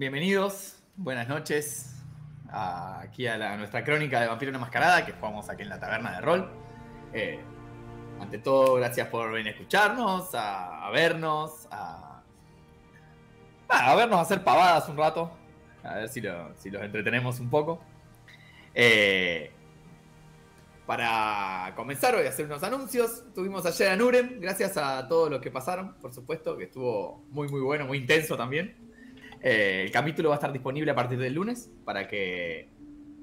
bienvenidos, buenas noches aquí a, nuestra crónica de Vampiro una Mascarada que jugamos aquí en la taberna de rol. Eh, ante todo, gracias por venir a escucharnos, a, vernos, a, a vernos hacer pavadas un rato, a ver si, si los entretenemos un poco. Eh, para comenzar voy a hacer unos anuncios. Tuvimos ayer a Nurem, gracias a todos los que pasaron, por supuesto, que estuvo muy muy bueno, muy intenso también. Eh, el capítulo va a estar disponible a partir del lunes para que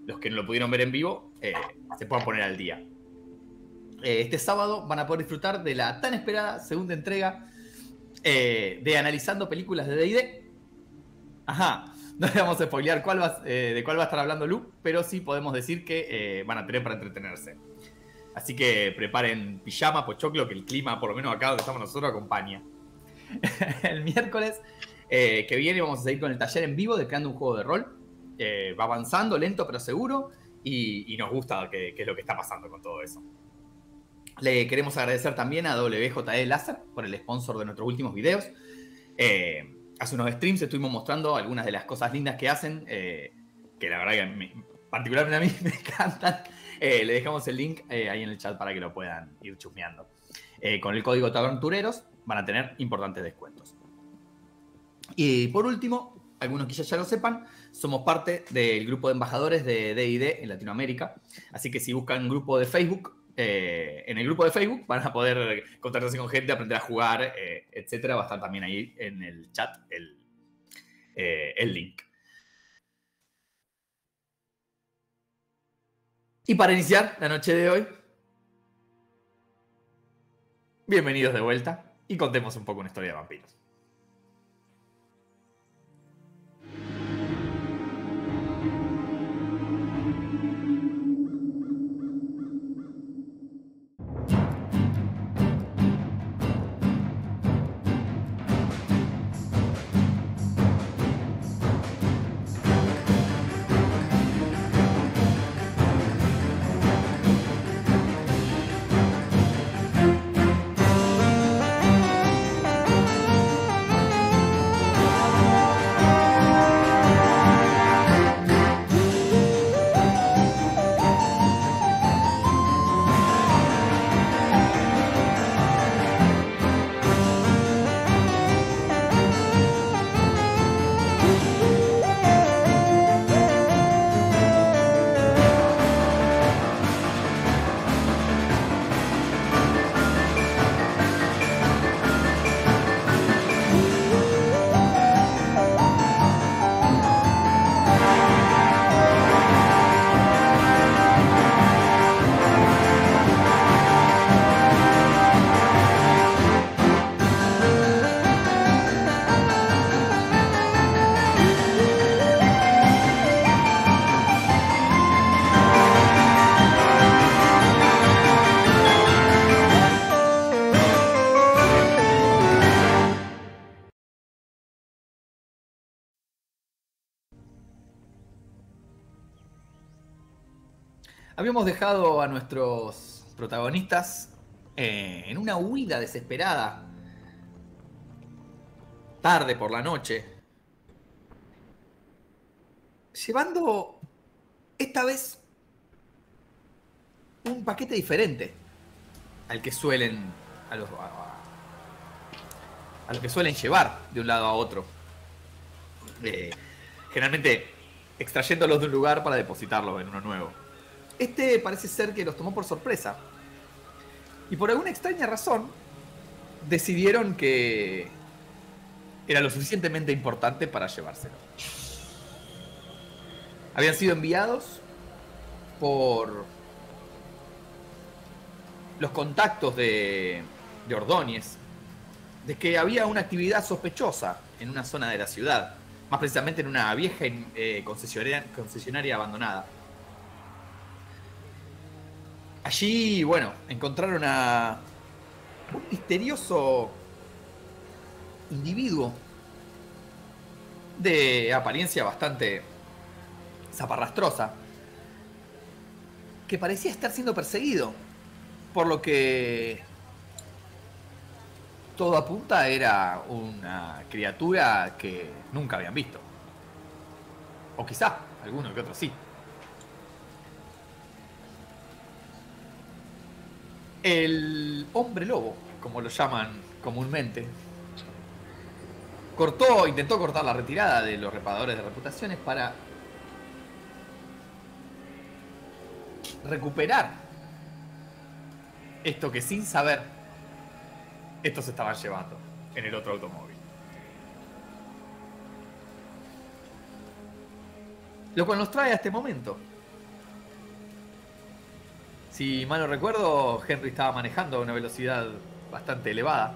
los que no lo pudieron ver en vivo eh, se puedan poner al día. Eh, este sábado van a poder disfrutar de la tan esperada segunda entrega de analizando películas de DD. Ajá, no le vamos a spoilear cuál de cuál va a estar hablando Lu, pero sí podemos decir que van a tener para entretenerse. Así que preparen pijama, pochoclo, que el clima, por lo menos acá donde estamos nosotros, acompaña. el miércoles eh, que viene vamos a seguir con el taller en vivo de creando un juego de rol. Eh, va avanzando, lento pero seguro, y, nos gusta qué es lo que está pasando con todo eso. Le queremos agradecer también a WJE Láser por el sponsor de nuestros últimos videos. Eh, hace unos streams estuvimos mostrando algunas de las cosas lindas que hacen, que la verdad que particularmente a mí me encantan. le dejamos el link ahí en el chat para que lo puedan ir chusmeando. con el código Tabertureros van a tener importantes descuentos. Y por último, algunos que ya, lo sepan, somos parte del grupo de embajadores de DD en Latinoamérica. Así que si buscan un grupo de Facebook, eh, en el grupo de Facebook van a poder contactarse con gente, aprender a jugar, eh, etcétera. Va a estar también ahí en el chat el, eh, el link. Y para iniciar la noche de hoy, bienvenidos de vuelta y contemos un poco una historia de vampiros. Habíamos dejado a nuestros protagonistas eh, en una huida desesperada. Tarde por la noche. Llevando esta vez un paquete diferente al que suelen a los, que suelen llevar de un lado a otro. Eh, generalmente extrayéndolos de un lugar para depositarlos en uno nuevo. Este parece ser que los tomó por sorpresa. Y por alguna extraña razón, decidieron que era lo suficientemente importante para llevárselo. Habían sido enviados por los contactos de, de Ordóñez de que había una actividad sospechosa en una zona de la ciudad, más precisamente en una vieja eh, concesionaria abandonada. Allí, bueno, encontraron a un misterioso individuo de apariencia bastante zaparrastrosa, que parecía estar siendo perseguido, por lo que todo apunta era una criatura que nunca habían visto. O quizá alguno que otro sí. El hombre lobo, como lo llaman comúnmente, cortó, intentó cortar la retirada de los reparadores de reputaciones para recuperar esto que sin saber estos estaban llevando en el otro automóvil. Lo cual nos trae a este momento. Si mal no recuerdo, Henry estaba manejando a una velocidad bastante elevada.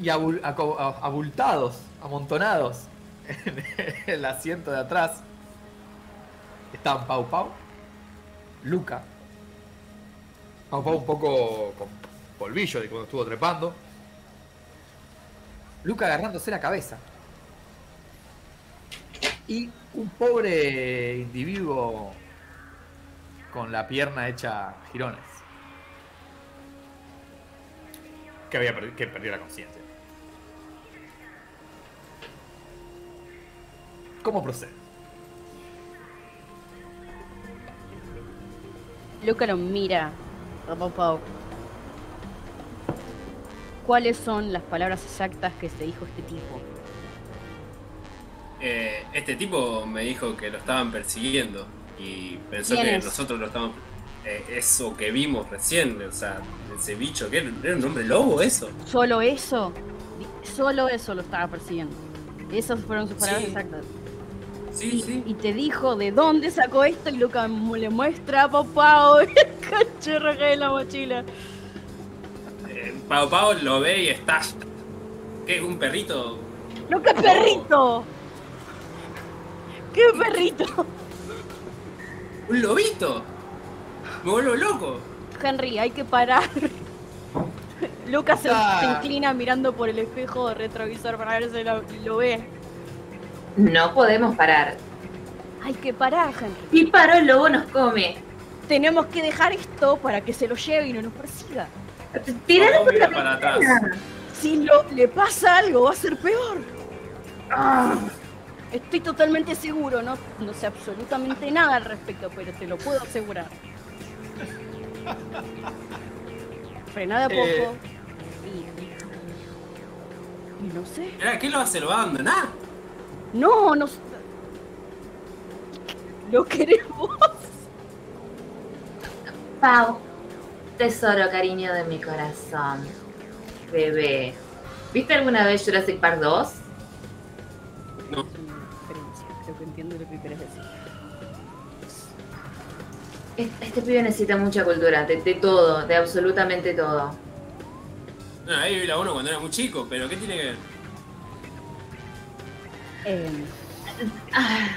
Y abultados, amontonados en el asiento de atrás, estaban Pau Pau, Luca, Pau Pau un poco con polvillo de cuando estuvo trepando, Luca agarrándose la cabeza. Y un pobre individuo con la pierna hecha girones. Que, había perdi- que perdió la conciencia. ¿Cómo procede? Luca lo mira a Pau Pau. ¿Cuáles son las palabras exactas que se dijo este tipo? Eh, este tipo me dijo que lo estaban persiguiendo y pensó ¿Quién que es? nosotros lo estábamos. eh, eso que vimos recién, o sea, ese bicho, que era, un hombre lobo eso? Solo eso, solo eso lo estaba persiguiendo. Esas fueron sus palabras Sí. exactas. Sí, Y, sí. y te dijo de dónde sacó esto y Luca le muestra a Pau Pau el cachorro que hay en la mochila. Eh, Pau Pau lo ve y está. ¿Qué es un perrito? ¡Luca, perrito! ¡Qué perrito! ¡Un lobito! ¡Me vuelvo loco! Henry, hay que parar. Lucas se, Ah. se inclina mirando por el espejo de retrovisor para ver si lo, lo ve. No podemos parar. Hay que parar, Henry. Si paro, el lobo nos come. Tenemos que dejar esto para que se lo lleve y no nos persiga. Tiralo por la para atrás. Si lo, le pasa algo, va a ser peor. Ah, Estoy totalmente seguro, no, no sé absolutamente nada al respecto, pero te lo puedo asegurar. Frena de a poco. Eh. Y, y no sé. ¿qué lo hace? ¿Lo va a abandonar? No, no. Lo queremos. Pau, tesoro cariño de mi corazón. Bebé. ¿Viste alguna vez Jurassic Park 2? Entiendo lo que querés decir. Este, este pibe necesita mucha cultura, de, de todo, de absolutamente todo. No, ahí vi la uno cuando era muy chico, pero ¿qué tiene que ver? Eh, Ah,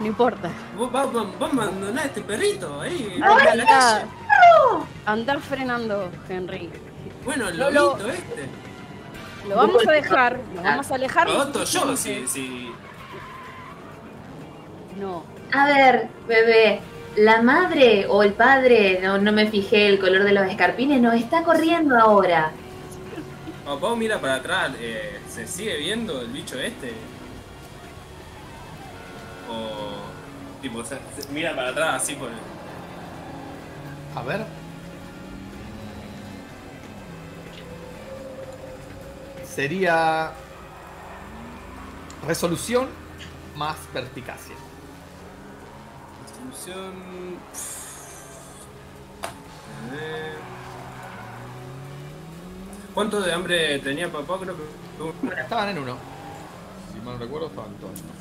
no importa. Vos vas vas- vas a abandonar a este perrito ahí. ¡Ay, la calle. Andar frenando, Henry. Bueno, el lobito este. Lo vamos a dejar. Lo vamos a alejar. Lo adopto yo, si. No. A ver, bebé, la madre o el padre, no, no me fijé el color de los escarpines, nos está corriendo ahora. Papá mira para atrás, eh, ¿se sigue viendo el bicho este? O. Tipo, se- se- mira para atrás así por el. A ver. Sería resolución más perspicacia. A ver. ¿Cuánto de hambre tenía papá? Creo que. Estaban en uno. Si mal no recuerdo, estaban todos en uno.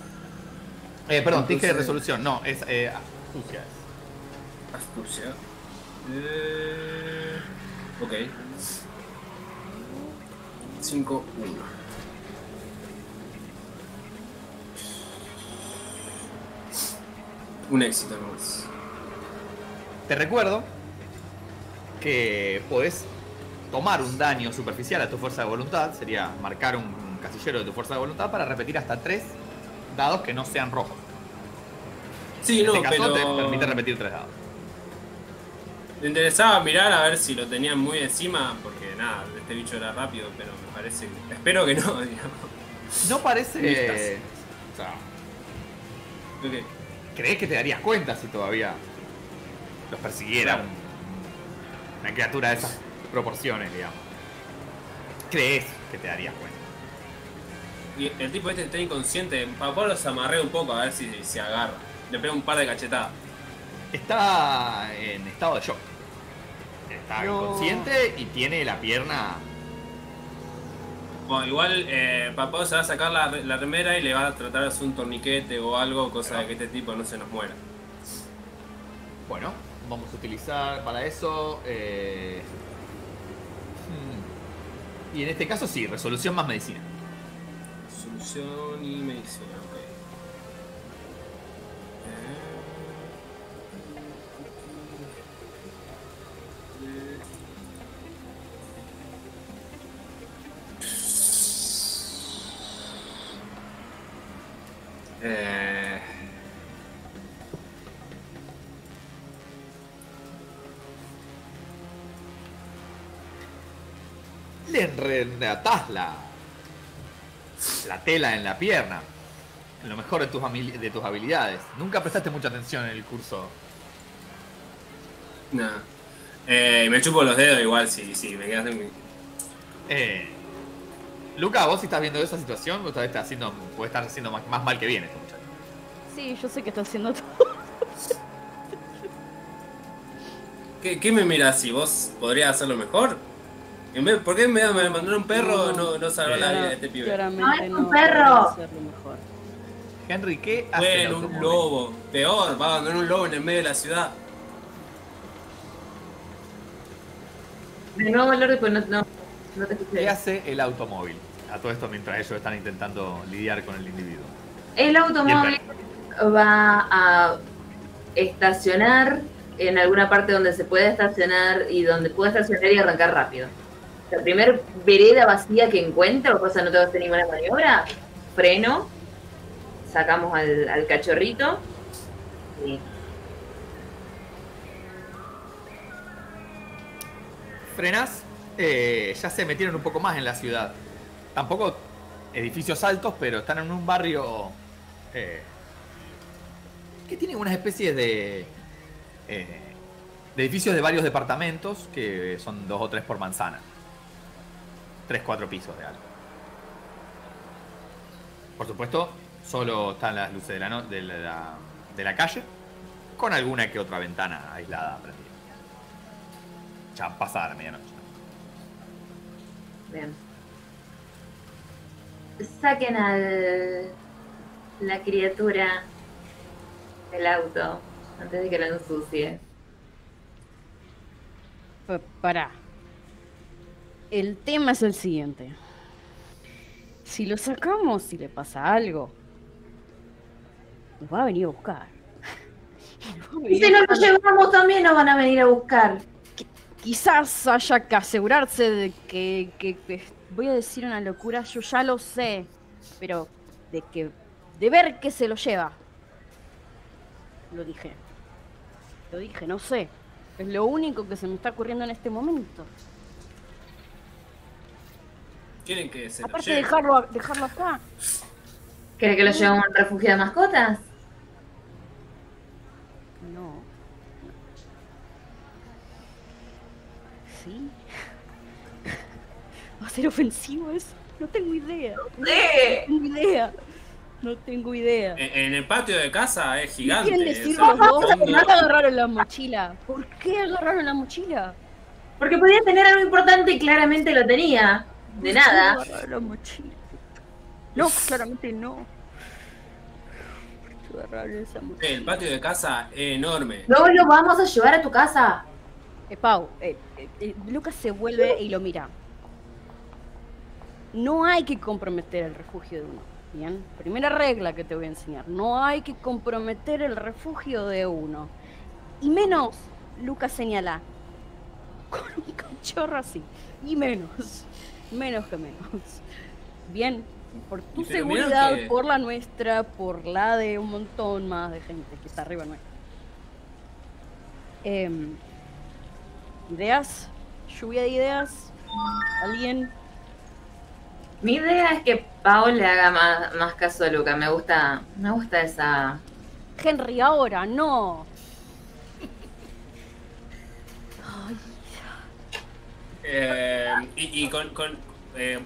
Eh, perdón, dije resolución. No, es eh, astucia. es. Astucia. Eh... Ok. 5, Un éxito nomás. Te recuerdo que podés tomar un daño superficial a tu fuerza de voluntad. Sería marcar un casillero de tu fuerza de voluntad para repetir hasta tres dados que no sean rojos. Sí, En no, este caso pero. te permite repetir tres dados. Me interesaba mirar a ver si lo tenían muy encima, porque nada, este bicho era rápido, pero me parece. Espero que no, digamos. No parece. Listas. o sea. ¿Crees que te darías cuenta si todavía los persiguiera Claro. un- una criatura de esas proporciones, digamos? ¿Crees que te darías cuenta? Y el tipo este está inconsciente. Papá los amarré un poco a ver si se agarra. Le pega un par de cachetadas. Está en estado de shock. Está No. inconsciente y tiene la pierna. Bueno, igual eh, papá se va a sacar la, la remera y le va a tratar de hacer un torniquete o algo, cosa de que este tipo no se nos muera. Bueno, vamos a utilizar para eso. eh, hmm. Y en este caso sí, resolución más medicina. Solución y medicina, Eh, Le enredatás la, la tela en la pierna. Lo mejor de tus, de tus habilidades. Nunca prestaste mucha atención en el curso. nah. Eh, me chupo los dedos igual si, si me quedas en mi... Eh, Luca, vos si estás viendo esa situación, vos estás haciendo, puede estar haciendo más, más mal que bien este muchacho. Sí, yo sé que está haciendo todo. ¿Qué, qué me miras si vos podrías hacerlo mejor? En vez, ¿Por qué en vez de mandar un perro no, no salvar la vida de este pibe? ¡No, es un no. perro! mejor. Henry, ¿qué hace el Bueno, un lobo. Peor, va a abandonar un lobo en el medio de la ciudad. De nuevo, Lordi, pues no, no, no te escuché. ¿Qué hace el automóvil? A todo esto mientras ellos están intentando lidiar con el individuo. El automóvil va a estacionar en alguna parte donde se pueda estacionar y donde pueda estacionar y arrancar rápido. La primer vereda vacía que encuentro, cosa no tengo que hacer ninguna maniobra, freno, sacamos al, al cachorrito y Frenas, eh, ya se metieron un poco más en la ciudad. Tampoco edificios altos, pero están en un barrio eh, que tiene una especie de, eh, de edificios de varios departamentos que son dos o tres por manzana. Tres, cuatro pisos de alto. Por supuesto, solo están las luces de la, no- de la, de la calle, con alguna que otra ventana aislada prendida. Ya pasada la medianoche. Bien. Saquen al la criatura del auto antes de que lo ensucie. Pa- Pará. El tema es el siguiente. Si lo sacamos y le pasa algo, nos va a venir a buscar. Y si no lo llevamos también nos van a venir a buscar. Quizás haya que asegurarse de que, que- que- Voy a decir una locura, yo ya lo sé. Pero de que. De ver que se lo lleva. Lo dije. Lo dije, no sé. Es lo único que se me está ocurriendo en este momento. ¿Quieren que se lo Aparte de lleve? dejarlo, dejarlo acá. ¿Quiere que lo llevemos a un refugio de mascotas? No. ¿Sí? ¿Va a ser ofensivo eso? No tengo idea. No tengo idea. No tengo idea. En, en el patio de casa es gigante. ¿Quieren decir los dos? ¿Por qué agarraron la mochila? ¿Por qué agarraron la mochila? Porque podía tener algo importante y claramente lo tenía. De ¿Por qué nada. agarraron la mochila? No, claramente no. ¿Por qué agarraron esa mochila? El patio de casa es enorme. No lo vamos a llevar a tu casa. Eh, Pau, eh, eh, eh, Lucas se vuelve y lo mira. No hay que comprometer el refugio de uno. Bien, primera regla que te voy a enseñar. No hay que comprometer el refugio de uno. Y menos, Lucas señala, con un cachorro así. Y menos, menos que menos. Bien, por tu Pero seguridad, que- por la nuestra, por la de un montón más de gente que está arriba nuestra. Em, ¿Ideas? ¿Lluvia de ideas? ¿Alguien? Mi idea es que Pau le haga más, más caso a Luca. Me gusta, me gusta esa. Henry, ahora, no. Ay, Eh, y, y con. con eh,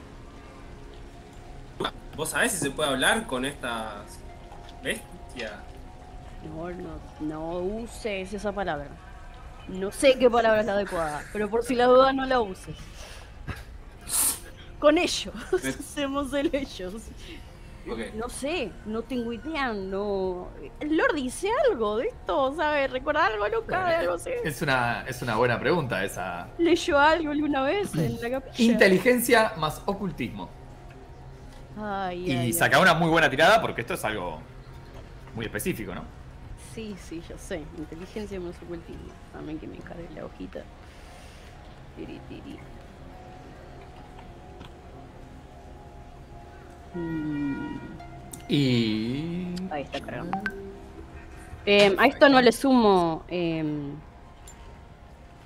¿Vos sabés si se puede hablar con estas bestias? no, no, no uses esa palabra. No sé qué palabra es la adecuada, pero por si la duda no la uses. Con ellos, hacemos el ellos. Ok. No sé, no tengo idea, no. ¿El Lord dice algo de esto? ¿Sabes? ¿Recuerda algo, Luca? algo así? Es una, es una buena pregunta esa. ¿Leyó algo alguna vez en la capilla? Inteligencia más ocultismo. Ay, Y ay, ay. saca una muy buena tirada porque esto es algo muy específico, ¿no? Sí, sí, yo sé. Inteligencia más ocultismo. Amén que me encargue la hojita. Tiri, tiri. Y. ahí está cargando. Eh, a esto no le sumo em,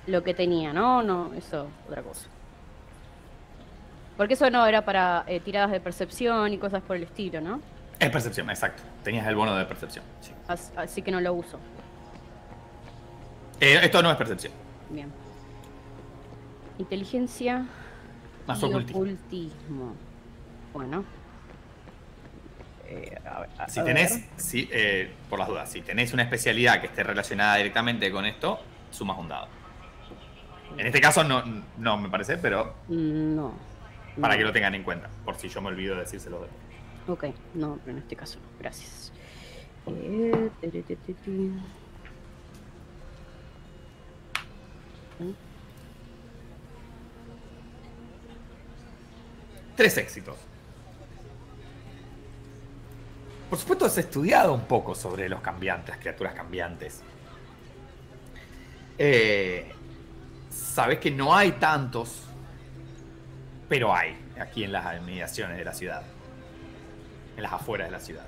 lo que tenía, ¿no? No, eso, otra cosa. Porque eso no era para eh, tiradas de percepción y cosas por el estilo, ¿no? Es percepción, exacto. Tenías el bono de percepción. sí. As- así que no lo uso. Eh, esto no es percepción. Bien. Inteligencia Más y ocultismo. ocultismo. Bueno. Eh, a ver, a- Si tenés, si, eh, por las dudas, si tenés una especialidad que esté relacionada directamente con esto, sumas un dado. En este caso no, no me parece, pero No. para no. que lo tengan en cuenta, por si yo me olvido de decírselo. de- Ok, no, pero en este caso no. Gracias. Eh, tere. Tres éxitos. Por supuesto, has estudiado un poco sobre los cambiantes, las criaturas cambiantes. Eh, sabes que no hay tantos, pero hay aquí en las inmediaciones de la ciudad, en las afueras de la ciudad.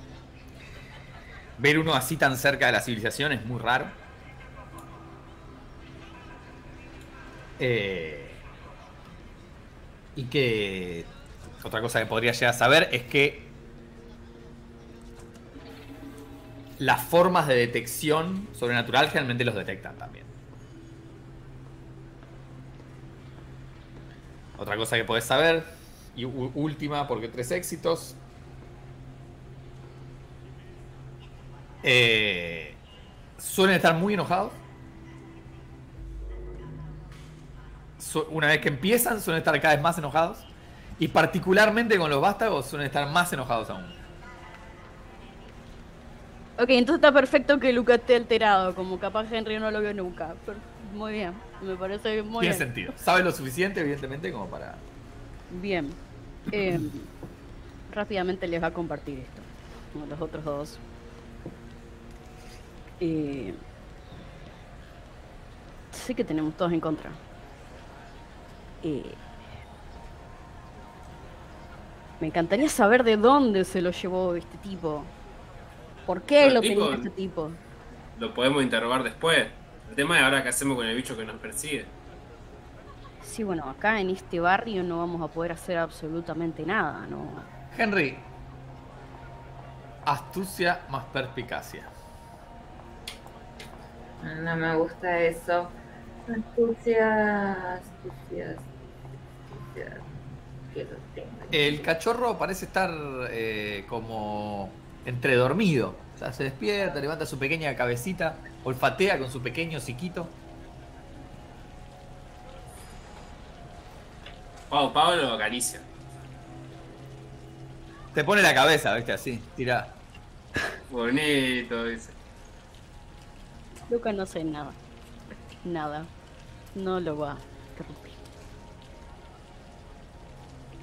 Ver uno así tan cerca de la civilización es muy raro. Eh, y que otra cosa que podría llegar a saber es que las formas de detección sobrenatural generalmente los detectan también. Otra cosa que podés saber, y última, porque tres éxitos. Eh, suelen estar muy enojados. Una vez que empiezan, suelen estar cada vez más enojados. Y particularmente con los vástagos, suelen estar más enojados aún. Ok, entonces está perfecto que Luca esté alterado, como capaz Henry no lo vio nunca. Pero muy bien, me parece muy Tiene bien. sentido. Sabe lo suficiente, evidentemente, como para. Bien. Eh, rápidamente les va a compartir esto. Como los otros dos. Eh, sé que tenemos todos en contra. Eh, me encantaría saber de dónde se lo llevó este tipo. ¿Por qué lo tenía este tipo? Lo podemos interrogar después. El tema es ahora qué hacemos con el bicho que nos persigue. Sí, bueno, acá en este barrio no vamos a poder hacer absolutamente nada, ¿no? Henry. Astucia más perspicacia. No me gusta eso. Astucia, astucia, astucia. Que lo tengo. El cachorro parece estar eh, como entre dormido. O sea, se despierta, levanta su pequeña cabecita, olfatea con su pequeño hociquito. Pau, Pau lo acaricia. Te pone la cabeza, ¿viste? Así, tira. Bonito, dice. Luca no sé nada. Nada. No lo va a interrumpir.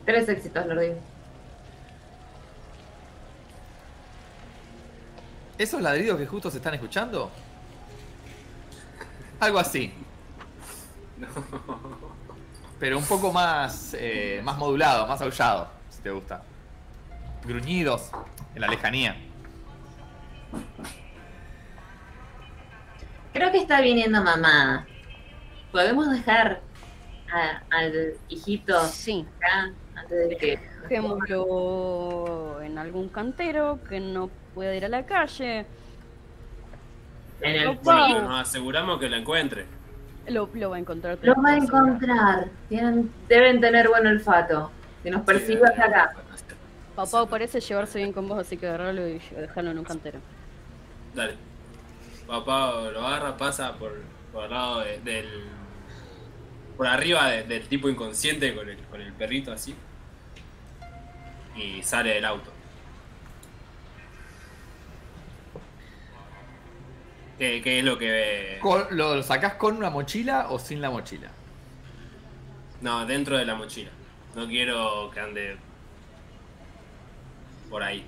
Tres éxitos, lo ¿Esos ladridos que justo se están escuchando? Algo así. Pero un poco más, eh, más modulado, más aullado, si te gusta. Gruñidos en la lejanía. Creo que está viniendo mamá. ¿Podemos dejar a- al hijito Sí, acá? Antes de que. Dejémoslo en algún cantero que no pueda ir a la calle. En el. Bueno, nos aseguramos que la encuentre. Lo, lo va a encontrar. Lo va a encontrar. Tienen, deben tener buen olfato. Que nos persiga hasta acá. Papá parece llevarse bien con vos, así que agarrarlo y dejarlo en un cantero. Dale. Papá lo agarra, pasa por, por el lado de- del. por arriba de- del tipo inconsciente con el, con el perrito así. Y sale del auto. ¿Qué, qué es lo que ve? Con- ¿Lo, lo sacás con una mochila o sin la mochila? No, dentro de la mochila. No quiero que ande por ahí.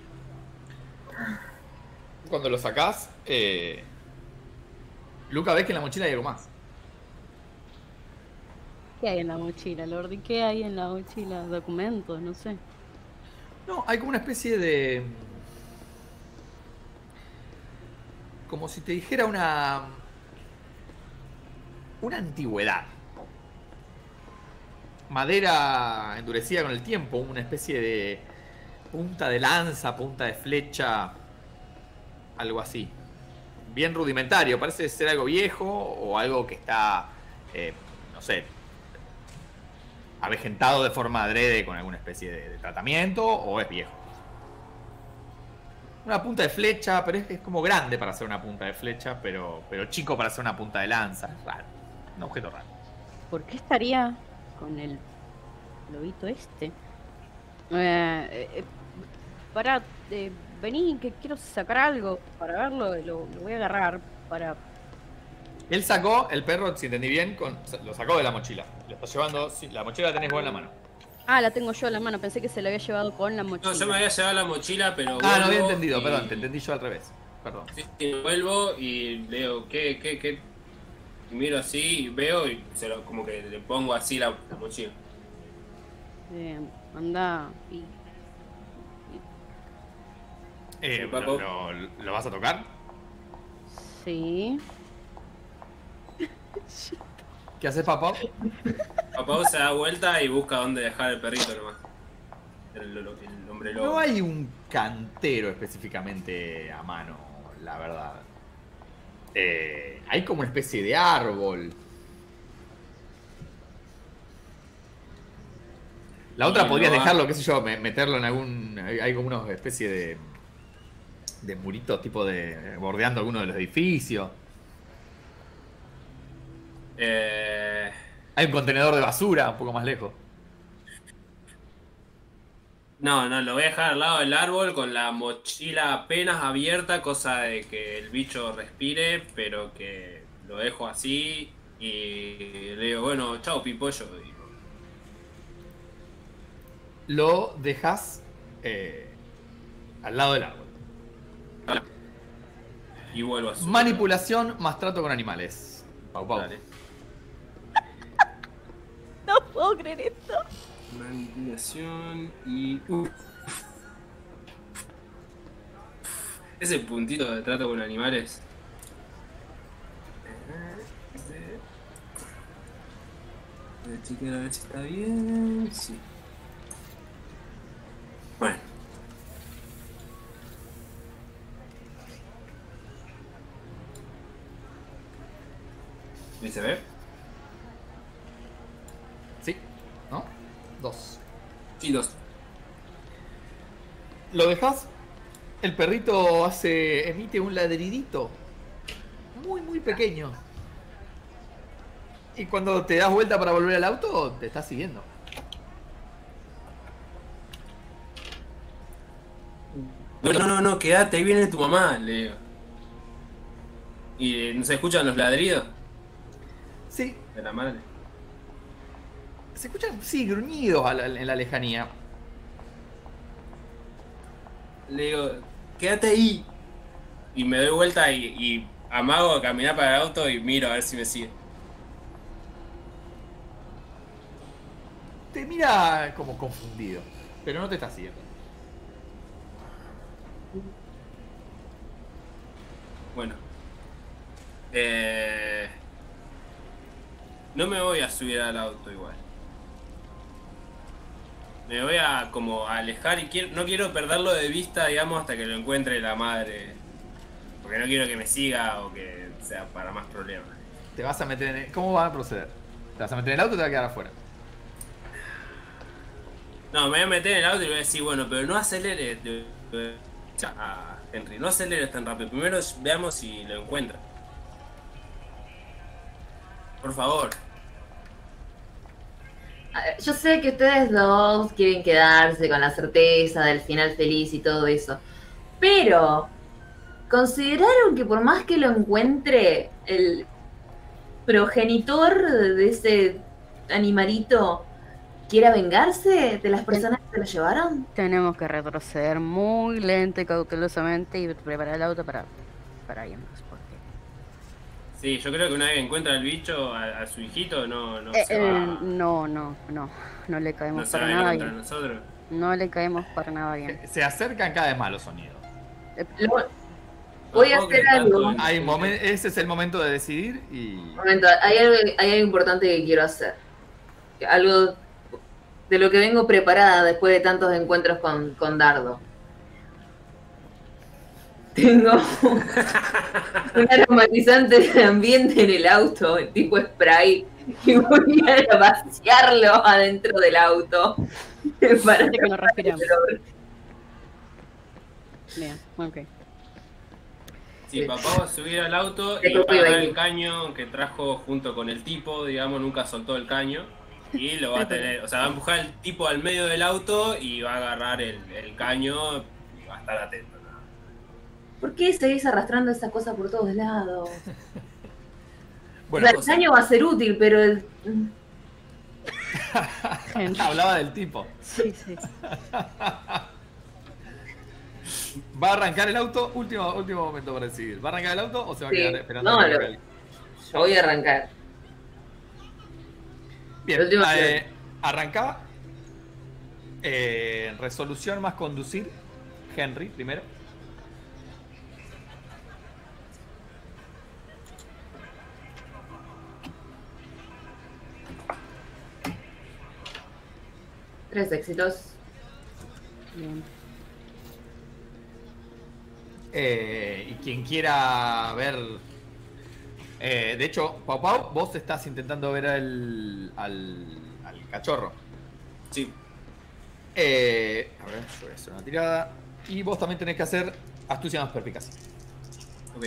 Cuando lo sacás, eh, Luca ves que en la mochila hay algo más. ¿Qué hay en la mochila, Lordi? ¿Qué hay en la mochila? Documentos, no sé. No, hay como una especie de. Como si te dijera una. Una antigüedad. Madera endurecida con el tiempo, una especie de punta de lanza, punta de flecha, algo así. Bien rudimentario, parece ser algo viejo o algo que está, eh, no sé, avejentado de forma adrede con alguna especie de, tratamiento o es viejo. Una punta de flecha, pero es, como grande para hacer una punta de flecha, pero, chico para hacer una punta de lanza. Es raro. Un objeto raro. ¿Por qué estaría con el lobito este? Eh, eh, para, eh, vení, que quiero sacar algo para verlo, lo, lo voy a agarrar para... Él sacó el perro, si entendí bien, con, lo sacó de la mochila. Lo está llevando, sí, la mochila la tenés vos en la mano. Ah, la tengo yo en la mano, pensé que se la había llevado con la mochila. No, yo me había llevado la mochila, pero. Ah, no había entendido, y- perdón, te entendí yo al revés. Perdón. Sí, sí, vuelvo y le digo, ¿qué, qué, qué? Y miro así, y veo y se lo, como que le pongo así la, la mochila. Eh, anda y... Eh, Sí, Paco. ¿lo, lo- lo vas a tocar? Sí. ¿Qué haces, papá? Papá se da vuelta y busca dónde dejar el perrito nomás. El, el- el hombre lobo. No hay un cantero específicamente a mano, la verdad. Eh, hay como una especie de árbol. La otra podrías no dejarlo, qué sé yo, me- meterlo en algún. Hay, como una especie de. de muritos tipo de. bordeando alguno de los edificios. Eh, Hay un contenedor de basura un poco más lejos. no, no, lo voy a dejar al lado del árbol con la mochila apenas abierta, cosa de que el bicho respire, pero que lo dejo así y le digo, bueno, chao pipollo. y- Lo dejas eh, al lado del árbol. Y vuelvo a subir. Manipulación más trato con animales. Pau, pau. Dale. No puedo creer esto. Manipulación y. Ese puntito de trato con animales. Voy a chequear a ver si está bien. Sí. Bueno. ¿Y se ve? Sí, ¿no? Dos. Sí, dos. Lo dejas. El perrito hace. emite un ladridito. Muy, muy pequeño. Y cuando te das vuelta para volver al auto, te está siguiendo. No, no, no, no, quédate, ahí viene tu mamá, le digo. ¿Y no se escuchan los ladridos Sí, de la madre? Se escuchan, sí, gruñidos a la- en la lejanía. Le digo, quédate ahí. Y me doy vuelta y, y amago a caminar para el auto y miro a ver si me sigue. Te mira como confundido, pero no te está siguiendo. Bueno. Eh, no me voy a subir al auto igual. Me voy a como alejar y quiero, no quiero perderlo de vista, digamos, hasta que lo encuentre la madre. Porque no quiero que me siga o que sea para más problemas. Te vas a meter en. ¿Cómo va a proceder? ¿Te vas a meter en el auto o te vas a quedar afuera? No, me voy a meter en el auto y le voy a decir, bueno, pero no le- A Henry, no aceleres tan rápido. Primero veamos si lo encuentra. Por favor. Ah, Yo sé que ustedes dos quieren quedarse con la certeza del final feliz y todo eso. Pero, ¿consideraron que por más que lo encuentre el progenitor de ese animalito quiera vengarse de las personas que se lo llevaron? Tenemos que retroceder muy lento y cautelosamente y preparar el auto para, para irnos. Sí, yo creo que una vez que encuentra al bicho, a, a su hijito, no, no Eh, se eh, va, no, no, no. No le no caemos va para nada bien. nosotros. No le caemos para nada bien. Se acercan cada vez más los sonidos. Eh, Lo- voy a hacer algo. Hay momen- ese es el momento de decidir y. Momento, hay algo, hay algo importante que quiero hacer. Algo de lo que vengo preparada después de tantos encuentros con, con Dardo. Tengo un aromatizante de ambiente en el auto, tipo spray, y voy a vaciarlo adentro del auto. Para que no respiramos. Bien, ok. Sí, papá va a subir al auto y va a agarrar el caño que trajo junto con el tipo, digamos, nunca soltó el caño. Y lo va a tener, o sea, va a empujar el tipo al medio del auto y va a agarrar el, el caño y va a estar atento. ¿Por qué seguís arrastrando esa cosa por todos lados? Bueno, el daño va a ser útil, pero el- hablaba del tipo. Sí, sí. ¿Va a arrancar el auto? Último, último momento para decidir. ¿Va a arrancar el auto o se va a quedar esperando? No, a lo- el- yo voy a arrancar. Bien, eh, arrancaba. Eh, resolución más conducir. Henry, primero. Tres éxitos. Bien. Eh, y quien quiera ver. eh, de hecho, Pau Pau, vos estás intentando ver al, al, al cachorro. Sí, Eh, a ver, yo voy a hacer una tirada. Y vos también tenés que hacer astucia más perpicacia. ok.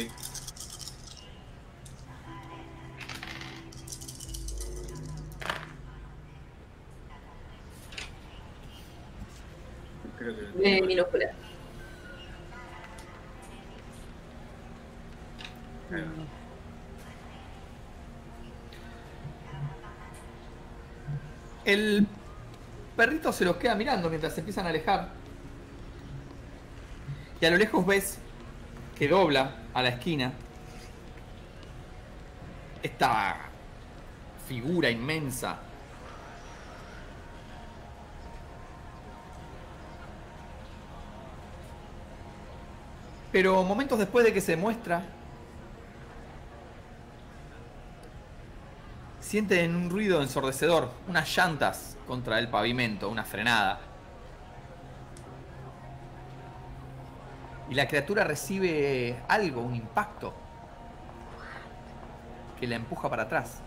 Minúscula. Ahí va. El perrito se los queda mirando mientras se empiezan a alejar. Y a lo lejos ves que dobla a la esquina esta figura inmensa. Pero momentos después de que se muestra, sienten un ruido ensordecedor, unas llantas contra el pavimento, una frenada. Y la criatura recibe algo, un impacto, que la empuja para atrás.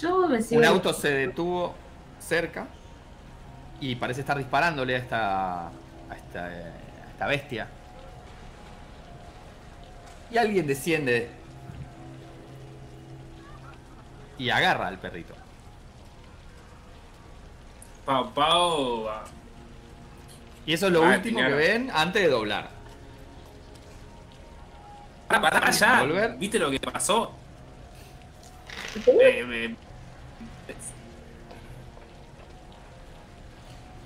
Yo me sigo. Un auto se detuvo cerca y parece estar disparándole a esta, a esta, a esta bestia. Y alguien desciende y agarra al perrito. Pau Pau va. Y eso es lo Ah, último que ven antes de doblar. ¡Para, para! ¿Volver? ¿Viste lo que pasó? Eh, eh,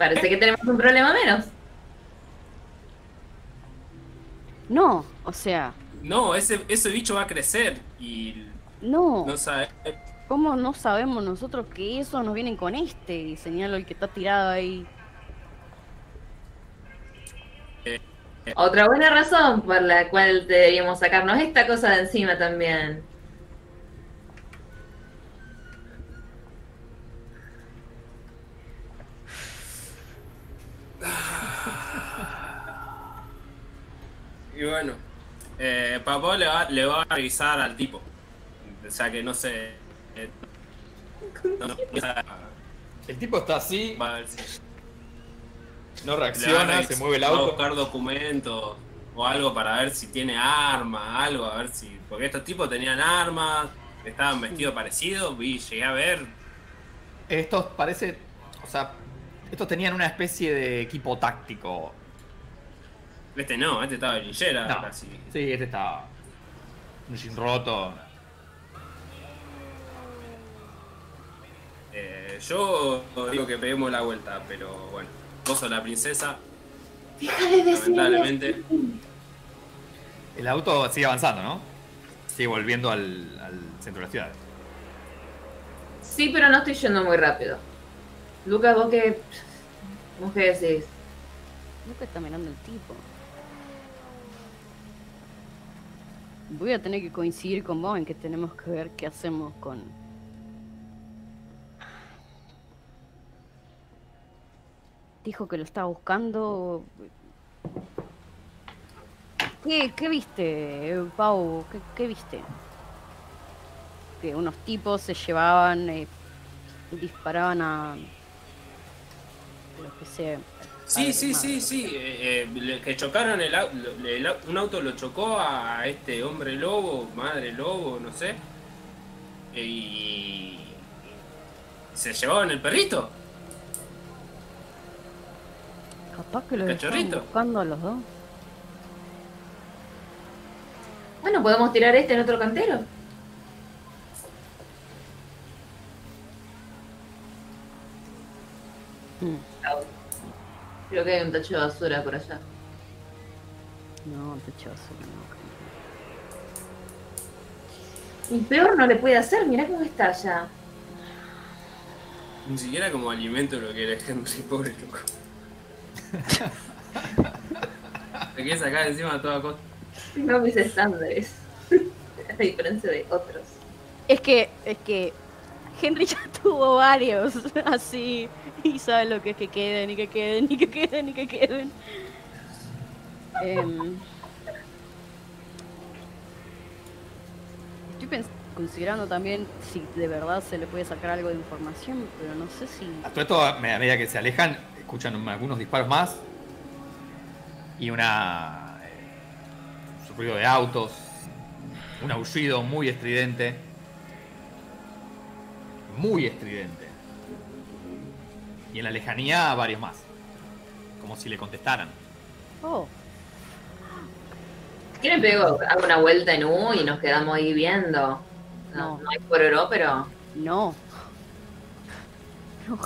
Parece que tenemos un problema menos. No, o sea, no, ese, ese bicho va a crecer y no. no sabe. ¿Cómo no sabemos nosotros que eso nos vienen con este? Y señalo el que está tirado ahí. Otra buena razón por la cual deberíamos sacarnos esta cosa de encima también. Y bueno, eh, papá le va, le va a revisar al tipo. O sea que no sé. eh, no, no, El tipo está así, va a ver si- no reacciona, se mueve el va a auto. buscar documentos o algo para ver si tiene arma, algo, a ver si. Porque estos tipos tenían armas, estaban vestidos parecidos, y llegué a ver. Estos parece, o sea, estos tenían una especie de equipo táctico. Este no, este estaba de linchera No, casi. sí, este está un jean roto. Eh, yo digo que peguemos la vuelta, pero bueno, vos sos la princesa, Deja de decir lamentablemente. El auto sigue avanzando, ¿no? Sigue volviendo al, al centro de la ciudad. Sí, pero no estoy yendo muy rápido. Lucas, vos qué. ¿Vos qué decís? Nunca está mirando el tipo. Voy a tener que coincidir con vos en que tenemos que ver qué hacemos con. Dijo que lo estaba buscando. ¿Qué, viste, Pau? ¿Qué, qué viste? Que unos tipos se llevaban eh, y disparaban a. lo que sea. Sí, sí, sí, sí, eh, eh, le- que chocaron el, lo- un auto lo chocó a este hombre lobo, madre lobo, no sé. eh, Y se llevaban el perrito. Capaz que estaban Cachorrito. buscando a los dos. Bueno, podemos tirar este en otro cantero. Mm, Creo que hay un tacho de basura por allá. No, te echó azul, no. Y peor no le puede hacer, mirá cómo está allá. Ni siquiera como alimento lo que era Henry, pobre loco. Se quiere sacar encima a toda costa. No mis estándares. A diferencia de otros. Es que, es que Henry ya tuvo varios así y sabe lo que es que queden y que queden y que queden y que queden. Em, estoy considerando también si de verdad se le puede sacar algo de información, pero no sé si... A todo esto, a medida que se alejan, escuchan un- algunos disparos más y una eh, un ruido de autos, un aullido muy estridente, muy estridente. Y en la lejanía varios más, como si le contestaran. Oh, quieren pego, hago una vuelta en U y nos quedamos ahí viendo. No, No. no hay pororó, pero. no. No.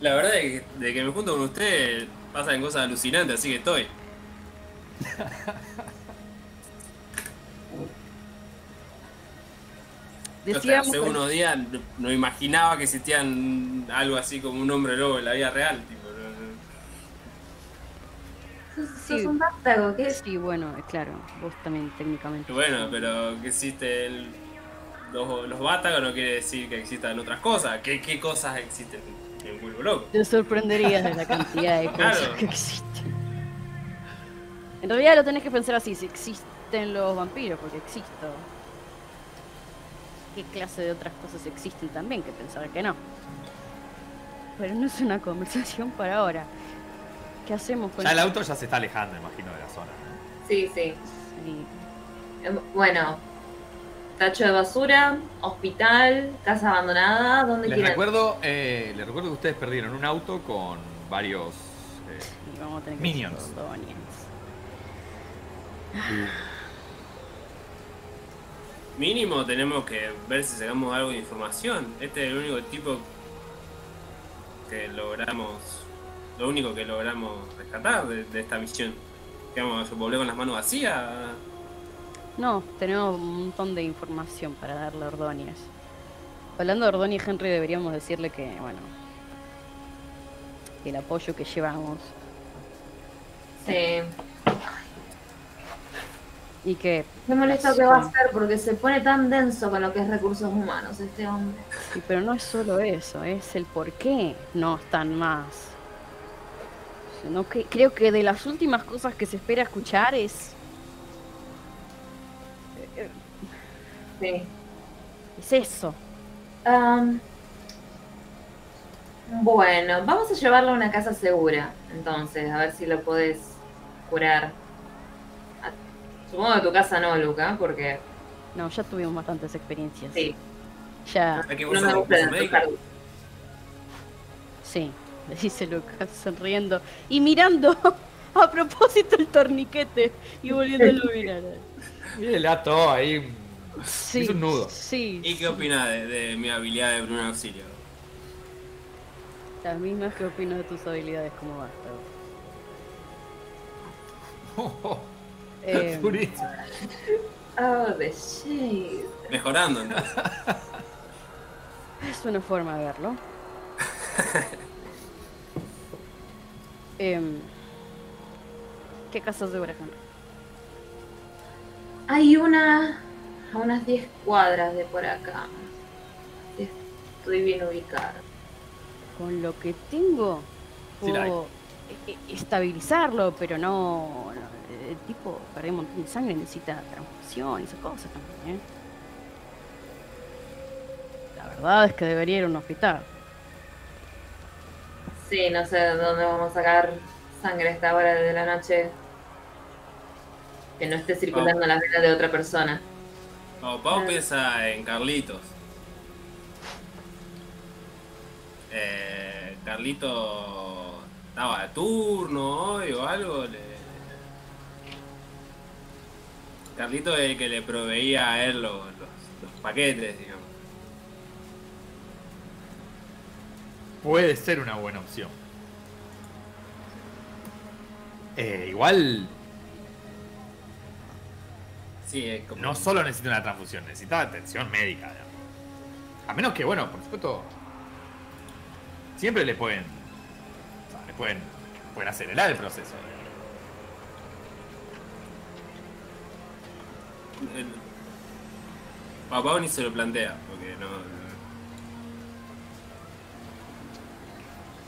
La verdad es que de que me junto con usted pasan cosas alucinantes, así que estoy. Decíamos hace unos días no, imaginaba que existían algo así como un hombre lobo en la vida real. Tipo, Sí. sos un vástago, ¿qué es? Sí, bueno, claro, vos también técnicamente. Bueno, pero que existen los, los bátagos no quiere decir que existan otras cosas. ¿Qué, qué cosas existen? Me vuelvo loco. Te sorprenderías de la cantidad de cosas Claro. que existen. En realidad lo tenés que pensar así, si existen los vampiros, porque existo. ¿Qué clase de otras cosas existen también? Que pensar que no. Pero no es una conversación para ahora. ¿Qué hacemos con Ya el auto ya se está alejando, imagino, de la zona. ¿no? Sí, sí. Sí. Eh, Bueno, tacho de basura, hospital, casa abandonada, ¿dónde Les quieren? recuerdo, eh, les recuerdo que ustedes perdieron un auto con varios eh, Y vamos a tener que Minions. colonias. Mínimo tenemos que ver si sacamos algo de información. Este es el único tipo que logramos, lo único que logramos rescatar de, de esta misión. Que vamos a volver con las manos vacías. No, tenemos un montón de información para darle a Ordóñez. Hablando de Ordóñez y Henry, deberíamos decirle que, bueno, el apoyo que llevamos Sí. Y que, Qué molesto que va a ser porque se pone tan denso con lo que es recursos humanos este hombre. sí, pero no es solo eso, es el por qué no están más. Sino que creo que de las últimas cosas que se espera escuchar es, Sí. es eso. Bueno, vamos a llevarlo a una casa segura, entonces, a ver si lo puedes curar. A- Supongo que tu casa no, Luca, porque No, ya tuvimos bastantes experiencias. sí, Ya, que no me gusta sí, le dice Lucas sonriendo y mirando a propósito el torniquete y volviéndolo a mirar. Mire, le ató ahí. Sí, Hizo un nudo. Sí, ¿Y qué opina de, de mi habilidad de primer auxilio? las mismas que opino de tus habilidades como vástago. Eh. Oh, the shade. Mejorando, ¿no? Es una forma de verlo. Em, ¿Qué casas de huracán? Hay una a unas 10 cuadras de por acá. Estoy bien ubicada. Con lo que tengo, puedo e- e- estabilizarlo, pero no. no, El tipo perdió un montón de sangre, necesita transfusión y esas cosas también. ¿eh? La verdad es que debería ir a un hospital. Sí, no sé de dónde vamos a sacar sangre a esta hora de la noche. Que no esté circulando las venas de otra persona. No, Pau Ah. piensa en Carlitos. Eh, Carlito estaba de turno hoy o algo. Le... Carlito es el que le proveía a él los, los- los paquetes, digamos. Puede ser una buena opción. Eh, igual, Sí, es como... no solo necesita una transfusión, necesita atención médica. digamos. A menos que, bueno, por supuesto, siempre le pueden, o sea, le pueden, pueden acelerar el proceso. El- Papá ni se lo plantea, porque no... no-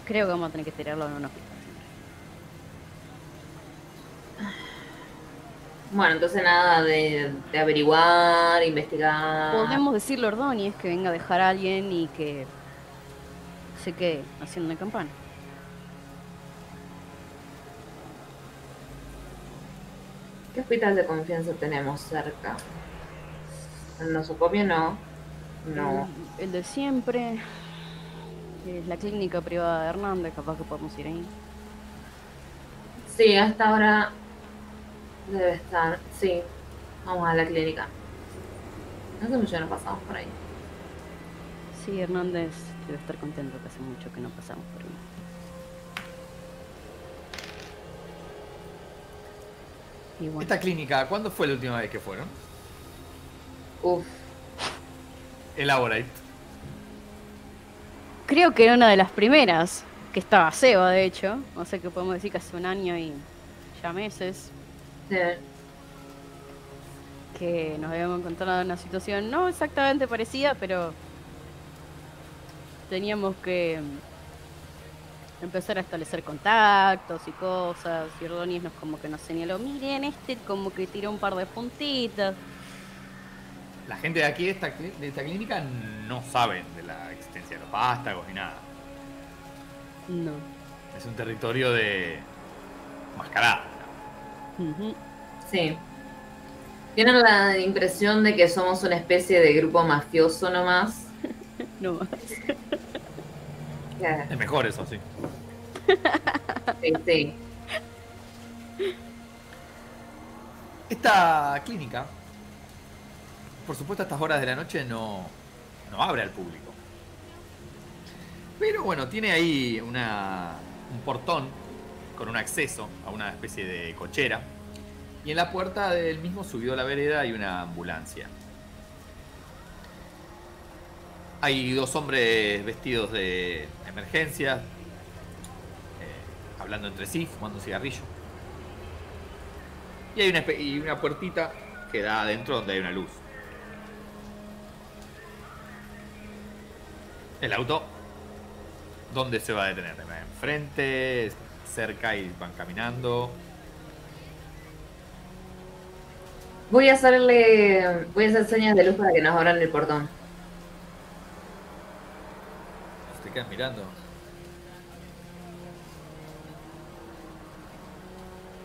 Creo que vamos a tener que tirarlo en un hospital. Bueno, entonces nada de, de averiguar, investigar. Podemos decirle a Ordóñez que venga a dejar a alguien y que se quede haciendo una campana. ¿Qué hospital de confianza tenemos cerca? El nosocomio no. No. El, el de siempre. Es la clínica privada de Hernández, capaz que podemos ir ahí. Sí, hasta ahora debe estar. Sí. Vamos a la clínica. Hace mucho que no pasamos por ahí. Sí, Hernández debe estar contento que hace mucho que no pasamos Y bueno, Esta clínica, ¿cuándo fue la última vez que fueron? Uf. Elaborate. creo que era una de las primeras, que estaba Seba, de hecho. O sea que podemos decir que hace un año y ya meses Sí. que nos habíamos encontrado en una situación no exactamente parecida, pero teníamos que empezar a establecer contactos y cosas. Y Ordóñez nos como que nos señaló, miren, este como que tiró un par de puntitas. La gente de aquí de esta, cli- de esta clínica no saben de la existencia de los vástagos ni nada. No. Es un territorio de mascarada. Ujú. Sí. Tienen la impresión de que somos una especie de grupo mafioso nomás. No más. Es mejor eso, sí. Sí, sí. Esta clínica, por supuesto a estas horas de la noche no, no abre al público. Pero bueno, tiene ahí una, un portón con un acceso a una especie de cochera. Y en la puerta del mismo subido a la vereda hay una ambulancia. Hay dos hombres vestidos de emergencia, eh, hablando entre sí, fumando un cigarrillo. Y hay una, y una puertita que da adentro donde hay una luz. El auto, ¿dónde se va a detener? ¿Enfrente? ¿Cerca y van caminando? Voy a hacerle. Voy a hacer señas de luz para que nos abran el portón. Te quedas mirando.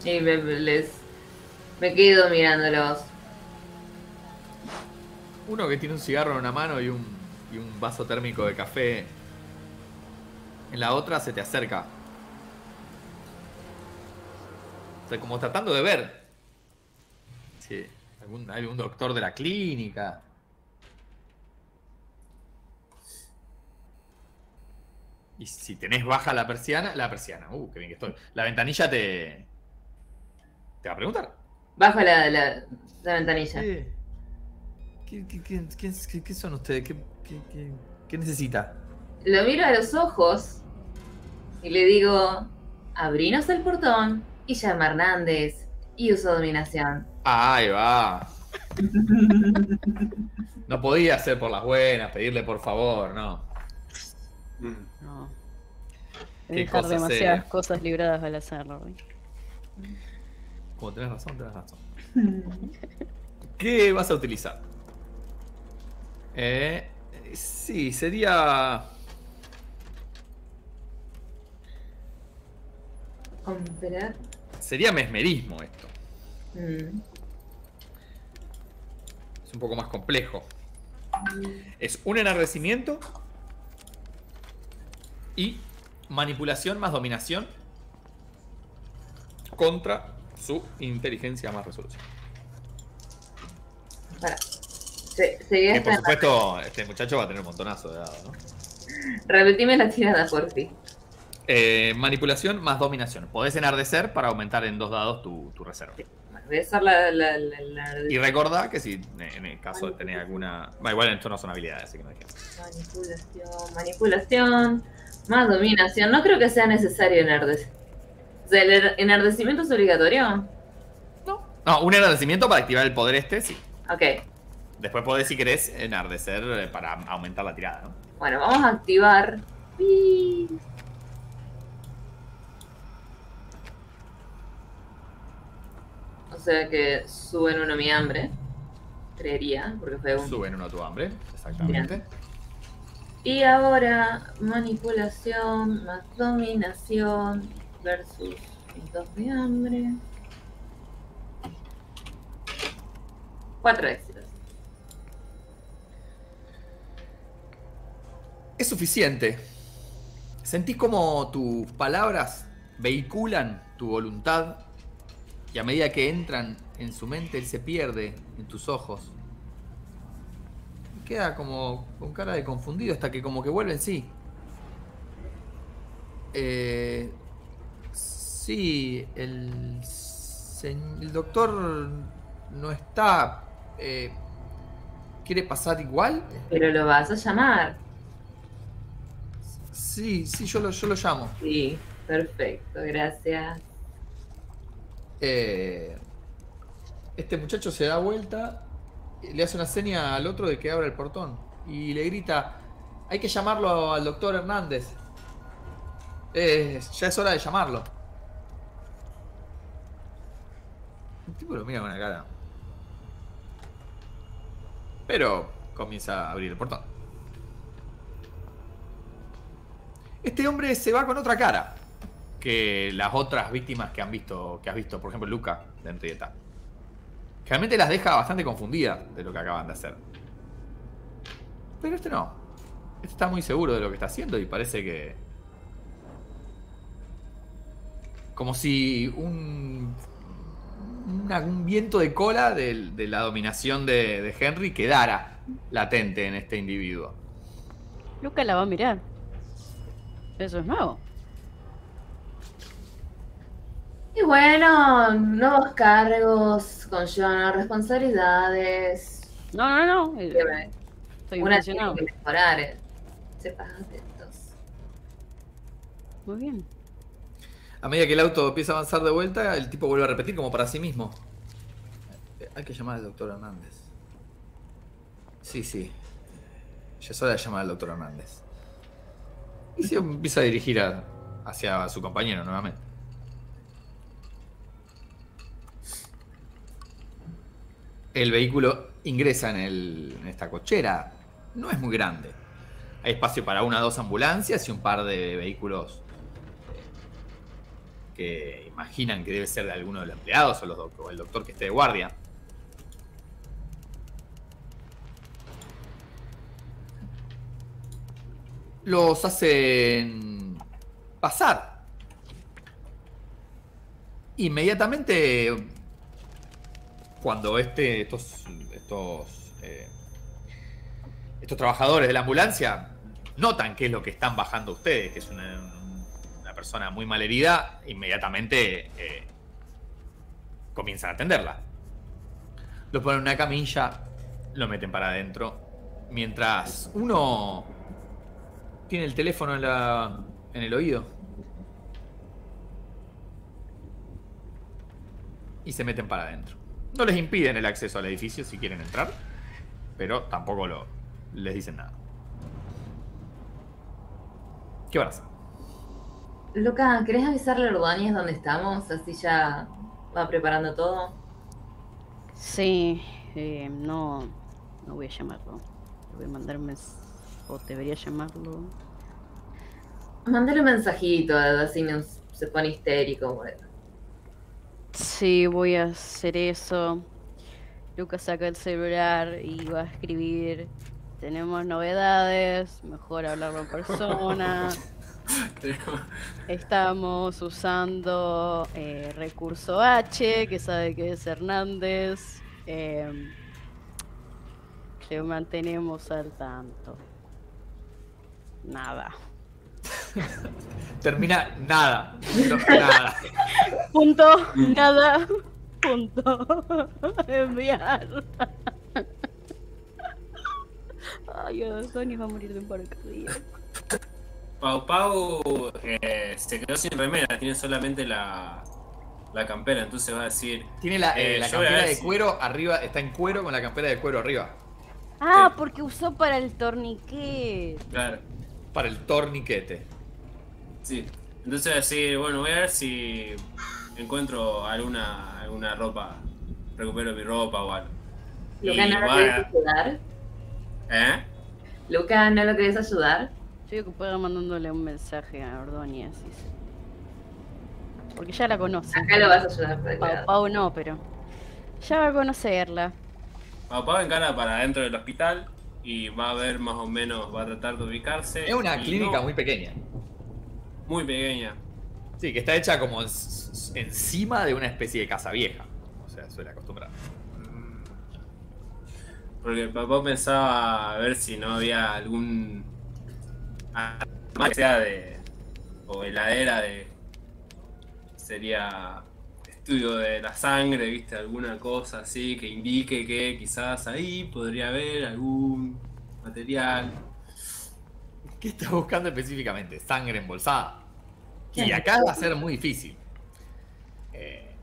Y me, les. Me quedo mirándolos. Uno que tiene un cigarro en una mano y un, y un vaso térmico de café en la otra se te acerca. O sea, como tratando de ver. Sí, algún, algún doctor de la clínica. Y si tenés baja la persiana, la persiana, uh, qué bien que estoy. La ventanilla te. te va a preguntar. Bajo la, la, la ventanilla. ¿Qué, qué, qué- qué- qué- qué- qué son ustedes? ¿Qué, qué- qué- qué necesita? Lo miro a los ojos y le digo: abrinos el portón y llama a Hernández y uso dominación. Ah, ahí va. No podía ser por las buenas, pedirle por favor, no. Mm. Dejar cosa demasiadas cosas libradas al azar, Robin. Como tenés razón, tenés razón. ¿Qué vas a utilizar? Eh, sí, sería. Comprar. Sería mesmerismo esto. Mm. Es un poco más complejo. Es un enardecimiento y manipulación más dominación contra su inteligencia más resolución. Para. Se, seguí Que por supuesto, este muchacho va a tener un montonazo de dados, ¿no? Repetime la tirada, por fin. Eh, manipulación más dominación. Podés enardecer para aumentar en dos dados tu, tu reserva. Bueno, voy a hacer la. la, la, la- Y recordá que si en el caso de tener alguna. Bueno, igual esto no son habilidades, así que no. Manipulación, manipulación, más dominación. No creo que sea necesario enardecer. O sea, ¿el er- enardecimiento es obligatorio? No, un enardecimiento para activar el poder este, sí. Ok. Después podés, si querés, enardecer eh, para aumentar la tirada, ¿no? Bueno, vamos a activar. O sea que suben uno mi hambre. Creería, porque fue un. Suben uno a tu hambre, exactamente. Y ahora, manipulación más dominación versus dos de hambre. Cuatro éxitos. Es suficiente. Sentís como tus palabras vehiculan tu voluntad y a medida que entran en su mente, él se pierde en tus ojos. Queda como con cara de confundido hasta que como que vuelve en sí. Eh, sí, el, el doctor no está... eh, ¿Quiere pasar igual? Pero lo vas a llamar. Sí, sí, yo lo, yo lo llamo. Sí, perfecto, gracias. Eh, este muchacho se da vuelta, le hace una seña al otro de que abra el portón y le grita, hay que llamarlo al doctor Hernández. Eh, ya es hora de llamarlo. El tipo lo mira con una cara. Pero comienza a abrir el portón. Este hombre se va con otra cara que las otras víctimas que han visto, que has visto, por ejemplo, Luca de Enrieta. Realmente las deja bastante confundidas de lo que acaban de hacer. Pero este no. Este está muy seguro de lo que está haciendo y parece que. Como si un. un viento de cola de, la dominación de, de Henry quedara latente en este individuo. Luca la va a mirar. Eso es nuevo. Y bueno, nuevos cargos conllevan nuevas responsabilidades. No, no, no. eh, Estoy Una tiene impresionado. que mejorar. eh. Sepas atentos. Muy bien. A medida que el auto empieza a avanzar de vuelta, el tipo vuelve a repetir como para sí mismo. Hay que llamar al doctor Hernández. Sí, sí. Ya es hora de llamar al doctor Hernández. Y se empieza a dirigir a- hacia su compañero nuevamente. El vehículo ingresa en, esta cochera. No es muy grande. Hay espacio para una o dos ambulancias y un par de vehículos eh, que imaginan que debe ser de alguno de los empleados o, o el doctor que esté de guardia. Los hacen pasar. Inmediatamente, cuando este, estos, estos, eh, estos trabajadores de la ambulancia notan qué es lo que están bajando ustedes, que es una, persona muy mal herida, inmediatamente eh, comienzan a atenderla. Lo ponen en una camilla, lo meten para adentro, mientras uno tiene el teléfono en el oído. Y se meten para adentro. No les impiden el acceso al edificio si quieren entrar, pero tampoco lo, les dicen nada. ¿Qué van a hacer? Luca, ¿querés avisarle a Ordóñez dónde estamos? Así ya va preparando todo. Sí, eh, no, no voy a llamarlo. Le voy a mandar un mens- O debería llamarlo. Mándale un mensajito, así no se pone histérico. bueno. Sí, voy a hacer eso. Lucas saca el celular y va a escribir. Tenemos novedades, mejor hablarlo en persona. Estamos usando eh, recurso H, que sabe que es Hernández. le mantenemos al tanto. Nada. Termina nada. No, nada. Punto, nada, punto. Enviar. Ay, Sonia va a morir de un paro cardíaco. Pau Pau eh, se quedó sin remera, tiene solamente la, la campera, entonces va a decir. Tiene la, eh, Eh, la campera de si- cuero arriba, está en cuero con la campera de cuero arriba. Ah, Sí. porque usó para el torniquete. Claro, Para el torniquete. sí. Entonces va a decir, bueno, voy a ver si encuentro alguna, alguna ropa, recupero mi ropa o algo. Luca, ¿no lo querés ayudar? ¿Eh? Luca, ¿no lo querés ayudar? Estoy ocupada mandándole un mensaje a Ordóñez. Porque ya la conoce. Acá lo vas a ayudar. Pau lado. Pau no, pero. Ya va a conocerla. Pau Pau encara para dentro del hospital y va a ver más o menos, va a tratar de ubicarse. Es una clínica no, muy pequeña. muy pequeña. Sí, que está hecha como en- encima de una especie de casa vieja. O sea, suele acostumbrar. Porque el papá pensaba a ver si no había algún. sea de. O heladera de. Sería. Estudio de la sangre, viste, alguna cosa así que indique que quizás ahí podría haber algún material. ¿Qué estás buscando específicamente? Sangre embolsada. Y acá va a ser muy difícil. Eh,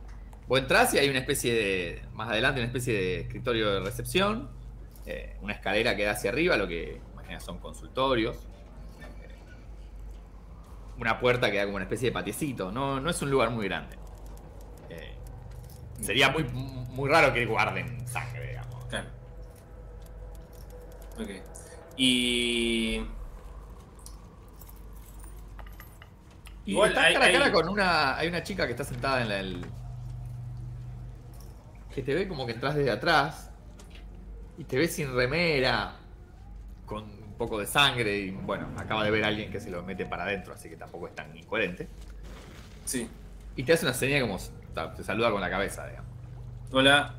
vos entrás y hay una especie de. Más adelante, una especie de escritorio de recepción. eh, una escalera que da hacia arriba, lo que imaginas son consultorios. eh, una puerta que da como una especie de patiecito. No, no es un lugar muy grande. Sería muy, muy raro que guarden sangre, digamos. Claro. Ok. Y. Y Igual estás hay- cara a cara hay- con una. Hay una chica que está sentada en la. el- que te ve como que entras desde atrás. Y te ve sin remera. Con un poco de sangre. Y bueno, acaba de ver a alguien que se lo mete para adentro, así que tampoco es tan incoherente. Sí. Y te hace una señal como. Te saluda con la cabeza, digamos. Hola.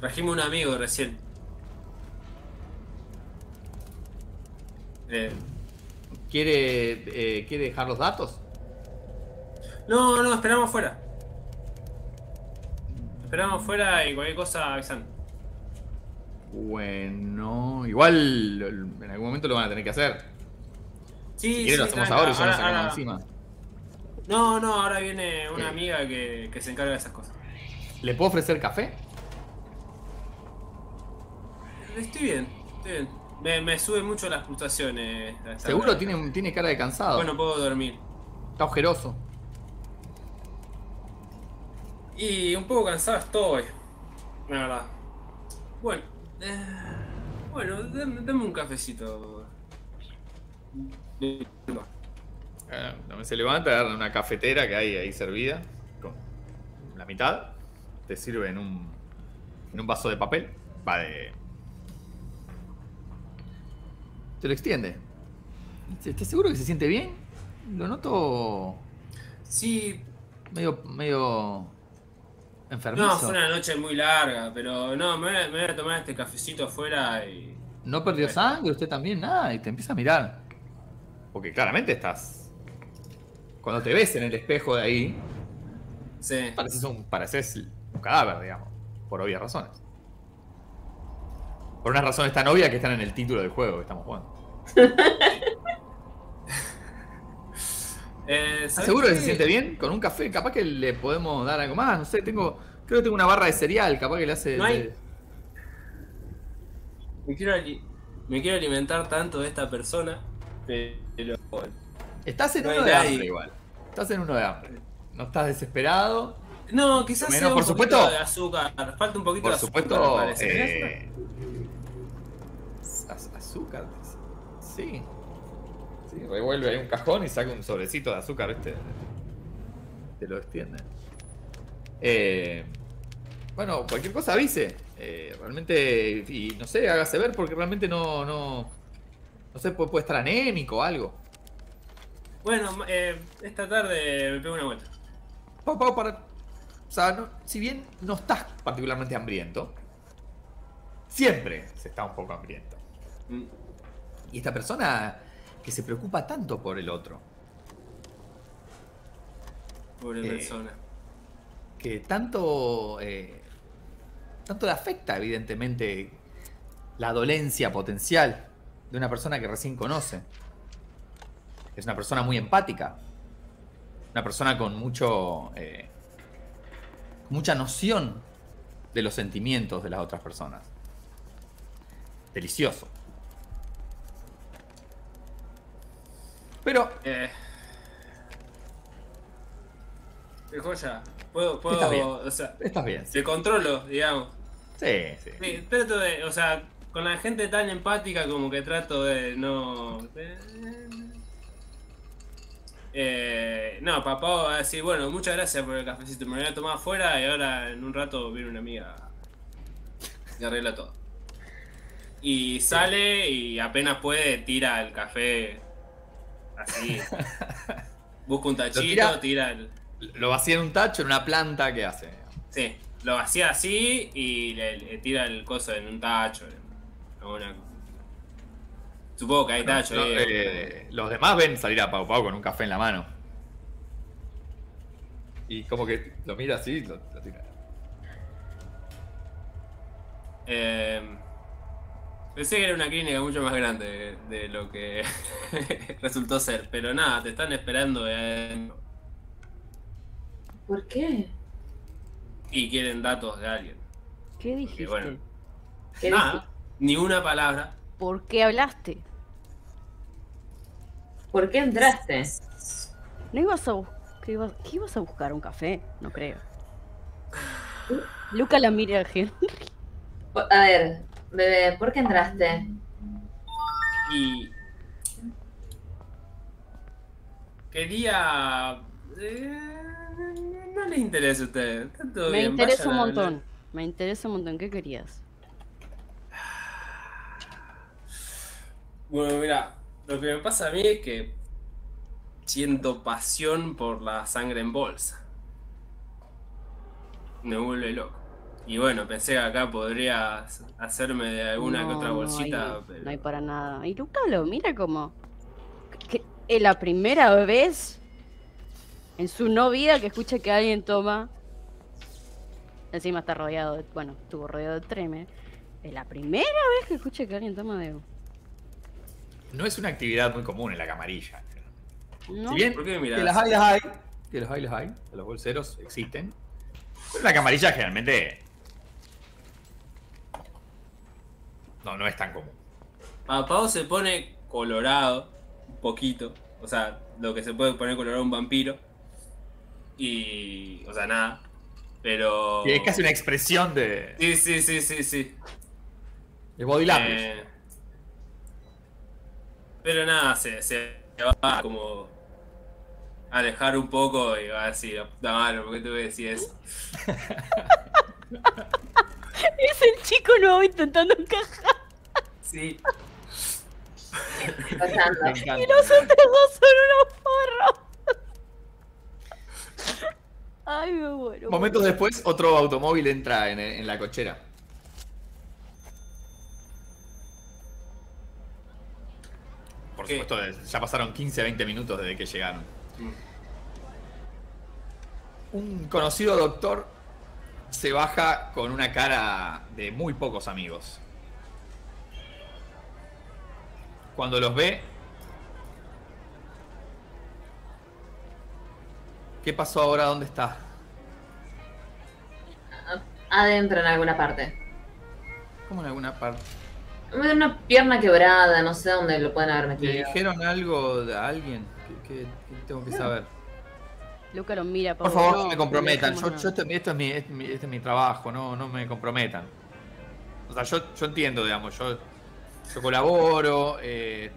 Trajimos un amigo recién. Eh, ¿Quiere, eh, ¿Quiere dejar los datos? no, no, esperamos afuera. Esperamos afuera y cualquier cosa avisan. Bueno, igual en algún momento lo van a tener que hacer. Sí, Si quiere lo sí, hacemos tranca, ahora y ya lo ahora- sacamos ahora- encima. No, no, ahora viene una amiga que, que se encarga de esas cosas. ¿Le puedo ofrecer café? estoy bien, estoy bien. Me, me sube mucho las pulsaciones. a esta Seguro hora. tiene, tiene cara de cansado. Bueno, puedo dormir. Está ojeroso. Y un poco cansado estoy. La verdad. Bueno. eh, bueno, dame, dame un cafecito. Eh, se levanta, agarra una cafetera que hay ahí servida. Con la mitad. Te sirve en un, en un vaso de papel. Va de. Te lo extiende. ¿Estás seguro que se siente bien? Lo noto Sí, medio. medio. enfermizo. no, fue una noche muy larga, pero no, me voy a, me voy a tomar este cafecito afuera y. ¿No perdió sangre usted también? Nada, y te empieza a mirar. Porque claramente estás. Cuando te ves en el espejo de ahí, Sí. pareces un, pareces un cadáver, digamos. Por obvias razones. Por unas razones tan obvias que están en el título del juego que estamos jugando. Eh, ¿Estás ¿sabes seguro que se siente bien? Con un café, capaz que le podemos dar algo más. No sé, tengo. Creo que tengo una barra de cereal, capaz que le hace. No hay- de- Me quiero, me quiero alimentar tanto de esta persona, pero. Estás en No uno de nadie. hambre igual. Estás en uno de hambre. No estás desesperado. No, quizás Menos, sea un por poquito supuesto. de azúcar. Falta un poquito Por de azúcar. supuesto, me eh, az- azúcar. Sí. Sí, revuelve ahí un cajón y saca un sobrecito de azúcar, ¿viste? Te lo extiende. Eh, bueno, cualquier cosa avise. Eh, realmente, y no sé, hágase ver porque realmente no, no, no sé, puede, puede estar anémico o algo. Bueno, eh, esta tarde me pego una vuelta. Pa- pa- para, o sea, no- si bien no estás particularmente hambriento, siempre se está un poco hambriento. Mm. Y esta persona que se preocupa tanto por el otro, Pobre Eh, persona. que tanto, eh, tanto le afecta evidentemente la dolencia potencial de una persona que recién conoce. Es una persona muy empática, una persona con mucho, eh, mucha noción de los sentimientos de las otras personas. Delicioso. Pero Eh, de joya. Puedo, puedo, Está bien. o sea, estás bien. Te controlo, digamos. sí. sí. Sí, trato de, o sea, con la gente tan empática como que trato de no... de- Eh, no, papá va a decir, bueno, muchas gracias por el cafecito, me lo voy a tomar afuera y ahora en un rato viene una amiga y arregla todo. Y sale y apenas puede tira el café así. Busca un tachito, tira- tira el... Lo vacía en un tacho, en una planta, ¿qué hace? Sí, lo vacía así y le, le tira el coso en un tacho. en alguna- Supongo que ahí. eh, los demás ven salir a Pau Pau con un café en la mano. Y como que lo mira así y lo, lo tira. Eh, pensé que era una clínica mucho más grande de, de lo que resultó ser, pero nada, te están esperando ¿Por qué? y quieren datos de alguien. ¿Qué dijiste? bueno. ¿Qué Nada, ni una palabra. ¿Por qué hablaste? ¿Por qué entraste? ¿No ibas a, ¿qué ibas, qué ibas a buscar? ¿Un café? No creo. Luca la mira a Henry. A ver, bebé, ¿por qué entraste? Y quería eh, no le interesa a usted. Todo Me bien, interesa un montón. Me interesa un montón. ¿Qué querías? Bueno, mira, lo que me pasa a mí es que siento pasión por la sangre en bolsa. Me vuelve loco. Y bueno, pensé que acá podrías hacerme de alguna que No, otra no bolsita, hay, pero no hay para nada. Y Luca lo mira como. Que es la primera vez en su no vida que escucha que alguien toma. Encima está rodeado de. Bueno, estuvo rodeado de treme. Es la primera vez que escucha que alguien toma de. No es una actividad muy común en la camarilla. ¿No? Si bien ¿Por qué que las hay, las hay, que los hay, los hay, los bolseros existen. Pero en la camarilla generalmente No, no es tan común. Pau Pau se pone colorado, un poquito. O sea, lo que se puede poner colorado un vampiro. Y. O sea, nada. Pero. Y es casi una expresión de, Sí, sí, sí, sí, sí. de body language. Eh, pero nada, se, se va como a alejar un poco y va a decir, la puta madre, ¿por qué tuve que decir eso? Es el chico nuevo intentando encajar. Sí. Y los otros dos son unos porros. Ay, me muero. Momentos después, otro automóvil entra en, en la cochera. Por ¿Qué? supuesto, ya pasaron 15, 20 minutos desde que llegaron. Un conocido doctor se baja con una cara de muy pocos amigos. Cuando los ve... ¿Qué pasó ahora? ¿Dónde está? Adentro en alguna parte. ¿Cómo en alguna parte? Una pierna quebrada, no sé dónde lo pueden haber ¿Le metido. dijeron algo a alguien? ¿Qué, qué- qué tengo que saber? Luca lo mira Por favor, no no, me comprometan. Yo, yo esto, esto es mi, es mi- este es mi trabajo, no, no me comprometan. O sea, yo, yo entiendo, digamos, yo, yo colaboro, eh,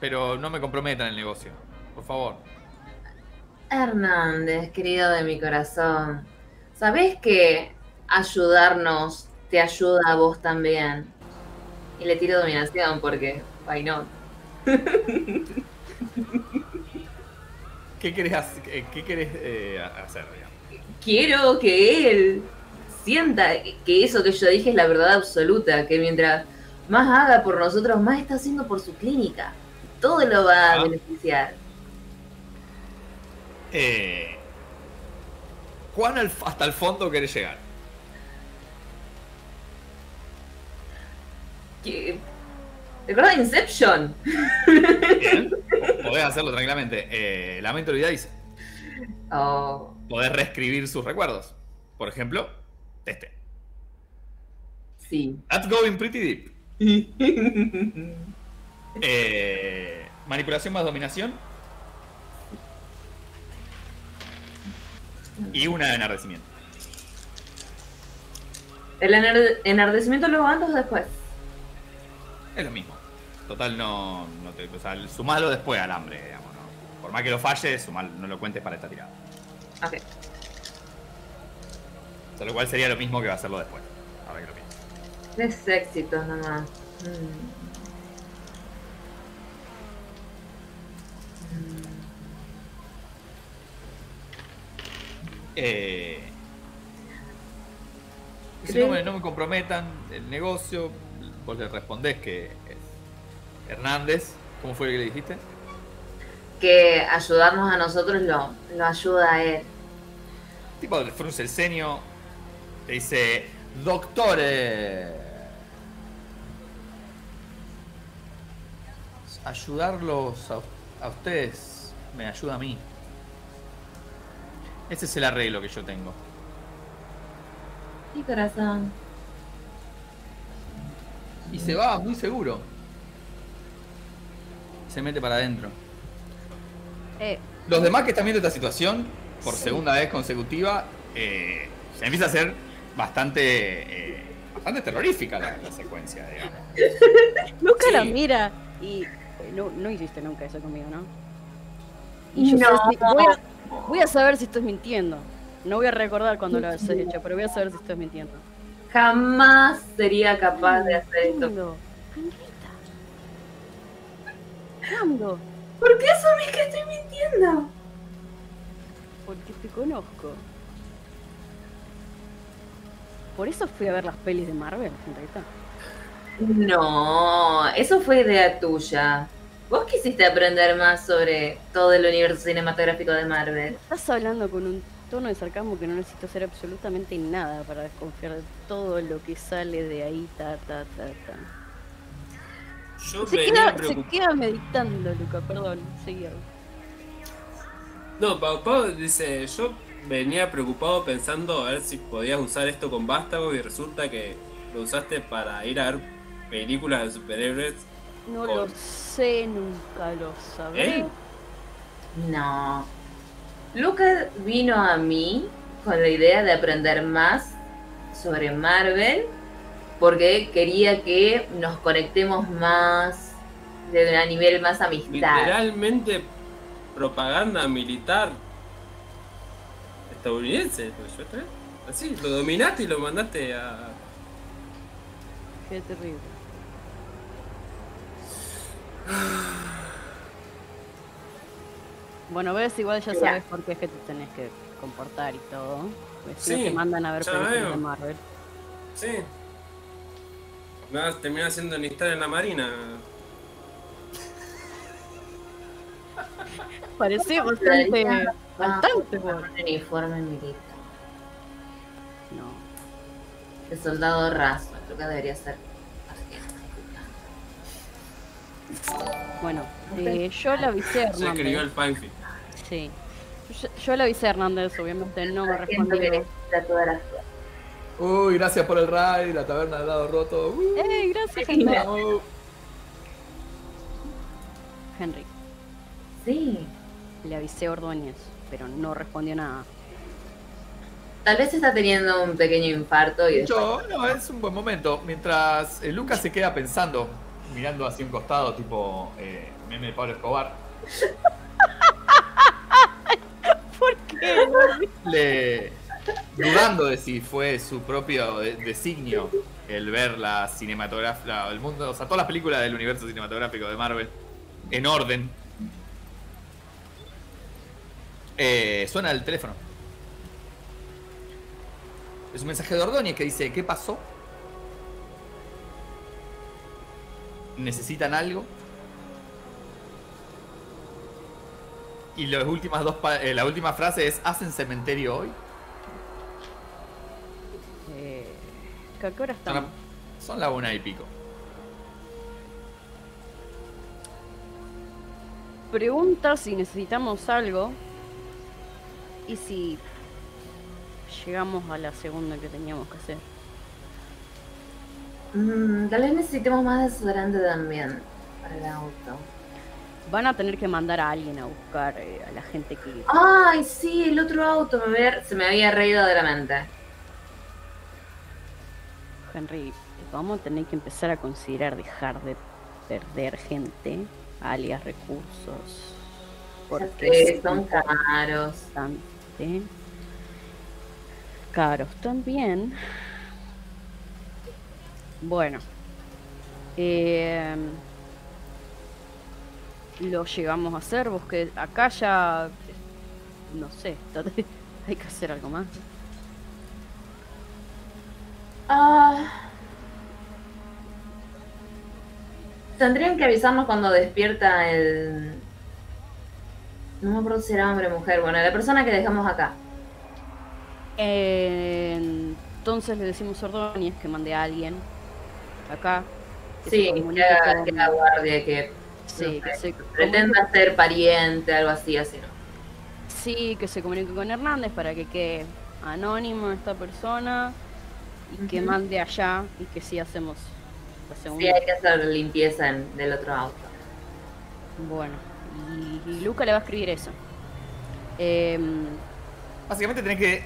pero no me comprometan el negocio. Por favor. Hernández, querido de mi corazón, ¿sabés que ayudarnos te ayuda a vos también? Y le tiro dominación porque, why not? ¿Qué querés, hacer- qué, qué querés eh, hacer, digamos? Quiero que él sienta que eso que yo dije es la verdad absoluta, que mientras más haga por nosotros, más está haciendo por su clínica. Todo lo va a Ah. beneficiar. Eh, ¿Cuán al- hasta el fondo querés llegar? Que- ¿Recordás Inception? Bien, podés hacerlo tranquilamente. Eh, Lamento olvidar dice. Oh, Podés reescribir sus recuerdos. Por ejemplo, este. sí. That's going pretty deep. Eh, manipulación más dominación. Y una de enardecimiento. ¿El ener- enardecimiento luego antes o después? Es lo mismo. Total, no, no te. O sea, sumalo después al hambre, digamos. ¿no? Por más que lo falles, sumalo, no lo cuentes para esta tirada. Ok. O sea, lo cual sería lo mismo que va a hacerlo después. Ahora que lo pienso. Tres éxitos nomás. Mm. Eh, si Creo- no me, no me comprometan el negocio, vos le respondés que es Hernández. ¿Cómo fue que le dijiste? Que ayudarnos a nosotros lo, lo ayuda a él. El tipo le frunce el ceño, te dice, doctor, eh, ayudarlos a, a ustedes me ayuda a mí. Ese es el arreglo que yo tengo. Sí, corazón. Y se va muy seguro. Se mete para adentro. Eh, Los demás que están viendo esta situación, por Sí. segunda vez consecutiva, eh, se empieza a hacer bastante, eh, bastante terrorífica la, la secuencia, digamos. Luca Sí. la mira y. No, no hiciste nunca eso conmigo, ¿no? Y yo No. sé si- voy, a, voy a saber si estás mintiendo. No voy a recordar cuando lo has hecho, pero voy a saber si estás mintiendo. Jamás sería capaz de hacer esto. ¿Cuándo? ¿Cuándo? ¿Por qué asumís que estoy mintiendo? Porque te conozco. Por eso fui a ver las pelis de Marvel, Henrietta. No, eso fue idea tuya. Vos quisiste aprender más sobre todo el universo cinematográfico de Marvel. Estás hablando con un tono de sarcasmo que no necesito hacer absolutamente nada para desconfiar de todo lo que sale de ahí, ta, ta, ta, ta. Yo Se queda, se preocupado. queda meditando, Luca, perdón. Seguí. No, Pau Pau dice, yo venía preocupado pensando a ver si podías usar esto con Vástago y resulta que lo usaste para ir a ver películas de superhéroes. No Con- lo sé, nunca lo sabré. ¿Eh? No. Lucas vino a mí con la idea de aprender más sobre Marvel porque quería que nos conectemos más de a nivel más amistad. Literalmente propaganda militar estadounidense. pues, te- Así, lo dominaste y lo mandaste a. Qué terrible. Bueno, ves, igual ya sabes por qué es que te tenés que comportar y todo. Pues si no Sí, te mandan a ver películas de Marvel. Sí. Me vas a terminar haciendo enlistar en la marina. Parece bastante. Bastante un uniforme militar. No. De soldado raso. Lucas debería ser. Bueno, eh, yo le avisé a Se escribió el fanfic. Sí. Yo, yo le avisé a Hernández, obviamente no me respondió. Uy, gracias por el raid, la taberna del lado roto. Uh, ¡Ey, gracias, Henry! no. Henry, Sí. le avisé a Ordóñez, pero no respondió nada. Tal vez está teniendo un pequeño infarto y después Yo, no, es un buen momento. Mientras eh, Lucas se queda pensando, mirando hacia un costado, tipo eh, meme de Pablo Escobar. dudando de si fue su propio de- designio el ver la cinematografía, el mundo, o sea, todas las películas del universo cinematográfico de Marvel en orden. Eh, suena el teléfono. Es un mensaje de Ordóñez que dice, ¿qué pasó? ¿Necesitan algo? Y las últimas dos pa- eh, la última frase es ¿hacen cementerio hoy? Eh, ¿A qué hora Son estamos? la, son la una y pico. Pregunta si necesitamos algo y si llegamos a la segunda que teníamos que hacer. Mm, tal vez necesitemos más desodorante también para el auto. Van a tener que mandar a alguien a buscar eh, a la gente que... Ay, sí, el otro auto me había- se me había reído de la mente. Henry, vamos a tener que empezar a considerar dejar de perder gente, alias recursos. Porque son caros. bastante caros también. Bueno, eh, lo llegamos a hacer, vos que acá ya, no sé, hay que hacer algo más. Ah. Tendrían que avisarnos cuando despierta el. No me acuerdo si era hombre o mujer. Bueno, la persona que dejamos acá. Eh, entonces le decimos a Ordóñez que mande a alguien acá. que Sí, que haga, que haga guardia, que Sí, no que se pretenda ser pariente, algo así, así, ¿no? Sí, que se comunique con Hernández para que quede anónimo esta persona y que mande allá y que sí hacemos la segunda. Sí, hay que hacer limpieza en- del otro auto. Bueno, y, y Luca le va a escribir eso. Em, Básicamente tenés que.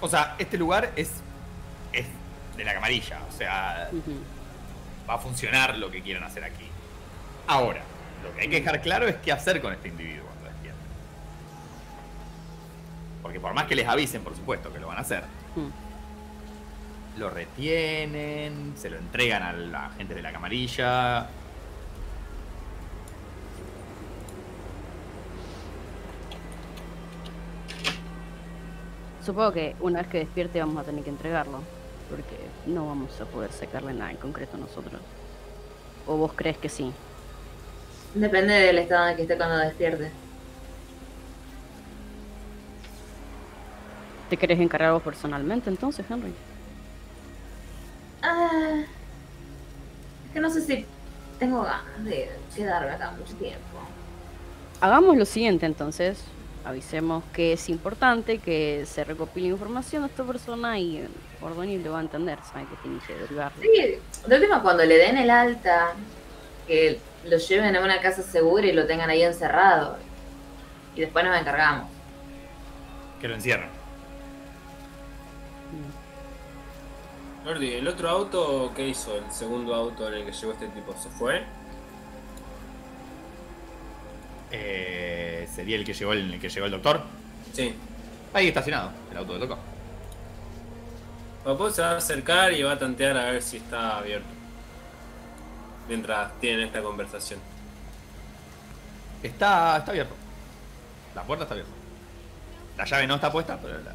O sea, este lugar es. es de la camarilla. O sea. Va a funcionar lo que quieran hacer aquí. Ahora, lo que hay que dejar claro es qué hacer con este individuo cuando despierte. Porque por más que les avisen, por supuesto, que lo van a hacer, Mm. lo retienen, se lo entregan a la gente de la camarilla. Supongo que una vez que despierte vamos a tener que entregarlo, porque no vamos a poder sacarle nada en concreto nosotros. ¿O vos crees que sí? Depende del estado en el que esté cuando despierte. ¿Te querés encargar vos personalmente entonces, Henry? Ah, es que no sé si tengo ganas de quedarme acá mucho tiempo. Hagamos lo siguiente entonces. avisemos que es importante que se recopile información de esta persona y Ordóñez lo va a entender, sabe que tiene que derivarlo. Sí, de última cuando le den el alta, que lo lleven a una casa segura y lo tengan ahí encerrado. Y después nos encargamos. Que lo encierren. Jordi, ¿el otro auto qué hizo? ¿El segundo auto en el que llegó este tipo? ¿Se fue? Eh, sería el que llegó el, el que llegó el doctor. Sí. Ahí estacionado, el auto del doctor. Papá se va a acercar y va a tantear a ver si está abierto. Mientras tienen esta conversación. Está, está abierto. La puerta está abierta. La llave no está puesta, pero la-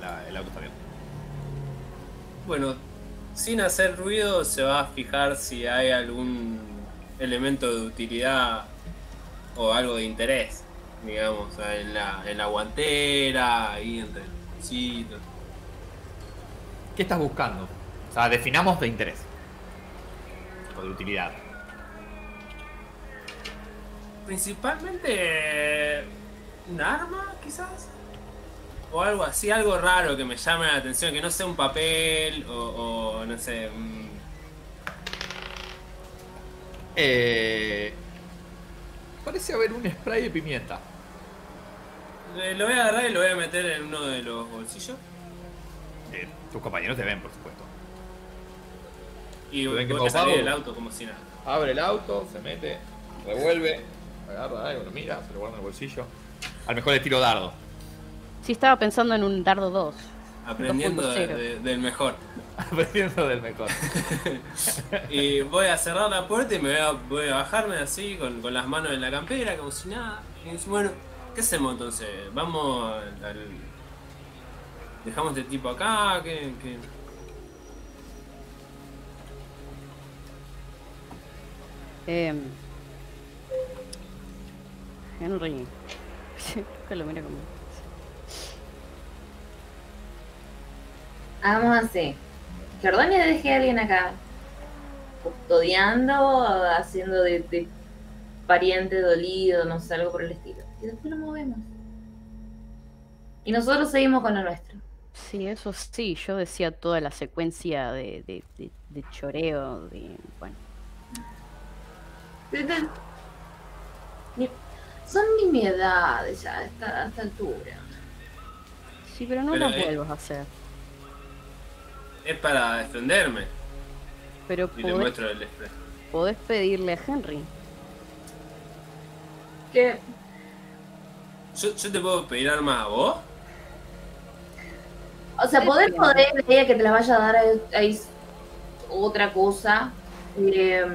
la- el auto está abierto. Bueno, sin hacer ruido se va a fijar si hay algún elemento de utilidad o algo de interés, digamos, en la, en la guantera, ahí entre los bolsitos. ¿Qué estás buscando? O sea, definamos de interés. O de utilidad. Principalmente un arma, quizás. O algo así, algo raro que me llame la atención, que no sea un papel o, o no sé. un- Eh, parece haber un spray de pimienta. Eh, Lo voy a agarrar y lo voy a meter en uno de los bolsillos. Eh, tus compañeros te ven, por supuesto. Y ¿Ven que salir del auto como si nada. Abre el auto, se mete, revuelve, agarra algo, lo mira, se lo guarda en el bolsillo. Al mejor le tiro dardo. Sí, estaba pensando en un dardo 2. Aprendiendo de- 2.0. de- del mejor. Aprendiendo del mejor. Y voy a cerrar la puerta y me voy a, voy a bajarme así con, con las manos en la campera, como si nada. Y bueno, ¿qué hacemos entonces? Vamos al. ¿Dejamos este tipo acá? ¿Qué, qué? Em, Henry. que lo mira como. Hagamos así. Que Ordóñez deje a alguien acá custodiando, haciendo de, de pariente dolido, no sé, algo por el estilo. Y después lo movemos. Y nosotros seguimos con lo nuestro. Sí, eso sí, yo decía toda la secuencia de, de, de- de choreo, de. Bueno. Son ni mi edad ya a esta, a esta altura. Sí, pero no Pero, lo eh, vuelvas a hacer. Es para defenderme. Pero Y le podés, muestro el podés pedirle a Henry. Que ¿Yo, yo te puedo pedir armas a vos? O sea, poder poder de ella que te la vaya a dar es otra cosa. eh,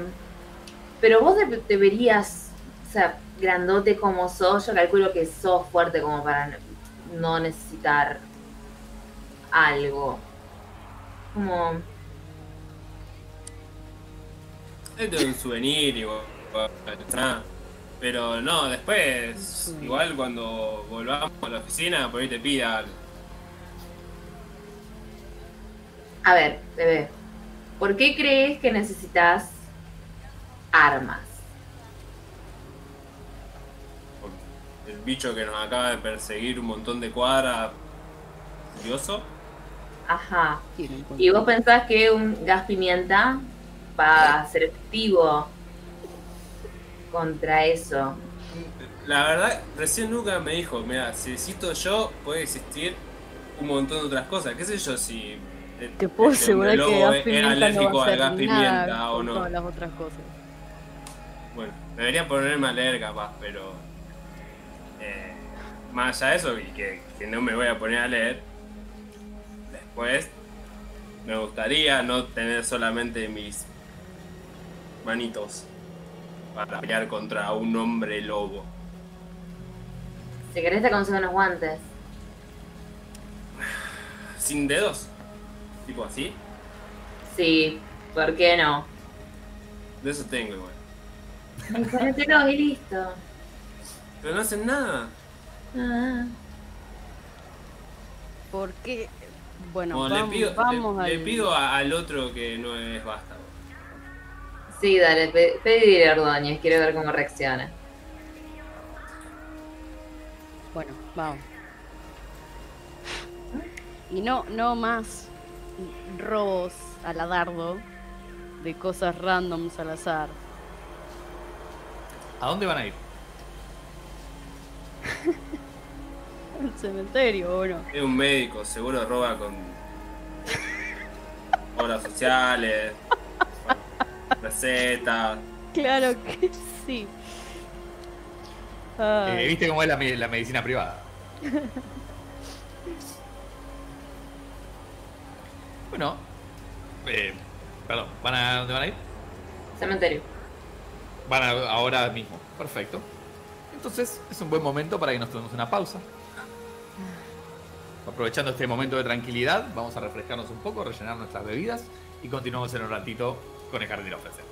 pero vos de- deberías, o sea, grandote como sos, yo calculo que sos fuerte como para no- necesitar algo. Como, Este es un souvenir nada. Pero no, después, igual cuando volvamos a la oficina, por ahí te pida a ver, bebé, ¿por qué crees que necesitas armas? El bicho que nos acaba de perseguir un montón de cuadras, curioso. Ajá. ¿Y vos pensás que un gas pimienta va a ser efectivo contra eso? La verdad, recién Luca me dijo, mira, si existo yo, puede existir un montón de otras cosas. ¿Qué sé yo si Te puedo este asegurar que gas pimienta alérgico no va a al hacer gas nada pimienta o no? todas las otras cosas. Bueno, debería ponerme a leer capaz, pero eh, más allá de eso, y que, que no me voy a poner a leer, después me gustaría no tener solamente mis manitos para pelear contra un hombre lobo. Si querés te consigo unos guantes. Sin dedos, tipo así, Sí, ¿por qué no? de eso tengo igual. Y ponételos y listo. Pero no hacen nada. Ah. ¿Por qué? Bueno, vamos, le pido, vamos le, pido a- al otro que no es vástago. Sí, dale, pe- pedile a Ordóñez, quiero ver cómo reacciona. Bueno, vamos. Y no, no más robos a la dardo de cosas randoms al azar. ¿A dónde van a ir? Al cementerio, ¿o no? Es un médico, seguro roba con obras sociales, recetas. Claro que sí. Eh, ¿Viste cómo es la, la medicina privada? bueno, eh, perdón, ¿van a dónde van a ir? Cementerio. Van a, ahora mismo. Perfecto. Entonces es un buen momento para que nos tomemos una pausa. Aprovechando este momento de tranquilidad, vamos a refrescarnos un poco, rellenar nuestras bebidas y continuamos en un ratito con el jardín ofrecer.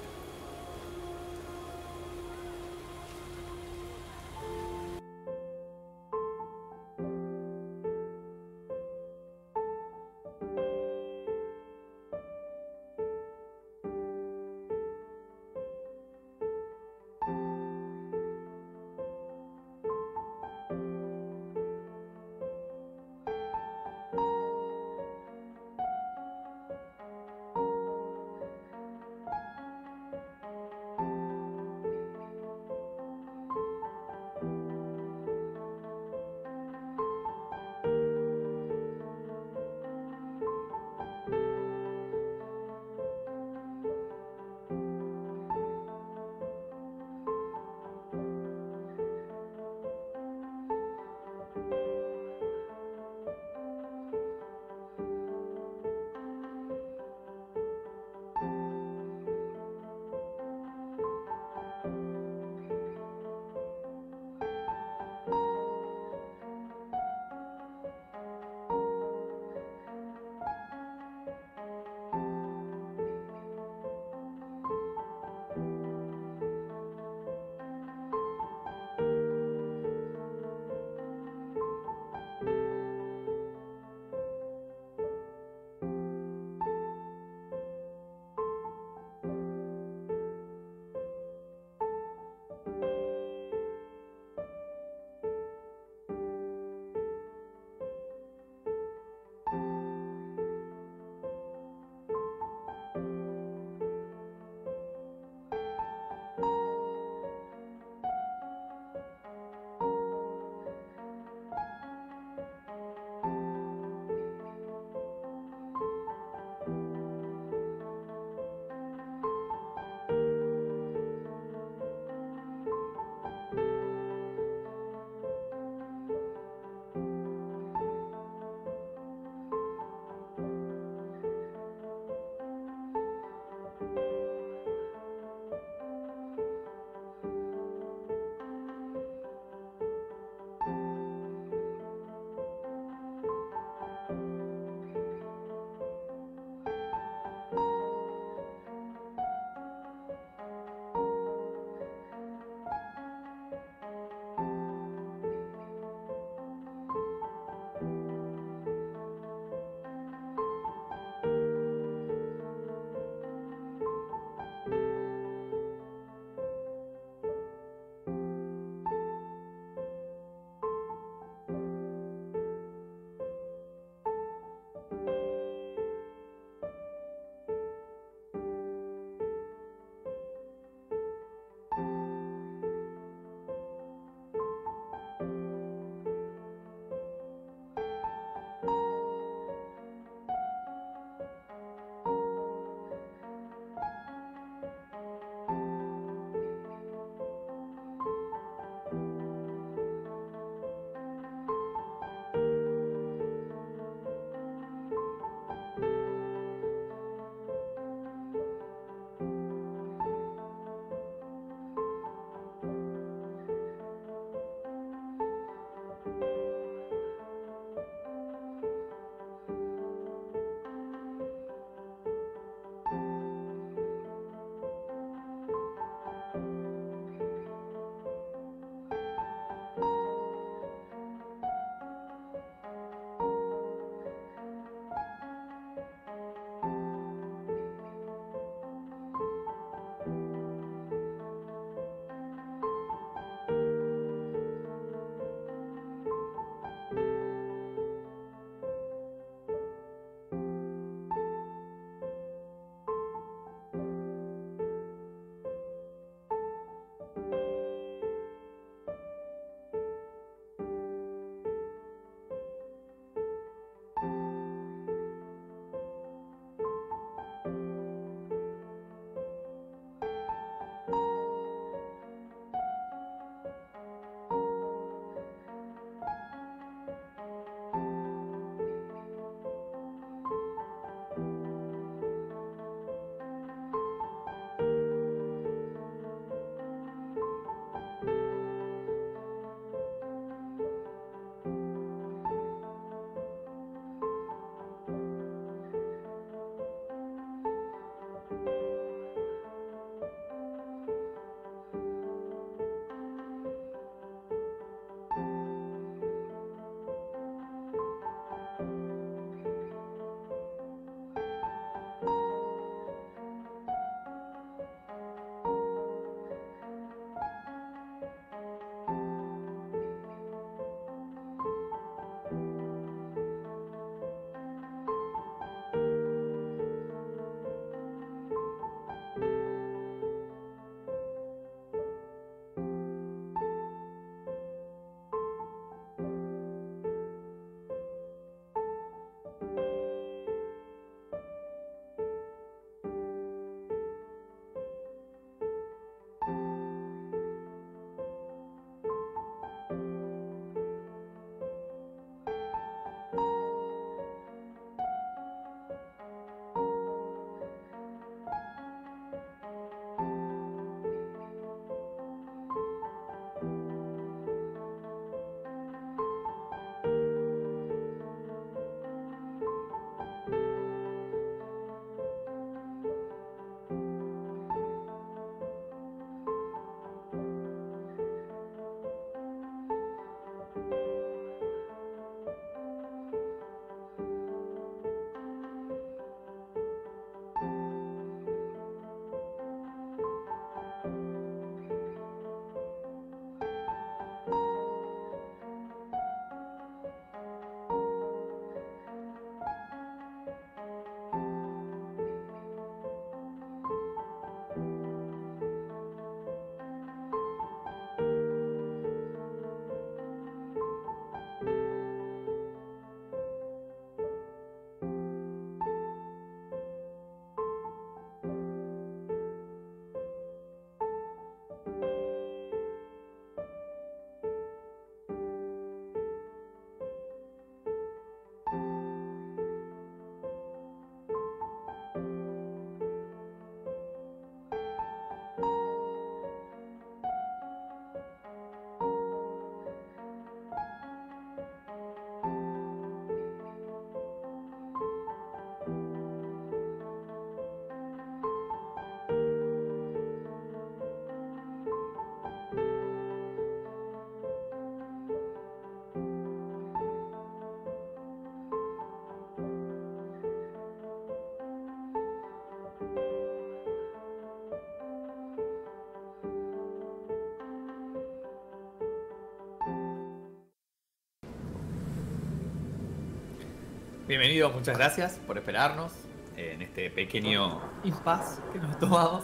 Bienvenido, muchas gracias por esperarnos en este pequeño impasse que nos tomamos.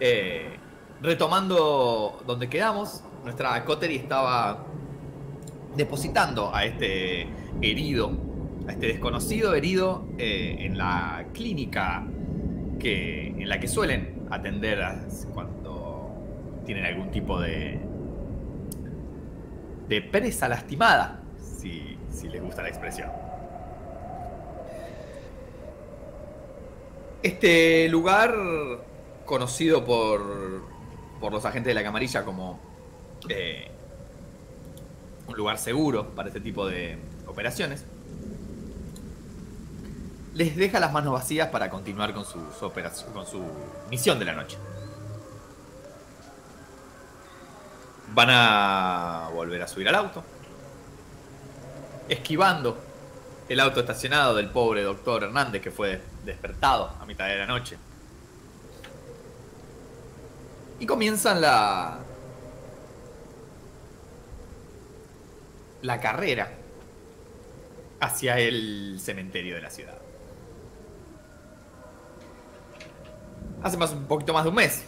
Eh, retomando donde quedamos, nuestra Coterie estaba depositando a este herido, a este desconocido herido eh, en la clínica que, en la que suelen atender cuando tienen algún tipo de, de presa lastimada, si, si les gusta la expresión. Este lugar, conocido por, por los agentes de la camarilla como eh, un lugar seguro para este tipo de operaciones, les deja las manos vacías para continuar con, sus operaci- con su misión de la noche. Van a volver a subir al auto, esquivando el auto estacionado del pobre doctor Hernández que fue despertado a mitad de la noche. Y comienzan la. la carrera hacia el cementerio de la ciudad. Hace más un poquito más de un mes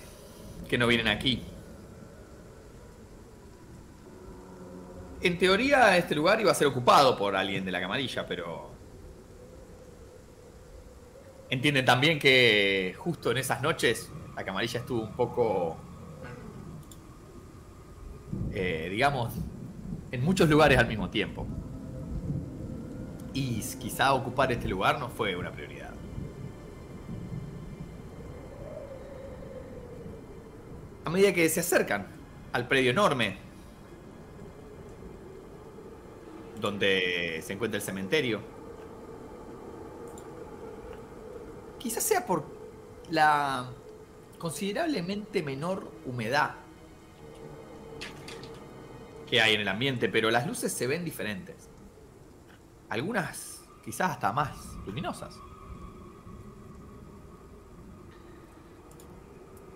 que no vienen aquí. En teoría este lugar iba a ser ocupado por alguien de la camarilla, pero entienden también que justo en esas noches la camarilla estuvo un poco, eh, digamos, en muchos lugares al mismo tiempo. Y quizá ocupar este lugar no fue una prioridad. A medida que se acercan al predio enorme donde se encuentra el cementerio, quizás sea por la considerablemente menor humedad que hay en el ambiente, pero las luces se ven diferentes. Algunas quizás hasta más luminosas.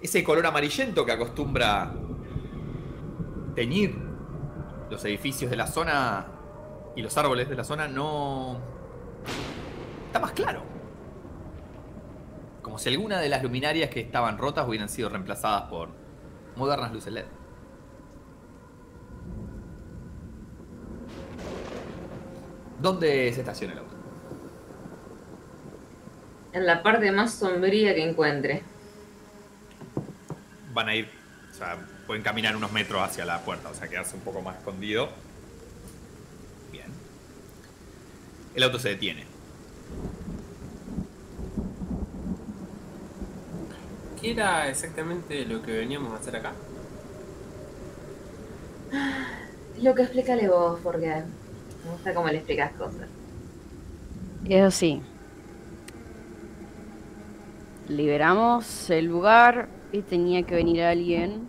Ese color amarillento que acostumbra teñir los edificios de la zona y los árboles de la zona no... Está más claro. Como si alguna de las luminarias que estaban rotas hubieran sido reemplazadas por modernas luces LED. ¿Dónde se estaciona el auto? En la parte más sombría que encuentre. Van a ir, o sea, pueden caminar unos metros hacia la puerta, o sea, quedarse un poco más escondido. Bien. El auto se detiene. ¿Qué era exactamente lo que veníamos a hacer acá? Lo que explícale vos, porque me gusta cómo le explicas cosas. Eso sí. Liberamos el lugar y tenía que venir alguien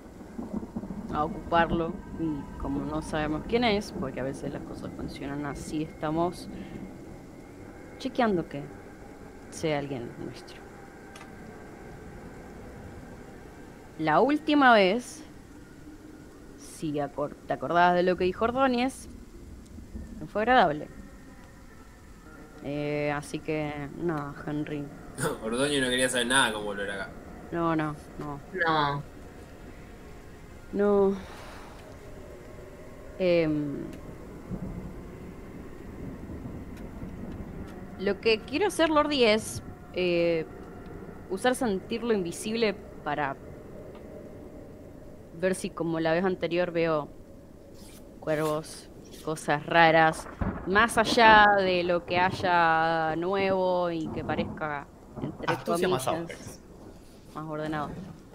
a ocuparlo. Y como no sabemos quién es, porque a veces las cosas funcionan así, estamos chequeando que sea alguien nuestro. La última vez, si acor- te acordabas de lo que dijo Ordóñez, no fue agradable. Eh, así que, no, Henry. Ordoño no quería saber nada con volver acá. No, no, no. No, No. Em, lo que quiero hacer, Lordi, es eh, usar sentir lo invisible para ver si, como la vez anterior, veo cuervos, cosas raras, más allá de lo que haya nuevo y que parezca entre Astucia más comillas, Apex. más ordenado.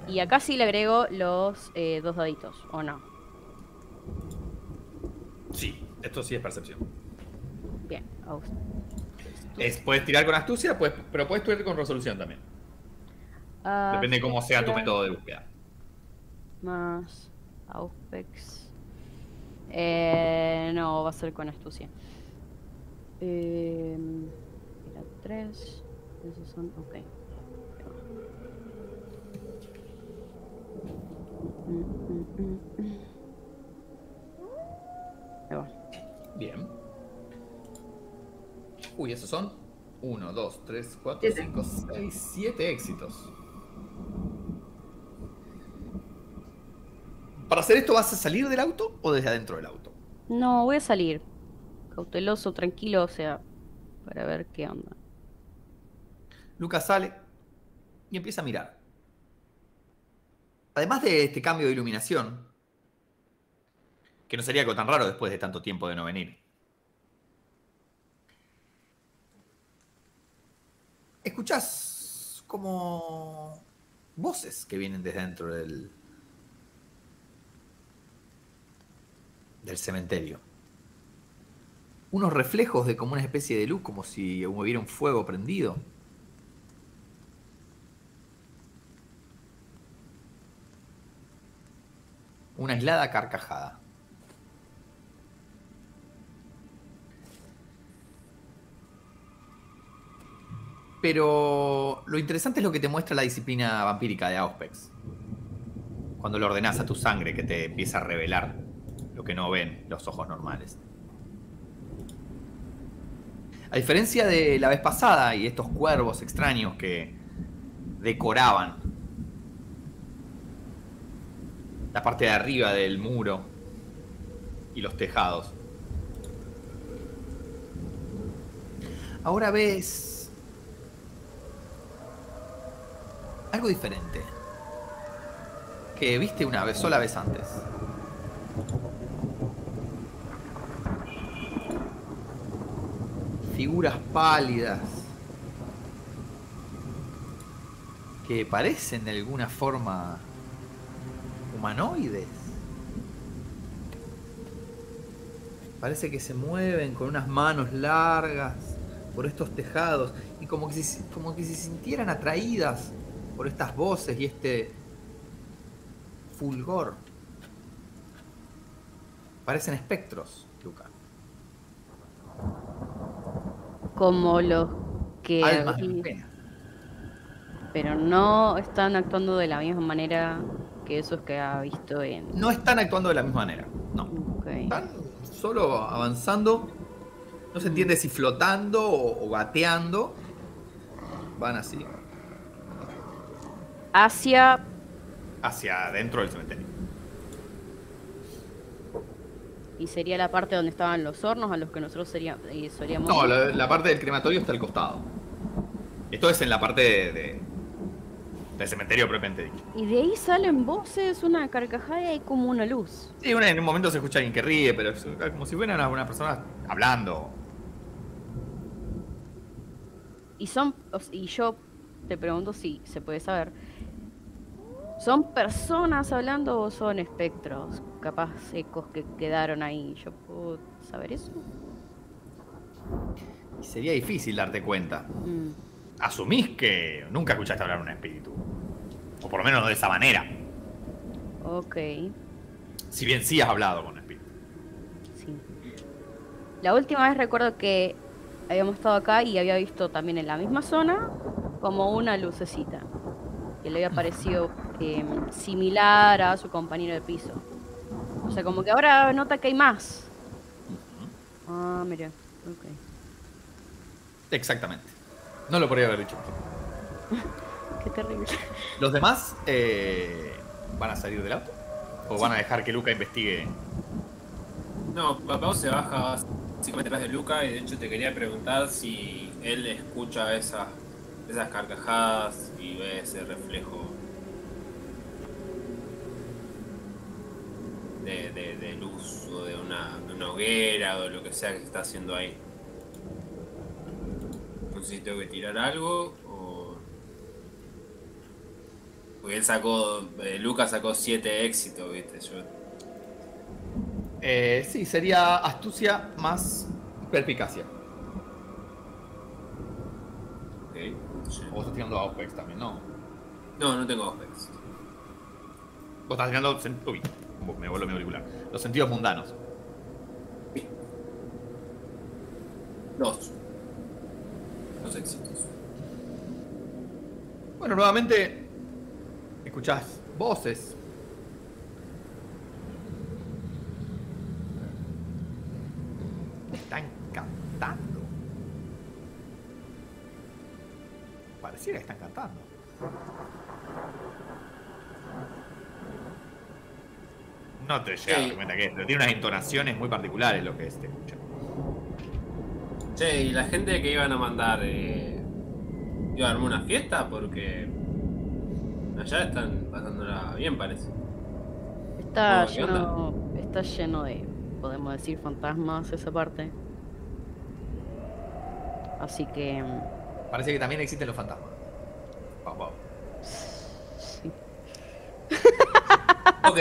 Y acá sí le agrego los eh, dos daditos, ¿o no? Sí, esto sí es percepción. Bien. aus- Es, puedes tirar con astucia, pues, pero puedes tirar con resolución también. Depende de cómo sea tu método de búsqueda. Más Auspex. Eh, no, va a ser con astucia. Eh, era 3. Esos son. Ok. Mm, mm, mm. Ahí va. Bien. Uy, esos son 1, 2, 3, 4, Siete. 5, 6, 7 éxitos. Para hacer esto, ¿vas a salir del auto o desde adentro del auto? No, voy a salir. Cauteloso, tranquilo, o sea, para ver qué onda. Lucas sale y empieza a mirar. Además de este cambio de iluminación, que no sería algo tan raro después de tanto tiempo de no venir. Escuchás como voces que vienen desde dentro del, del cementerio. Unos reflejos de como una especie de luz, como si hubiera un fuego prendido. Una aislada carcajada. Pero lo interesante es lo que te muestra la disciplina vampírica de Auspex. Cuando le ordenás a tu sangre que te empieza a revelar lo que no ven los ojos normales. A diferencia de la vez pasada y estos cuervos extraños que decoraban la parte de arriba del muro y los tejados. Ahora ves algo diferente que viste una vez sola vez antes. Figuras pálidas que parecen de alguna forma humanoides. Parece que se mueven con unas manos largas por estos tejados y como que, se, como que se sintieran atraídas por estas voces y este fulgor. Parecen espectros, Luca. Como los que... Almas pena. pero no están actuando de la misma manera que esos que ha visto en... No están actuando de la misma manera, no. Están solo avanzando. No se entiende si flotando o, o gateando. Van así. Hacia... Hacia adentro del cementerio. Y sería la parte donde estaban los hornos a los que nosotros sería, eh, solíamos... No, la, la parte del crematorio está al costado. Esto es en la parte de, de- del cementerio propiamente dicho. Y de ahí salen voces, una carcajada y como una luz. Sí, una- en un momento se escucha alguien que ríe, pero es como si fueran algunas personas hablando. Y son... Y yo te pregunto si se puede saber. ¿Son personas hablando o son espectros? Capaz ecos que quedaron ahí. ¿Yo puedo saber eso? Y sería difícil darte cuenta. Mm. Asumís que nunca escuchaste hablar un espíritu. O por lo menos no de esa manera. Ok, Si bien sí has hablado con un espíritu. sí. La última vez recuerdo que habíamos estado acá y había visto también en la misma zona como una lucecita. Que le había parecido eh, similar a su compañero de piso. O sea, como que ahora nota que hay más. Ah, mira. Ok. Exactamente. No lo podría haber dicho. Qué terrible. ¿Los demás eh, van a salir del auto? ¿O van a dejar que Luca investigue? No, Papá se baja básicamente detrás de Luca y de hecho te quería preguntar si él escucha esas, esas carcajadas y ve ese reflejo de, de- luz o de una, una hoguera o de lo que sea que está haciendo ahí. No sé si tengo que tirar algo o... Porque él sacó, eh, Luca sacó 7 éxitos, viste, yo Eh, sí, sería astucia más perspicacia. ok. O vos estás tirando a Opex también, ¿no? No, no tengo Opex. Vos estás tirando... Uy, me vuelvo mi auricular. Los sentidos mundanos. Dos. Dos éxitos. Bueno, nuevamente escuchás voces. Están cantando. Pareciera que están cantando. No te llegas a Sí. dar cuenta que es, pero tiene unas entonaciones muy particulares lo que es, te escucha. Che, y la gente que iban a mandar, eh, iba a armar una fiesta porque allá están pasándola bien, parece. Está Oh, ¿qué lleno, está lleno de, podemos decir, fantasmas esa parte. Así que mm, Parece que también existen los fantasmas. Pau, pau. sí. Ok.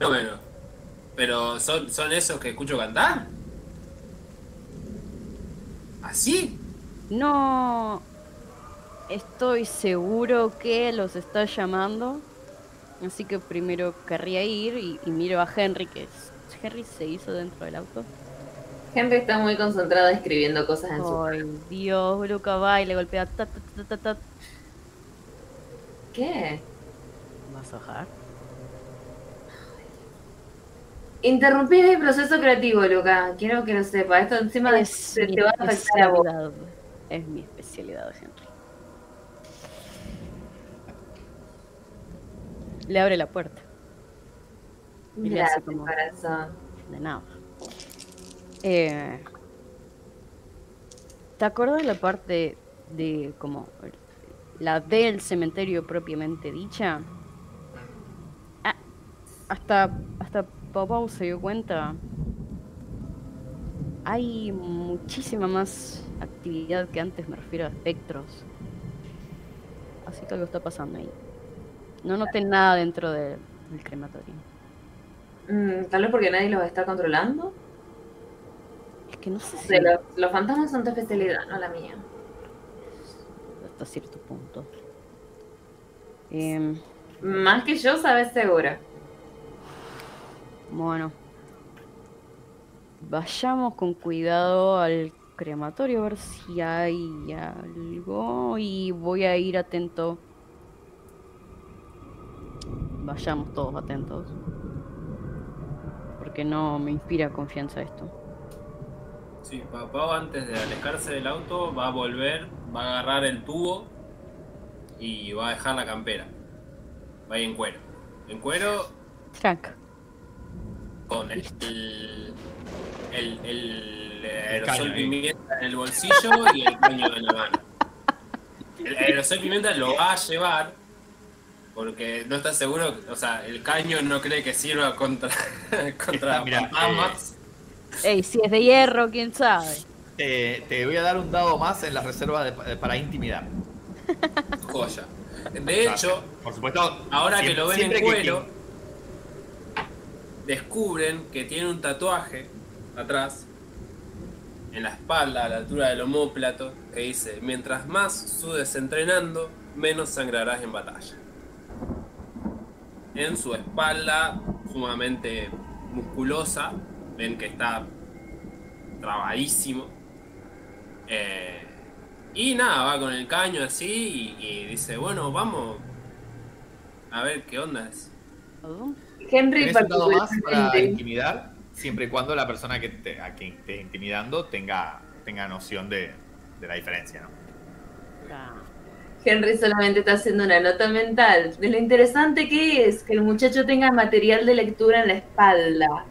No, bueno. Pero son, son esos que escucho cantar. ¿Así? No estoy seguro que los está llamando. Así que primero querría ir y, y miro a Henry, que es, Henry se hizo dentro del auto. Henry está muy concentrado escribiendo cosas en su. Ay, Dios, Luca va y le golpea. ta, ta, ta, ta, ta. ¿Qué? ¿Vas a bajar? Interrumpí mi proceso creativo, Luca. Quiero que lo sepa. Esto encima Es se te va a afectar a vos. Es mi especialidad, Henry. Le abre la puerta. Y le hace Gracias, como- corazón. De nada. Eh, ¿Te acuerdas la parte de como la del cementerio propiamente dicha? Ah, hasta hasta Pau se dio cuenta. Hay muchísima más actividad que antes, me refiero a espectros. Así que algo está pasando ahí. No noté nada dentro de- del crematorio. Mm, Tal vez porque nadie los está controlando. Es que no sé O si sea, los, los fantasmas son tu especialidad, no la mía. hasta cierto punto. Em, Más que yo, sabes segura. bueno. Vayamos con cuidado al crematorio a ver si hay algo y voy a ir atento. Vayamos todos atentos. Porque no me inspira confianza esto. Sí, papá antes de alejarse del auto va a volver, va a agarrar el tubo y va a dejar la campera. Va a ir en cuero. En cuero Frank, con el, el, el, el aerosol pimienta en el bolsillo y el caño en la mano. El aerosol pimienta lo va a llevar porque no está seguro, o sea, el caño no cree que sirva contra, contra Está, mira, fantasmas. Ey, si es de hierro, quién sabe. Te, te voy a dar un dado más en la reserva de- para intimidar. Joya. De hecho, por supuesto, ahora que lo ven en que- cuero, descubren que tiene un tatuaje atrás, en la espalda, a la altura del omóplato, que dice, mientras más sudes entrenando, menos sangrarás en batalla. En su espalda, sumamente musculosa, ven que está trabadísimo. Eh, y nada, va con el caño así y, y dice, bueno, vamos a ver qué onda es. Henry dado más para intimidar, siempre y cuando la persona que te, a quien estés intimidando tenga, tenga noción de, de la diferencia, ¿no? Ah. Henry solamente está haciendo una nota mental de lo interesante que es que el muchacho tenga material de lectura en la espalda.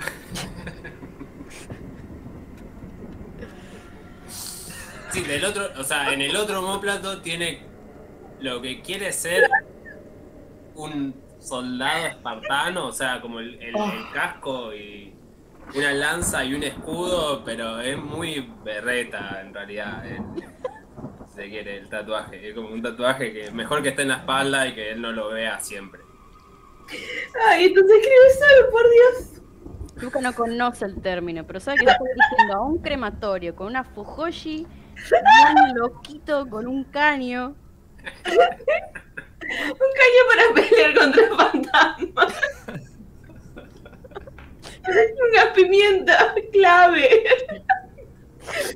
Sí, del otro, o sea, en el otro homóplato tiene lo que quiere ser un soldado espartano, o sea, como el, el- el casco y una lanza y un escudo, pero es muy berreta en realidad. el- se quiere, el tatuaje. Es como un tatuaje que mejor que esté en la espalda y que él no lo vea siempre. Ay, entonces escribe solo, por Dios. Luca no conoce el término, pero sabe que está diciendo a un crematorio con una Fujoshi, un loquito con un caño. Un caño para pelear contra fantasmas. Una pimienta clave.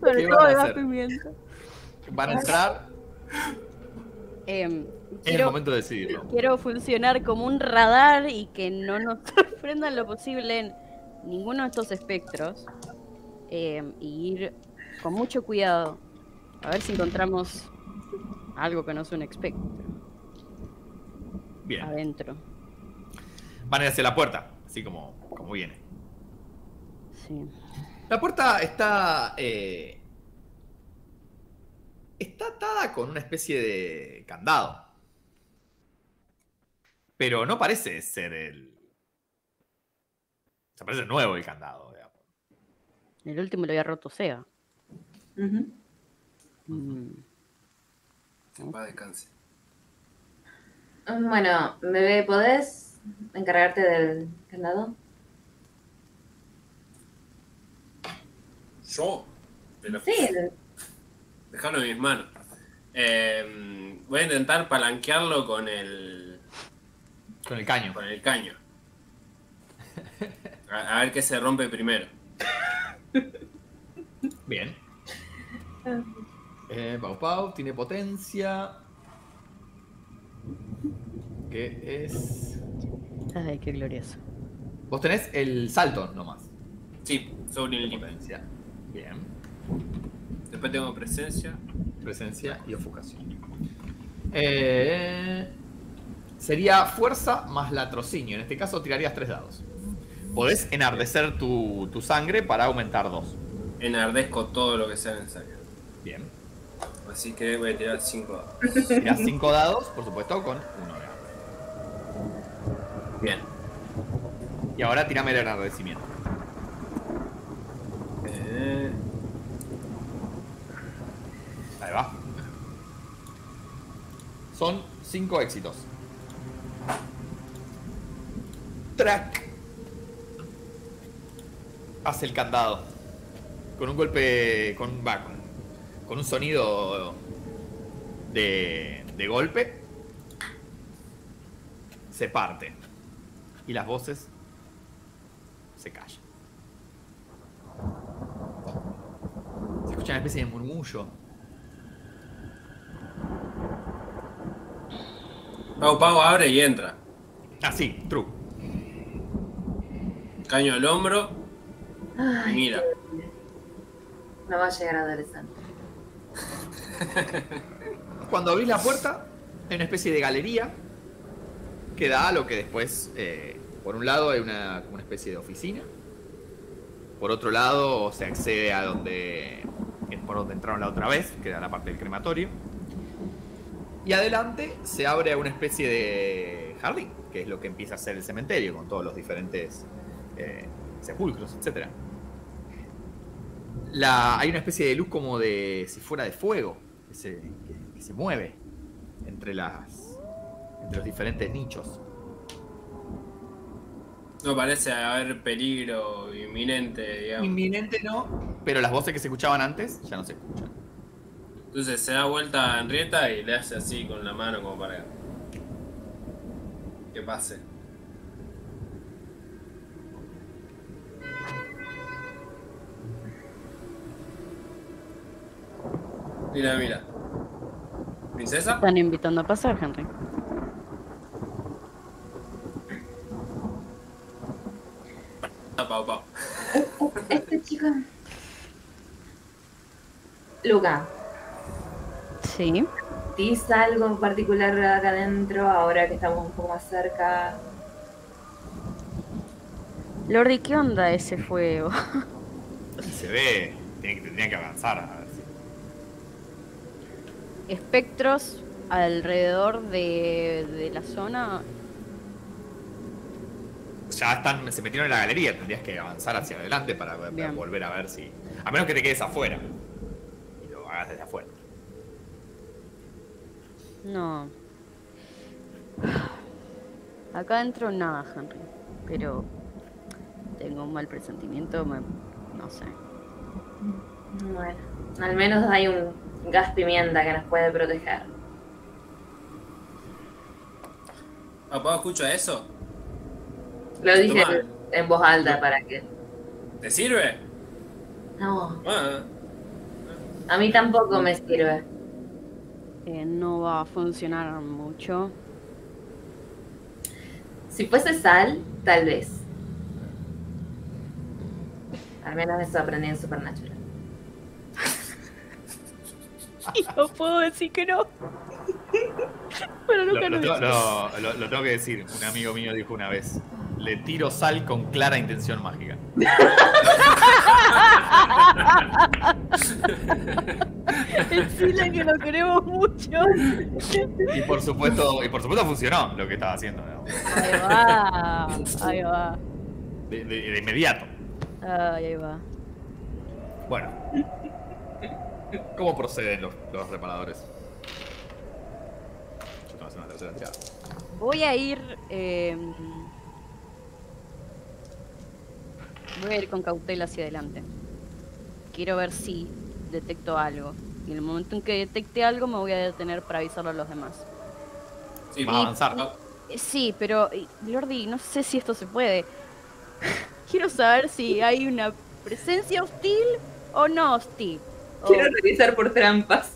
Sobre ¿Qué todo de pimienta. Van a entrar, es el momento de decidirlo. quiero funcionar como un radar y que no nos sorprendan lo posible en ninguno de estos espectros. Em, y ir con mucho cuidado. A ver si encontramos algo que no sea un espectro Bien. adentro. Van a ir hacia la puerta, así como, como viene. Sí. La puerta está. eh, está atada con una especie de candado. Pero no parece ser el. O sea, parece nuevo el candado. digamos. El último lo había roto Sega. Mm. Que en paz descanse. Bueno, bebé, ¿podés encargarte del candado? Yo. De la- Sí, Dejalo en mis manos. Eh, voy a intentar palanquearlo con el. Con el caño. con el caño. A, a ver qué se rompe primero. Bien. Eh, Pau Pau tiene potencia. Que es. Ay, qué glorioso. Vos tenés el salto nomás. Sí, sobre el límite. Potencia. Bien. Después tengo presencia. Presencia y ofuscación. Eh, sería fuerza más latrocinio. En este caso tirarías tres dados. Podés enardecer tu, tu sangre para aumentar dos. Enardezco todo lo que sea necesario. Bien. Así que voy a tirar 5 dados. Tirás cinco dados, por supuesto, con uno de hambre. Bien. Y ahora tirame el enardecimiento. Eh, Ahí va. Son cinco éxitos. Track. Hace el candado. Con un golpe. Con, va, con, con un sonido de, de golpe. Se parte. Y las voces se callan. Se escucha una especie de murmullo. Pau Pau abre y entra. Ah, sí, true. Caño al hombro Ay, mira. no va a llegar adolescente. Cuando abrís la puerta, hay una especie de galería que da a lo que después, eh, por un lado, hay una, especie de oficina. Por otro lado, se accede a donde, es por donde entraron la otra vez, que era la parte del crematorio. Y adelante se abre una especie de jardín, que es lo que empieza a ser el cementerio, con todos los diferentes eh, sepulcros, etc. La, hay una especie de luz como de si fuera de fuego, que se, que- que se mueve entre, las, entre los diferentes nichos. No parece haber peligro inminente, digamos. Inminente no, pero las voces que se escuchaban antes ya no se escuchan. Entonces se da vuelta a Henrietta y le hace así con la mano como para que pase. Mira, mira. ¿Princesa? Están invitando a pasar, Henry. Ah, Pau, Pau. Este chico. Luca, Sí. ¿tienes algo en particular acá adentro ahora que estamos un poco más cerca? Lordi, ¿qué onda ese fuego? Se ve, tiene que, tendrían que avanzar. Espectros alrededor de, de la zona. Ya están, se metieron en la galería, tendrías que avanzar hacia adelante para, para volver a ver si. A menos que te quedes afuera. Y lo hagas desde afuera. No. Acá adentro nada, Henry. Pero tengo un mal presentimiento, me- no sé. Bueno, al menos hay un gas pimienta que nos puede proteger. Pau, ¿escucha eso? Lo dije Toma. en voz alta para que. ¿Te sirve? No, Ah, a mí tampoco me sirve. Eh, no va a funcionar mucho. Si fuese sal, tal vez. Al menos eso aprendí en Supernatural. Y no puedo decir que no. Pero nunca lo lo lo- lo- lo tengo que decir. Un amigo mío dijo una vez: Le tiro sal con clara intención mágica. Decirle que lo queremos mucho. Y por supuesto, y por supuesto funcionó lo que estaba haciendo. ¿no? Ahí va. Ahí va. De, de- de inmediato. Ay, ahí va. Bueno. ¿Cómo proceden los, los reparadores? Yo tengo que hacer una tercera tirada. Voy a ir. eh, voy a ir con cautela hacia adelante. Quiero ver si detecto algo. Y en el momento en que detecte algo, me voy a detener para avisarlo a los demás. Sí, Va a avanzar. Eh, Sí, pero. Lordi, no sé si esto se puede. Quiero saber si hay una presencia hostil o no hostil. Quiero revisar por trampas.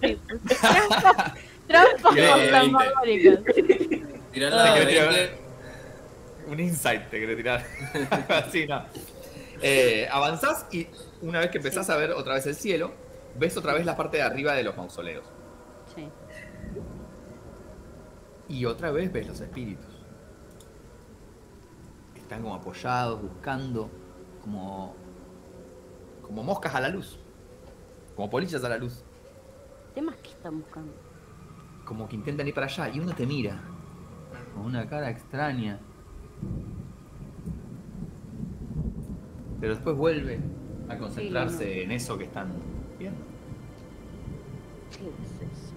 Trampas trampas Tiene contra 20. magóricas. Tirar Ah, la te de quería 20. Un insight te quería tirar. Así, no. Eh, avanzás y una vez que empezás a ver otra vez el cielo, ves otra vez la parte de arriba de los mausoleos. Sí. Y otra vez ves los espíritus. Están como apoyados, buscando, como. Como moscas a la luz. Como polillas a la luz. ¿Temas que están buscando? Como que intentan ir para allá y uno te mira. Con una cara extraña. Pero después vuelve a concentrarse Sí, no, no. en eso que están viendo. ¿Qué es eso?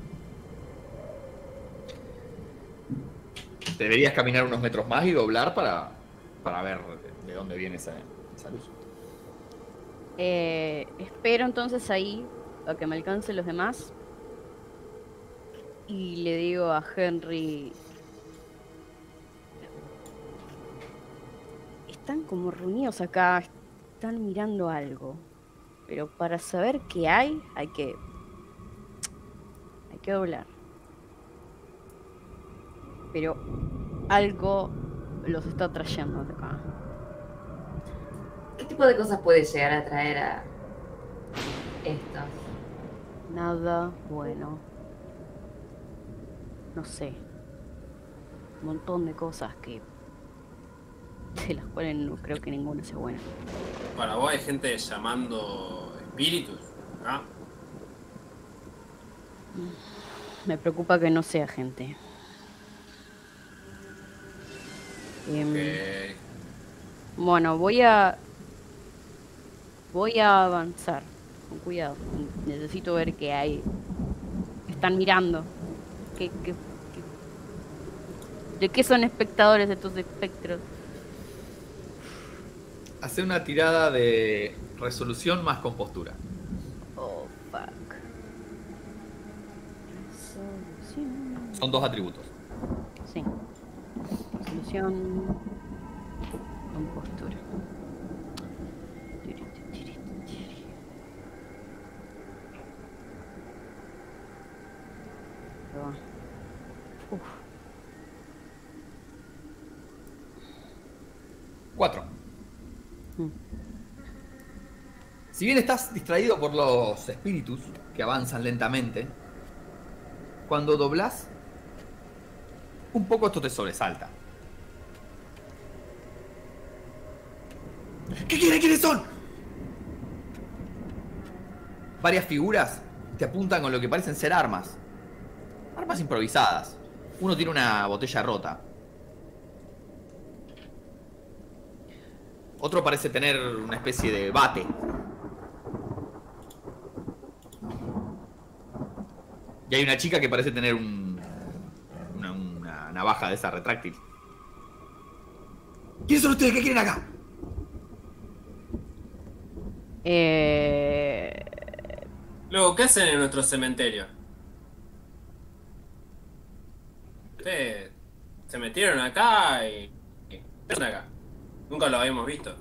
Deberías caminar unos metros más y doblar para, para ver de dónde viene esa, esa luz. Eh, espero entonces ahí a que me alcancen los demás. Y le digo a Henry. Están como reunidos acá, están mirando algo. Pero para saber qué hay, hay que. Hay que doblar. Pero algo los está trayendo de acá. ¿Qué tipo de cosas puede llegar a traer a estos? Nada bueno. No sé. Un montón de cosas que. de las cuales no creo que ninguna sea buena. Para vos hay gente llamando espíritus. ¿ah? Me preocupa que no sea gente. Em, Que Bueno, voy a. Voy a avanzar. Con cuidado. Necesito ver qué hay. Están mirando. ¿Qué, qué- qué- ¿De qué son espectadores estos espectros? Hace una tirada de resolución más compostura. Oh, fuck. Resolución. Son dos atributos. Sí. Resolución. Compostura. Tiri, tiri, tiri. Uf. Cuatro. Mm. Si bien estás distraído por los espíritus que avanzan lentamente, cuando doblas, un poco esto te sobresalta. ¿Qué quieren? ¿Quiénes son? Varias figuras te apuntan con lo que parecen ser armas. Armas improvisadas. Uno tiene una botella rota. Otro parece tener una especie de bate. Y hay una chica que parece tener un, una, una navaja de esa retráctil. ¿Quiénes son ustedes? ¿Qué quieren acá? Eh, Luego, ¿qué hacen en nuestro cementerio? Ustedes se metieron acá y. ¿Qué acá? Nunca lo habíamos visto.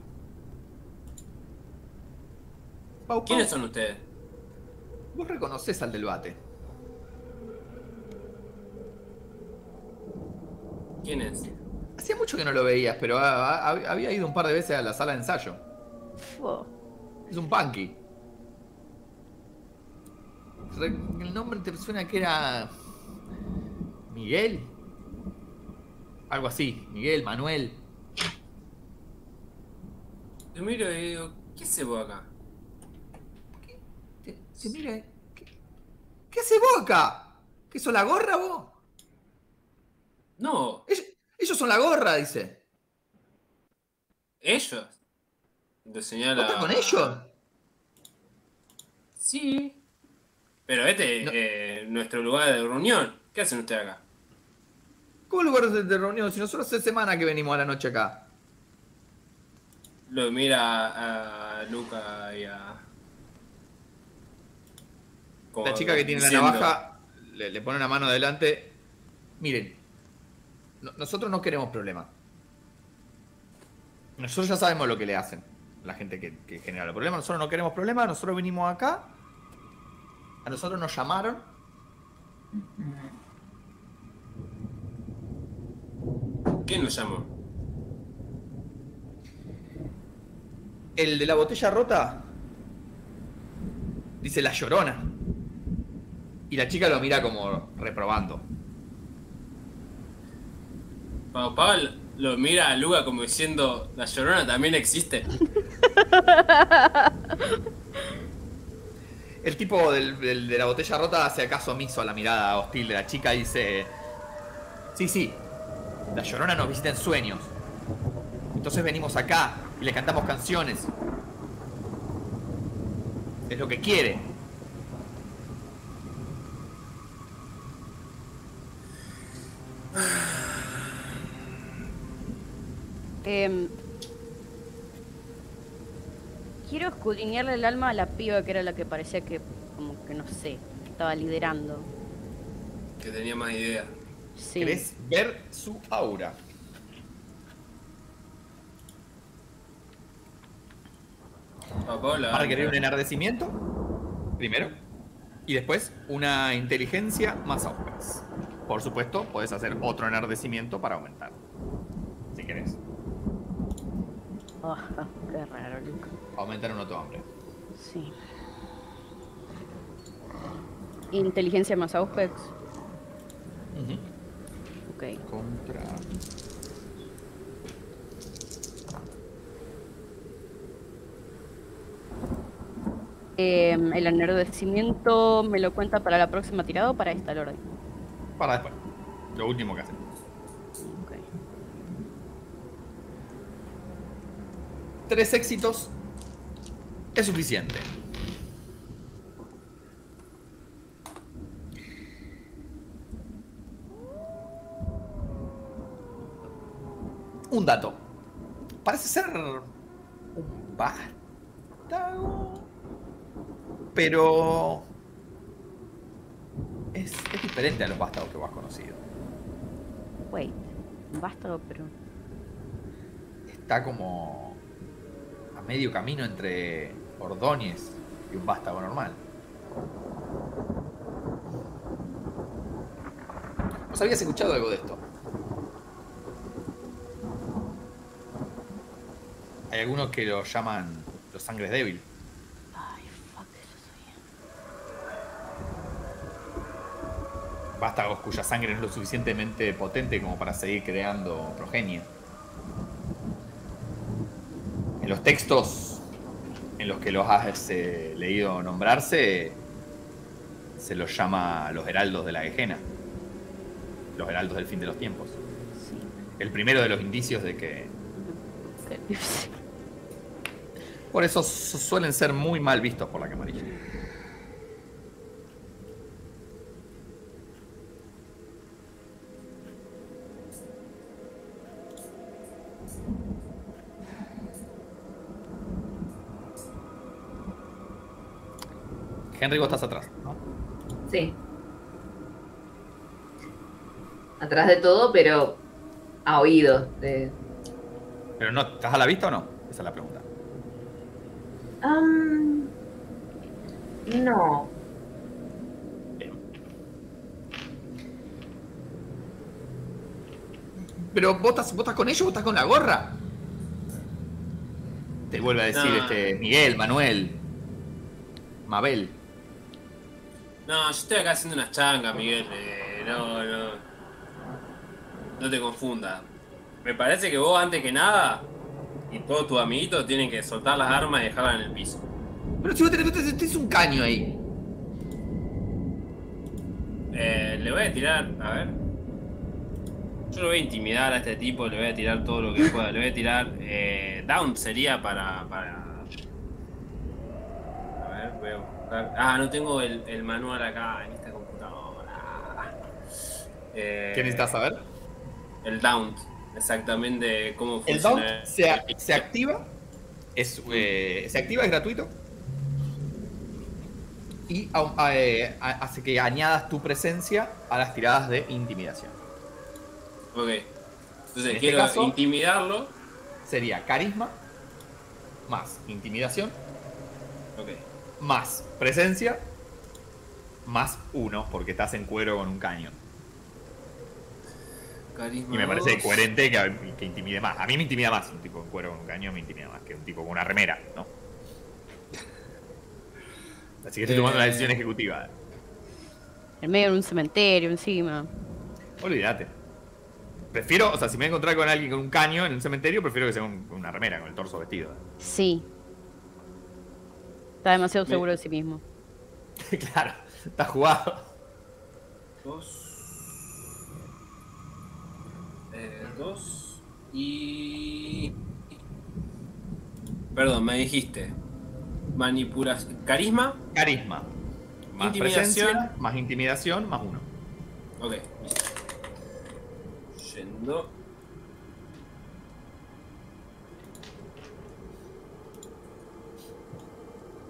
Pau, Pau, ¿Quiénes son ustedes? Vos reconoces al del bate. ¿Quiénes? Hacía mucho que no lo veías, pero había ido un par de veces a la sala de ensayo. Es un punky. El nombre te suena que era. Miguel. Algo así. Miguel, Manuel. Te miro y digo, ¿qué hace vos acá? Te- Se mira. ¿Qué, qué haces vos acá? ¿Qué sos la gorra vos? No, Ellos, ellos son la gorra, dice. ellos. Te ¿Vos señala. estás con ellos? Sí. Pero este No. es eh, nuestro lugar de reunión. ¿Qué hacen ustedes acá? ¿Cómo lugar de, de reunión? Si nosotros hace semana que venimos a la noche acá. Lo mira a Luca y a. como La chica que tiene la navaja le, le pone una mano adelante. Miren, no- nosotros no queremos problemas. Nosotros ya sabemos lo que le hacen la gente que, que genera los problemas. Nosotros no queremos problemas. Nosotros vinimos acá. A nosotros nos llamaron. ¿Quién nos llamó? El de la botella rota. Dice la llorona. Y la chica lo mira como reprobando. Papá lo mira a Luca como diciendo, la llorona también existe. El tipo del, del- de la botella rota hace caso omiso a la mirada hostil de la chica y dice: Sí, sí, la llorona nos visita en sueños. Entonces venimos acá y le cantamos canciones. Es lo que quiere. Em, quiero escudriñarle el alma a la piba que era la que parecía que, como que no sé, estaba liderando. Que tenía más idea. Sí. ¿Querés ver su aura? Papá la. Vas a requerir un enardecimiento, primero, y después una inteligencia más auras. Por supuesto, puedes hacer otro enardecimiento para aumentar. Si querés. Ah, qué raro, Luca. Aumentar uno tu hambre. Sí. Inteligencia más Auspex. Ok. Contra. Em, el enardecimiento me lo cuenta para la próxima tirada o para esta, Lord. Para después. Lo último que hace. Ok. Tres éxitos es suficiente. Un dato. Parece ser un vástago. Pero es, es diferente a los vástagos que vos has conocido. Wait. Un vástago, pero. Está como a medio camino entre Ordóñez y un vástago normal. ¿Vos habías escuchado algo de esto? Hay algunos que lo llaman los sangres débil. Ay, fuck, eso soy. Vástagos cuya sangre no es lo suficientemente potente como para seguir creando progenie. En los textos en los que los has eh, leído nombrarse, se los llama los heraldos de la Gejena. Los heraldos del fin de los tiempos. Sí. El primero de los indicios de que... Por eso su- suelen ser muy mal vistos por la camarilla. Henry, vos estás atrás, ¿no? Sí. Atrás de todo, pero a oído. De... Pero no, ¿estás a la vista o no? Esa es la pregunta. Am, no. Pero vos estás, vos estás con ellos, vos estás con la gorra. Te vuelve a decir No. este Miguel, Manuel, Mabel. No, yo estoy acá haciendo unas changas, Miguel. eh, no, no. No te confundas. Me parece que vos, antes que nada, y todos tus amiguitos tienen que soltar las armas y dejarlas en el piso. Pero si vos tenés, tenés- tenés un caño ahí. Eh, le voy a tirar, a ver. Yo lo voy a intimidar a este tipo, le voy a tirar todo lo que pueda. Le voy a tirar. Eh, down sería para. para... A ver, voy a buscar. Ah, no tengo el, el manual acá en esta computadora. Eh, ¿Qué necesitas saber? El down, exactamente cómo El down funciona. se, se activa. Es, eh, se activa, es gratuito. Y eh, a- hace que añadas tu presencia a las tiradas de intimidación. Ok. Entonces En este quiero caso- intimidarlo. Sería carisma, más intimidación, Ok. más presencia, más uno, porque estás en cuero con un caño. Carisma. Y me parece dos. coherente que, que intimide más. A mí me intimida más un tipo en cuero con un caño, me intimida más que un tipo con una remera, ¿no? Así que estoy tomando Eh. decisión ejecutiva. En medio de un cementerio, encima. Olvídate. Prefiero, o sea, si me voy a encontrar con alguien con un caño en un cementerio, prefiero que sea un- una remera con el torso vestido. Sí. Está demasiado Me- seguro de sí mismo. claro, está jugado. Dos. Eh, dos. Y. Perdón, me dijiste. Manipulación. Carisma. Carisma. Más Intimidación. presencia, más intimidación, más uno. Ok. Yendo.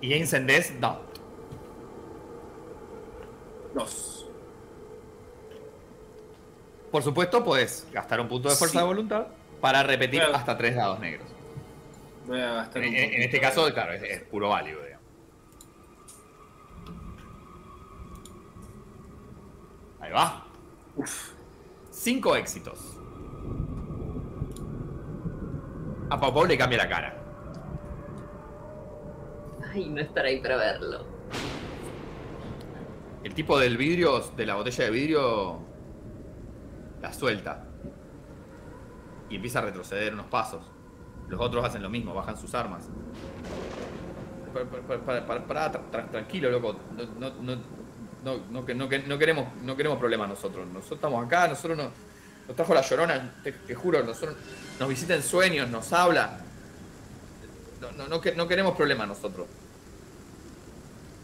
Y encendés. Dos. Por supuesto, podés gastar un punto de fuerza Sí. de voluntad para repetir Claro. hasta tres dados negros. Voy a gastar En, un en- este de- caso, claro, es, es puro válido, digamos. Ahí va. Cinco éxitos. A Pau Pau le cambia la cara. Ay, no estar ahí para verlo. El tipo del vidrio, de la botella de vidrio, la suelta. Y empieza a retroceder unos pasos. Los otros hacen lo mismo, bajan sus armas. Pa- pa- pa- pa- pa- pará, tra- tra- tranquilo, loco. No, no, no, no, no, que- no que- no queremos, no queremos problemas nosotros. Nosotros estamos acá, nosotros nos, nos trajo la llorona, te, te juro, nosotros nos visita en sueños, nos habla. No, no, no, que- no queremos problemas nosotros.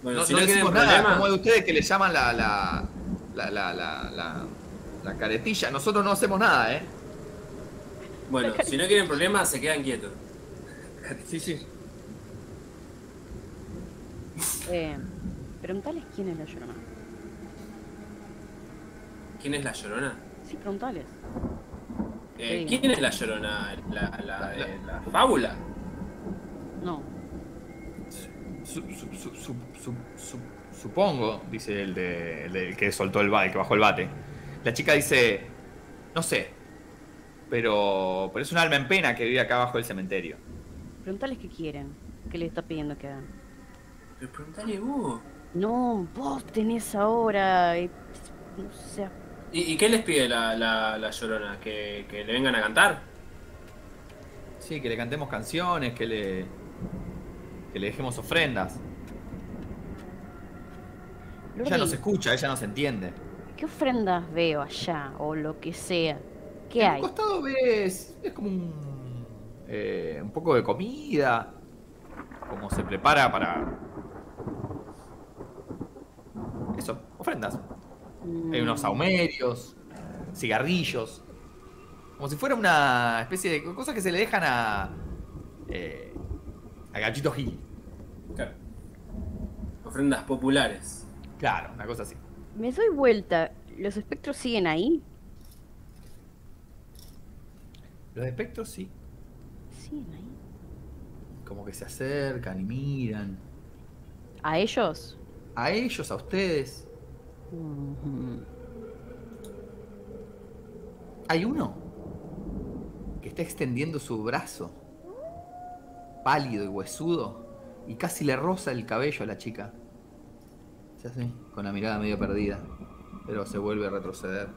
Bueno, No, si no no, nada, problema. como de ustedes que le llaman la, la, la, la, la, la- la caretilla. Nosotros no hacemos nada, ¿eh? Bueno, si no quieren problemas, se quedan quietos. Sí, sí. Eh, preguntales quién es la llorona. ¿Quién es la llorona? Sí, preguntales. Eh, Sí. ¿Quién es la llorona? ¿La, la, eh, la fábula? No. Su- su- su- su- su- su- supongo, dice el, de, el de- el que soltó el bate, el que bajó el bate. La chica dice, no sé, pero, pero es un alma en pena que vive acá abajo del cementerio. Preguntales qué quieren. ¿Qué les está pidiendo que hagan? Pero preguntale vos. No, vos tenés ahora. eh, no sé. ¿Y, y qué les pide la, la, la llorona? ¿Que, ¿Que le vengan a cantar? Sí, que le cantemos canciones, que le, que le dejemos ofrendas. Ella Lordi, nos escucha, ella nos entiende. ¿Qué ofrendas veo allá? O lo que sea. ¿Qué en hay? un costado ves, es como un, eh, un poco de comida, como se prepara para... Eso, ofrendas. Hay unos Mm, saumerios, cigarrillos, como si fuera una especie de cosas que se le dejan a... eh, a Gachito Gil. Claro. Ofrendas populares. Claro, una cosa así. Me doy vuelta. ¿Los espectros siguen ahí? Los espectros sí, Siguen ahí. como que se acercan y miran. ¿A ellos? A ellos, a ustedes. Hay uno que está extendiendo su brazo, pálido y huesudo, y casi le roza el cabello a la chica. Ya sé, con la mirada medio perdida. Pero se vuelve a retroceder.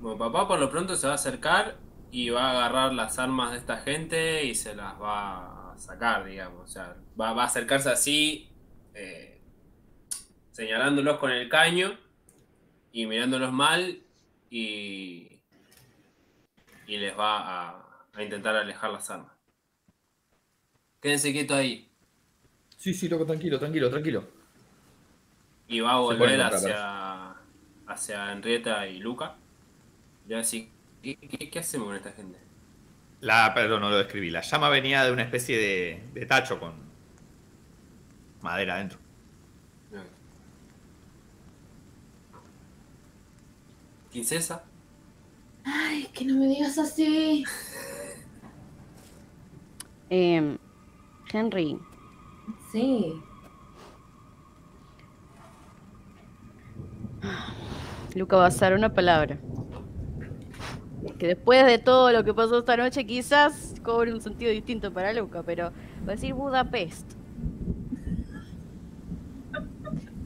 Bueno, papá por lo pronto se va a acercar y va a agarrar las armas de esta gente y se las va a sacar, digamos. O sea, va, a acercarse así, eh, señalándolos con el caño y mirándolos mal y, y les va a, a intentar alejar las armas. Quédense quietos ahí. Sí, sí, loco, tranquilo, tranquilo, tranquilo. Y va a volver hacia, hacia Henrietta y Luca. Y va a decir, ¿qué, qué, qué hacemos con esta gente? La, perdón, no lo describí. La llama venía de una especie de, de tacho con madera adentro. ¿Princesa? Ay, que no me digas así. Em, Henry, Sí. Luca va a usar una palabra. Que después de todo lo que pasó esta noche, quizás cobre un sentido distinto para Luca, pero va a decir Budapest.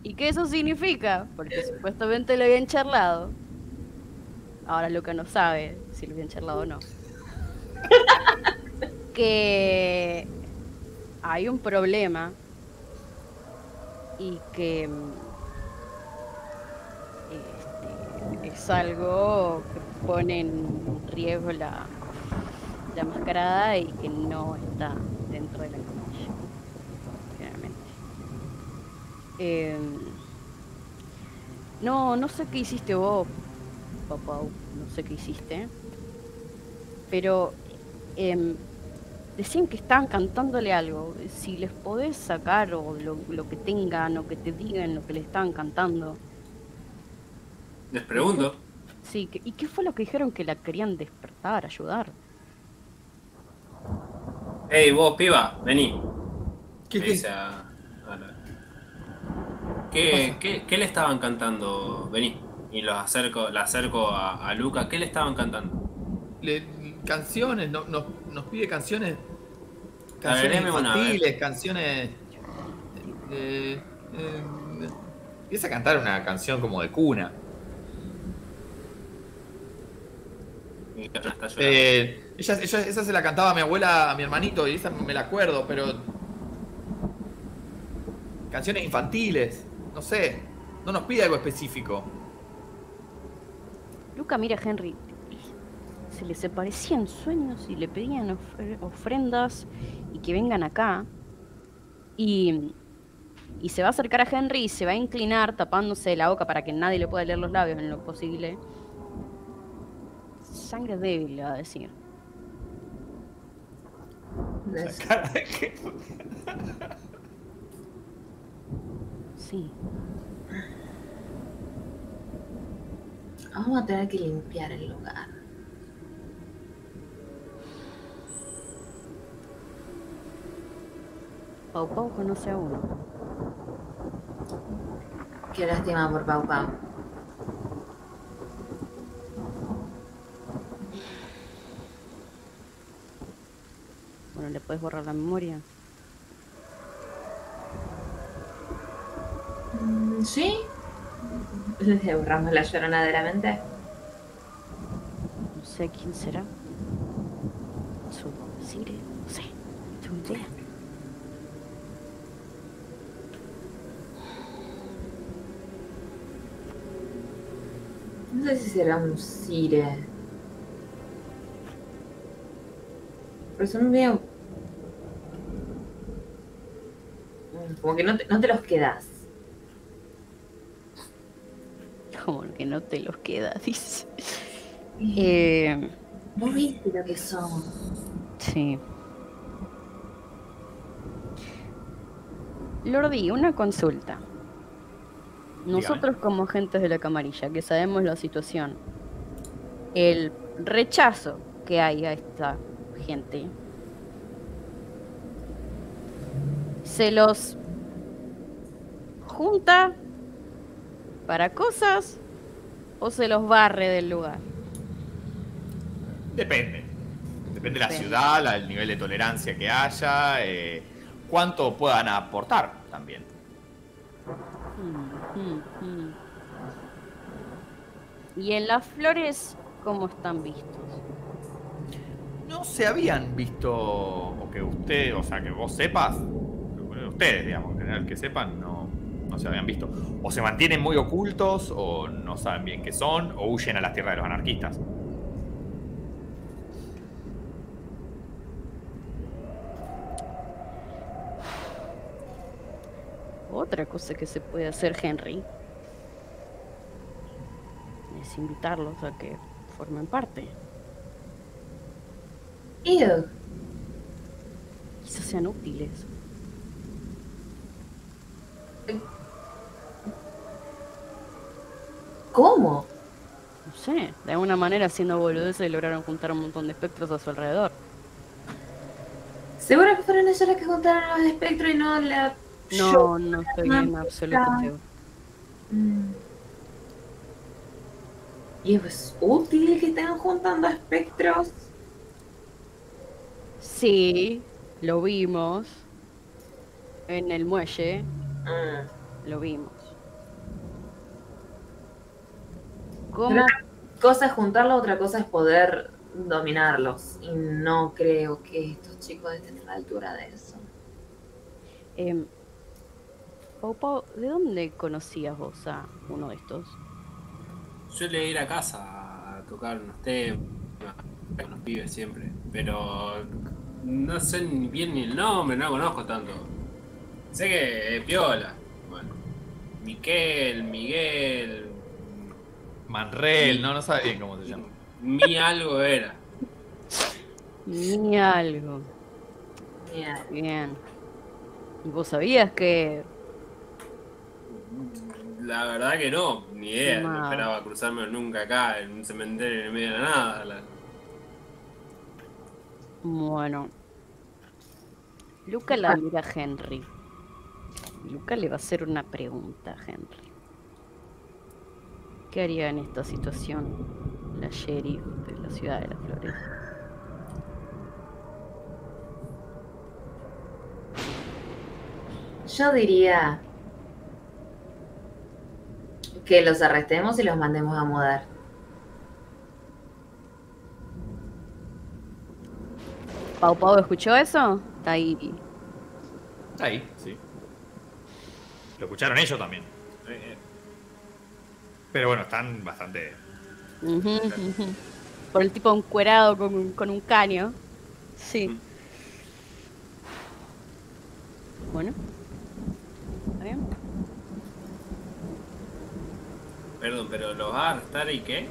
¿Y qué eso significa? Porque supuestamente lo habían charlado. Ahora Luca no sabe si lo habían charlado o no. que hay un problema y que este, es algo que pone en riesgo la, la mascarada y que no está dentro de la camilla, generalmente. Em, no, no sé qué hiciste vos, papá, no sé qué hiciste, pero em, decían que estaban cantándole algo. Si les podés sacar o lo, lo que tengan o que te digan lo que le estaban cantando. Les pregunto. Sí, ¿y qué fue lo que dijeron que la querían despertar, ayudar? Hey, vos, piba, vení. ¿Qué, Le qué? ¿Qué, qué, qué le estaban cantando? Vení. Y lo acerco, la acerco a, a Luca. ¿Qué le estaban cantando? Le- canciones, no- nos, nos pide canciones. Canciones ver. infantiles, canciones. eh, eh, empieza a cantar una canción como de cuna. Está. Eh, ella, ella- esa se la cantaba a mi abuela, a mi hermanito, y esa me la acuerdo, pero. Canciones infantiles, no sé. No nos pide algo específico. Luca mira a Henry. Se les aparecían sueños y le pedían ofre- ofrendas y que vengan acá. Y, y se va a acercar a Henry y se va a inclinar tapándose la boca para que nadie le pueda leer los labios en lo posible. Sangre débil, le va a decir. Sí. Vamos a tener que limpiar el lugar. Pau Pau conoce a uno. Qué lástima por Pau Pau. Bueno, le puedes borrar la memoria. Mm, ¿Sí? Le borramos la llorona de la mente. No sé quién será. Su no sé. Idea. No sé si será un Sire. Pero son medio. Como que no te, no te los quedas. Como que no te los queda, dice. Eh, ¿Vos viste lo que son? sí. Lordi, una consulta. Nosotros como agentes de la camarilla, que sabemos la situación, el rechazo que hay a esta gente, se los junta para cosas o se los barre del lugar. Depende. Depende de la Depende. ciudad, el nivel de tolerancia que haya, eh, cuánto puedan aportar también. ¿Y en las flores cómo están vistos? No se habían visto, o que usted, o sea, que vos sepas, ustedes, digamos, en general que sepan, no, no se habían visto. O se mantienen muy ocultos, o no saben bien qué son, o huyen a las tierras de los anarquistas. Otra cosa que se puede hacer, Henry, es invitarlos a que formen parte. Ew. Quizás sean útiles. ¿Cómo? No sé, de alguna manera haciendo boludeces lograron juntar un montón de espectros a su alrededor. ¿Seguro que fueron ellos las que juntaron los espectros y no la... No, yo? no estoy en absoluto Ah. seguro. Mm. ¿Y es útil que estén juntando espectros? Sí, lo vimos. En el muelle, Mm. lo vimos. ¿Cómo? Una cosa es juntarlos, otra cosa es poder dominarlos. Y no creo que estos chicos estén a la altura de eso. Em, Pau Pau, ¿de dónde conocías vos a uno de estos? Suele ir a casa a tocar unos temas con los pibes siempre. Pero no sé ni bien ni el nombre, no lo conozco tanto. Sé que es piola. Bueno. Miquel, Miguel. Manrel, no, no sabe bien cómo se llama. Mi algo era. Ni algo. Mira, Bien. ¿Y vos sabías que La verdad que no, ni idea. No esperaba cruzarme nunca acá en un cementerio en el medio de la nada. La- Bueno. Luca la mira a Henry. Luca le va a hacer una pregunta a Henry. ¿Qué haría en esta situación la sheriff de la ciudad de las flores? yo diría que los arrestemos y los mandemos a mudar. ¿Pau Pau escuchó eso? Está ahí. Ahí, sí. Lo escucharon ellos también. Pero bueno, están bastante. Por el tipo encuerado con, con un caño. Sí. Bueno. ¿Está bien? Perdón, pero ¿los va a arrestar y qué?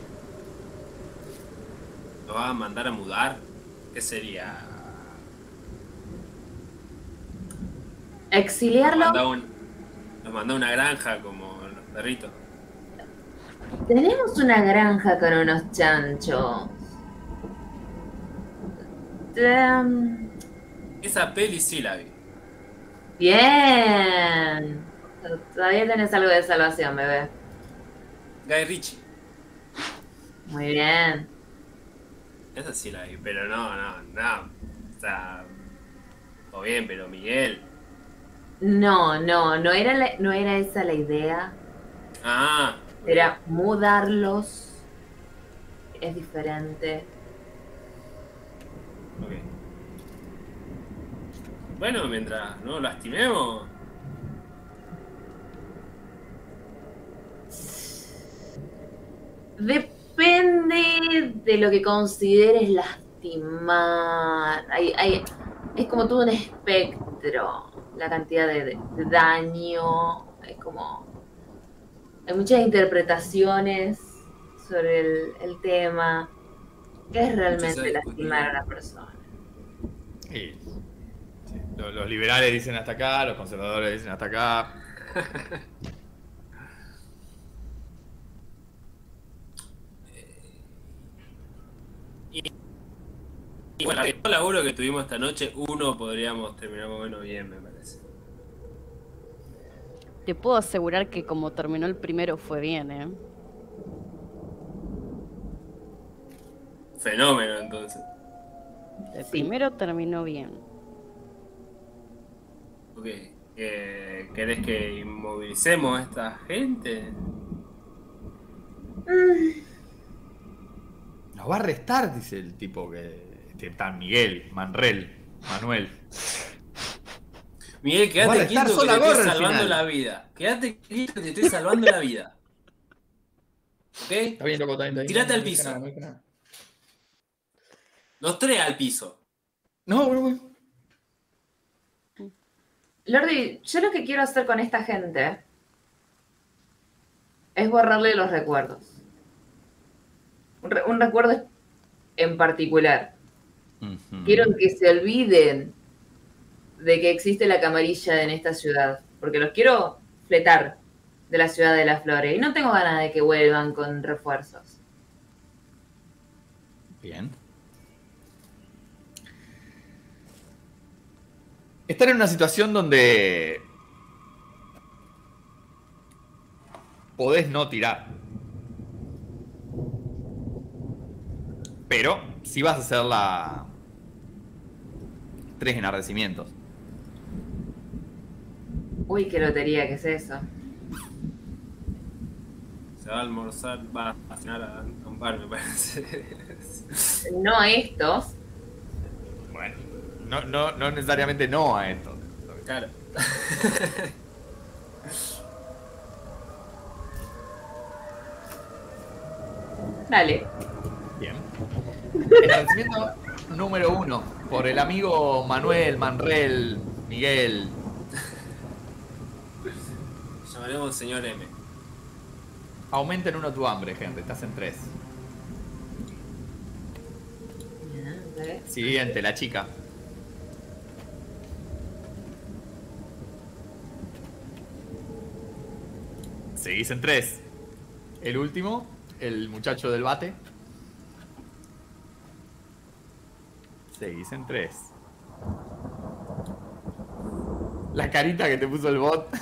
¿Los va a mandar a mudar? ¿Qué sería? Los Exiliarlo. manda a un- los manda a una granja como los perritos. Tenemos una granja con unos chanchos. Em, Esa peli sí la vi. bien. Todavía tenés algo de salvación, bebé. Guy Ritchie. Muy bien. Esa sí la vi, pero no, no, no. O sea, todo bien, pero Miguel. No, no, no era, la- no era esa la idea. Ah, Era mudarlos. Es diferente. ok. Bueno, mientras no lastimemos. Depende de lo que consideres lastimar. Hay, hay- es como todo un espectro. La cantidad de, de- de daño. Es como. Hay muchas interpretaciones sobre el, el tema. ¿Qué es realmente Muchas lastimar a una persona? Sí. Sí. Los, los liberales dicen hasta acá, los conservadores dicen hasta acá. Y bueno, el laburo que tuvimos esta noche, uno podríamos terminar más o menos bien, me parece. Te puedo asegurar que como terminó el primero fue bien, ¿eh? Fenómeno, entonces. El Sí. primero terminó bien. Ok. Eh, ¿Querés que inmovilicemos a esta gente? Nos va a arrestar, dice el tipo que. Este tal Miguel, Manrel, Manuel. Miguel, quédate quieto que te estoy salvando final. la vida. Quédate quieto que te estoy salvando la vida. ¿Ok? Está bien, loco, está bien. está bien. Tirate al piso. Los tres al piso. No, bueno, bueno. Lordi, yo lo que quiero hacer con esta gente es borrarle los recuerdos. Un, re- un recuerdo en particular. Quiero que se olviden de que existe la camarilla en esta ciudad, porque los quiero fletar de la ciudad de las flores y no tengo ganas de que vuelvan con refuerzos. Bien. Están en una situación donde podés no tirar. Pero si vas a hacer la tres enardecimientos. Uy, qué lotería, ¿qué es eso? Se va a almorzar, va a cenar a a un bar, me parece. No estos. Bueno, no, no, no necesariamente no a esto. Claro. Dale. Bien. Enardecimiento número uno. Por el amigo Manuel, Manrel, Miguel. Llamaremos señor M. Aumenta en uno tu hambre, gente. Estás en tres. Siguiente, la chica. Seguís en tres. El último, el muchacho del bate. Seguís en tres. La carita que te puso el bot.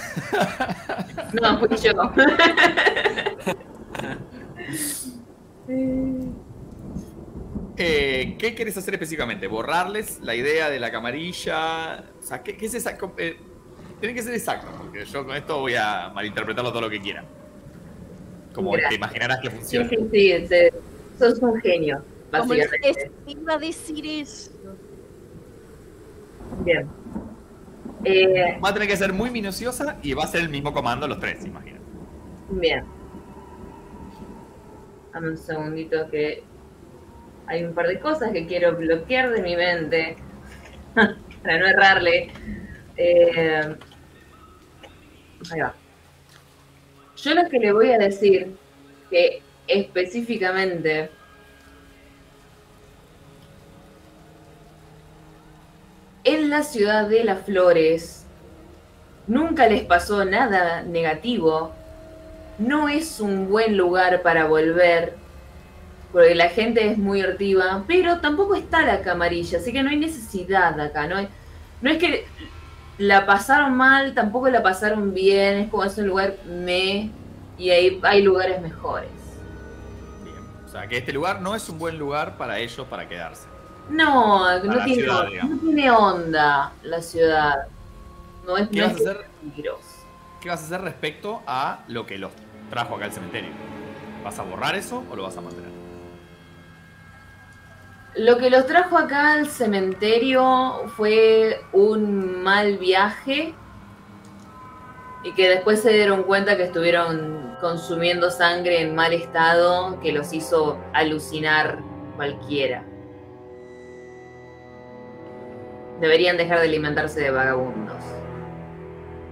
No, fui yo. Eh, ¿Qué querés hacer específicamente? ¿Borrarles la idea de la camarilla? O sea, ¿qué, qué es exacto? Eh, tienen que ser exactos, porque yo con esto voy a malinterpretarlo todo lo que quieran. Como te imaginarás que Sí, funciona. sí, sí. se- sos un genio, Como iba a decir eso. Bien. Eh, Va a tener que ser muy minuciosa y va a ser el mismo comando los tres, imagino. bien. Dame un segundito que hay un par de cosas que quiero bloquear de mi mente para no errarle. Eh, ahí va. Yo lo que le voy a decir que específicamente en la ciudad de las flores nunca les pasó nada negativo. No es un buen lugar para volver, porque la gente es muy hortiva, pero tampoco está la camarilla, así que no hay necesidad acá. No, no es que la pasaron mal, tampoco la pasaron bien, es como es un lugar me y hay, hay lugares mejores. Bien. O sea, que este lugar no es un buen lugar para ellos para quedarse. No, no tiene, ciudad, no digamos. tiene onda la ciudad. No es, ¿Qué no vas a hacer? peligroso. ¿Qué vas a hacer respecto a lo que los trajo acá al cementerio? ¿Vas a borrar eso o lo vas a mantener? Lo que los trajo acá al cementerio fue un mal viaje y que después se dieron cuenta que estuvieron consumiendo sangre en mal estado que los hizo alucinar cualquiera. Deberían dejar de alimentarse de vagabundos.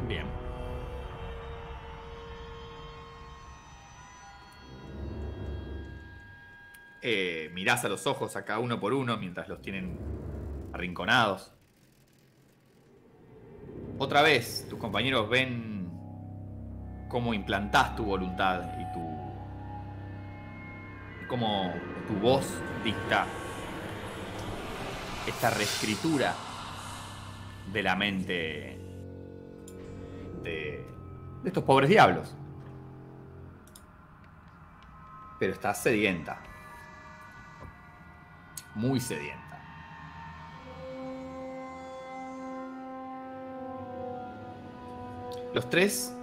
Bien. Eh, mirás a los ojos a cada uno por uno mientras los tienen arrinconados. Otra vez, tus compañeros ven cómo implantás tu voluntad y tu. cómo tu voz dicta esta reescritura de la mente de, de estos pobres diablos. Pero estás sedienta. Muy sedienta. los tres,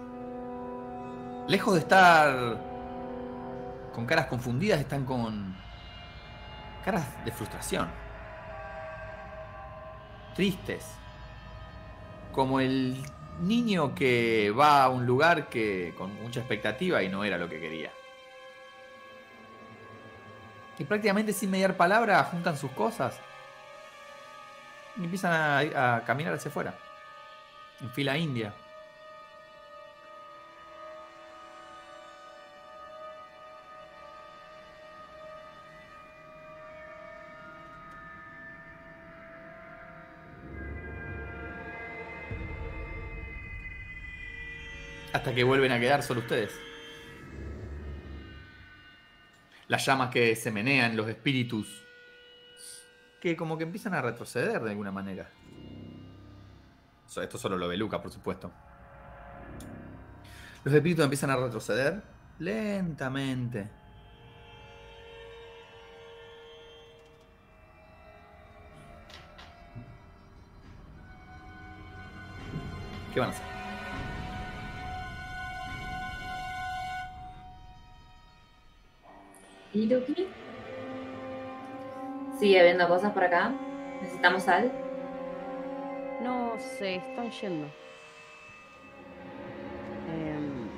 lejos de estar con caras confundidas, están con caras de frustración. Tristes. Como el niño que va a un lugar que con mucha expectativa y no era lo que quería. Y prácticamente sin mediar palabra juntan sus cosas y empiezan a, a caminar hacia afuera. En fila india. Hasta que vuelven a quedar solo ustedes. Las llamas que se menean, los espíritus que como que empiezan a retroceder de alguna manera. Esto solo lo ve Luca, por supuesto. Los espíritus empiezan a retroceder lentamente. ¿Qué van a hacer? ¿Y Lucky? ¿Sigue habiendo cosas por acá? ¿Necesitamos sal? No se están yendo. Em,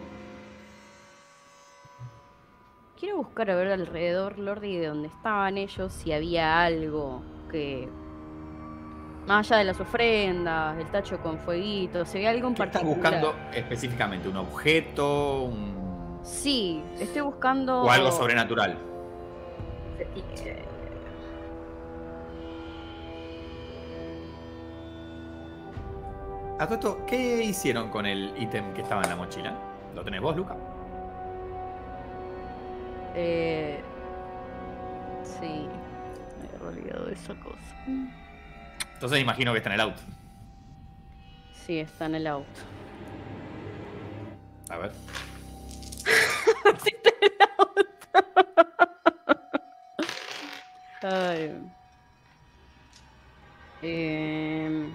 quiero buscar a ver alrededor, Lordi, de donde estaban ellos, si había algo que. Más allá de las ofrendas, el tacho con fueguito, si había algo en ¿Qué estás particular. buscando específicamente? ¿Un objeto? Un... Sí, estoy buscando. ¿O algo sobrenatural? A todo esto, ¿qué hicieron con el ítem que estaba en la mochila? ¿Lo tenés vos, Luca? Eh, sí, me había olvidado de esa cosa. Entonces imagino que está en el auto. Sí, está en el auto. A ver. En el auto. Ay. Em.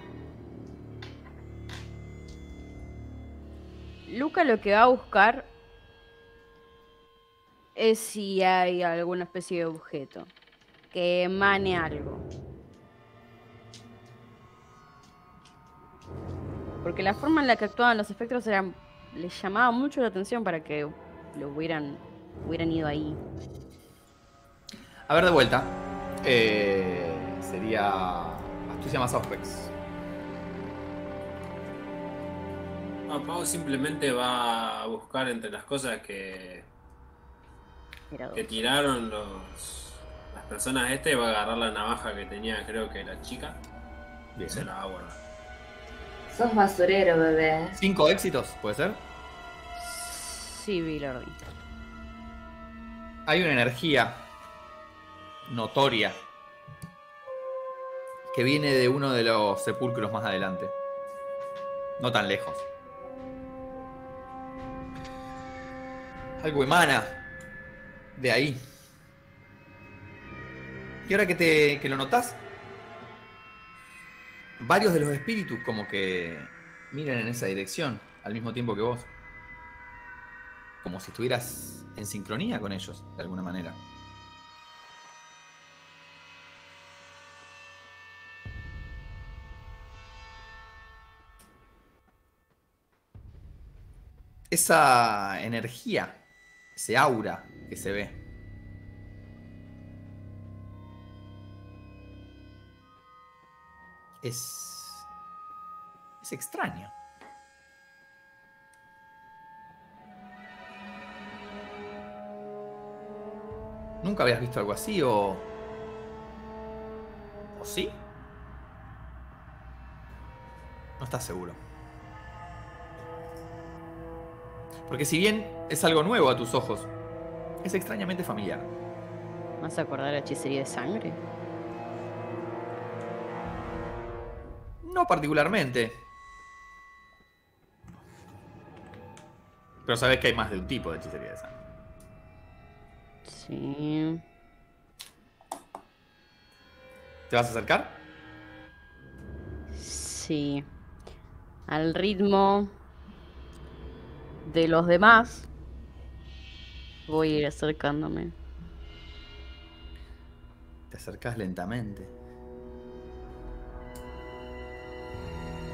Luca lo que va a buscar es si hay alguna especie de objeto que emane algo. Porque la forma en la que actuaban los efectos era, les llamaba mucho la atención para que lo hubieran, hubieran ido ahí. A ver, de vuelta. Eh, sería astucia más Auspex. Ah, Pau simplemente va a buscar entre las cosas que, que tiraron los, las personas este y va a agarrar la navaja que tenía creo que la chica Bien. y se la va a guardar. Sos basurero, bebé. Cinco éxitos, ¿puede ser? Sí, Bilordi. Hay una energía notoria que viene de uno de los sepulcros más adelante. No tan lejos. Algo emana de ahí. Y ahora que, te, que lo notas, varios de los espíritus como que miran en esa dirección al mismo tiempo que vos. Como si estuvieras en sincronía con ellos, de alguna manera. Esa energía, ese aura que se ve. Es. Es extraño. ¿Nunca habías visto algo así o... ¿O sí? No estás seguro. Porque si bien es algo nuevo a tus ojos, es extrañamente familiar. ¿Vas a acordar la hechicería de sangre? No particularmente. Pero sabes que hay más de un tipo de hechicería de sangre. Sí. ¿Te vas a acercar? Sí. Al ritmo de los demás, voy a ir acercándome. Te acercas lentamente.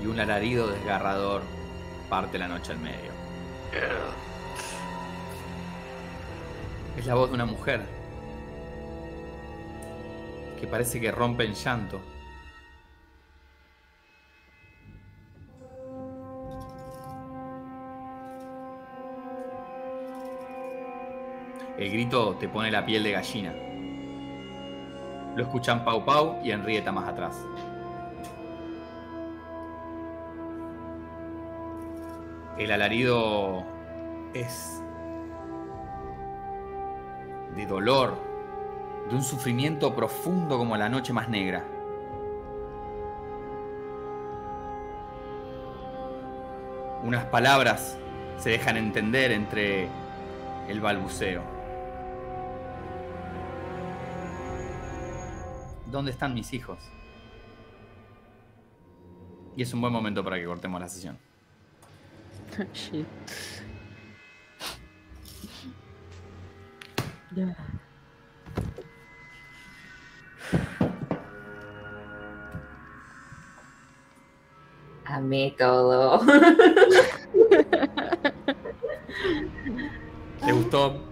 Y un alarido desgarrador parte la noche al medio. Es la voz de una mujer que parece que rompe en llanto. El grito te pone la piel de gallina. Lo escuchan Pau Pau y Henrietta más atrás. El alarido es de dolor, de un sufrimiento profundo como la noche más negra. Unas palabras se dejan entender entre el balbuceo. ¿Dónde están mis hijos? Y es un buen momento para que cortemos la sesión. Amé todo. ¿Te gustó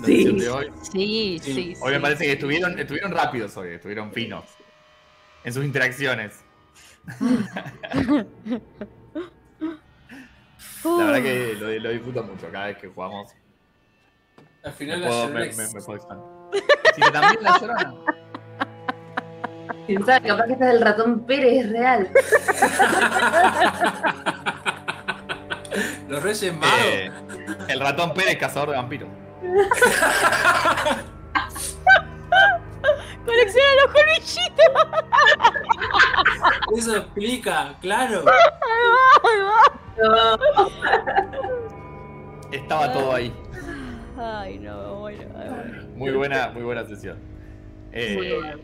la Sí. sesión de hoy? Sí, sí, sí. Hoy me parece que estuvieron, estuvieron rápidos hoy, estuvieron finos en sus interacciones. La verdad que lo, lo disfruto mucho cada vez que jugamos. Al Me final la puedo, llorona me, es- me- me puedo expandir. Si te también la llorona. Quién sabe, capaz que este es el ratón Pérez real. Los Reyes Magos. Eh, el ratón Pérez, cazador de vampiros. Colecciona los colmillitos. Eso explica, claro. No. Estaba todo ahí. Ay, no, bueno, ay, bueno. Muy buena, muy buena sesión. Eh, Muy bueno.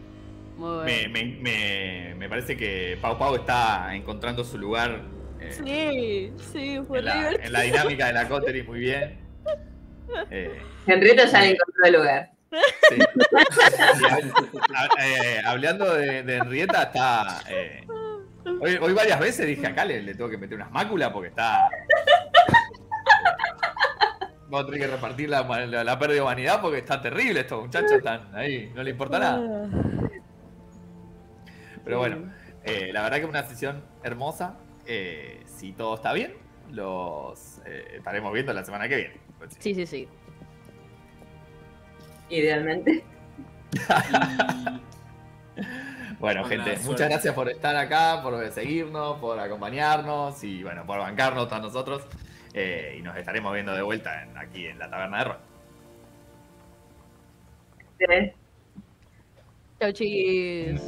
Muy bueno. me, me- me- me parece que Pau Pau está encontrando su lugar eh, Sí, sí, fue en, la, divertido. en la dinámica de la Coterie muy bien. Eh, Henrietta ya le encontró el lugar. sí. Eh, hablando de, de Henrietta, está. eh, hoy, hoy varias veces dije acá le, le tengo que meter unas máculas porque está. Vamos a tener que repartir la, la, la pérdida de humanidad porque está terrible estos muchachos, están ahí, no le importa nada. Pero bueno, eh, la verdad que una sesión hermosa. Eh, si todo está bien, los eh, estaremos viendo la semana que viene. Pues Sí, sí, sí. Idealmente. Bueno, Buena gente, suerte. muchas gracias por estar acá, por seguirnos, por acompañarnos y bueno, por bancarnos a nosotros. Eh, y nos estaremos viendo de vuelta aquí en la Taberna de. Sí. Chau, chiquis.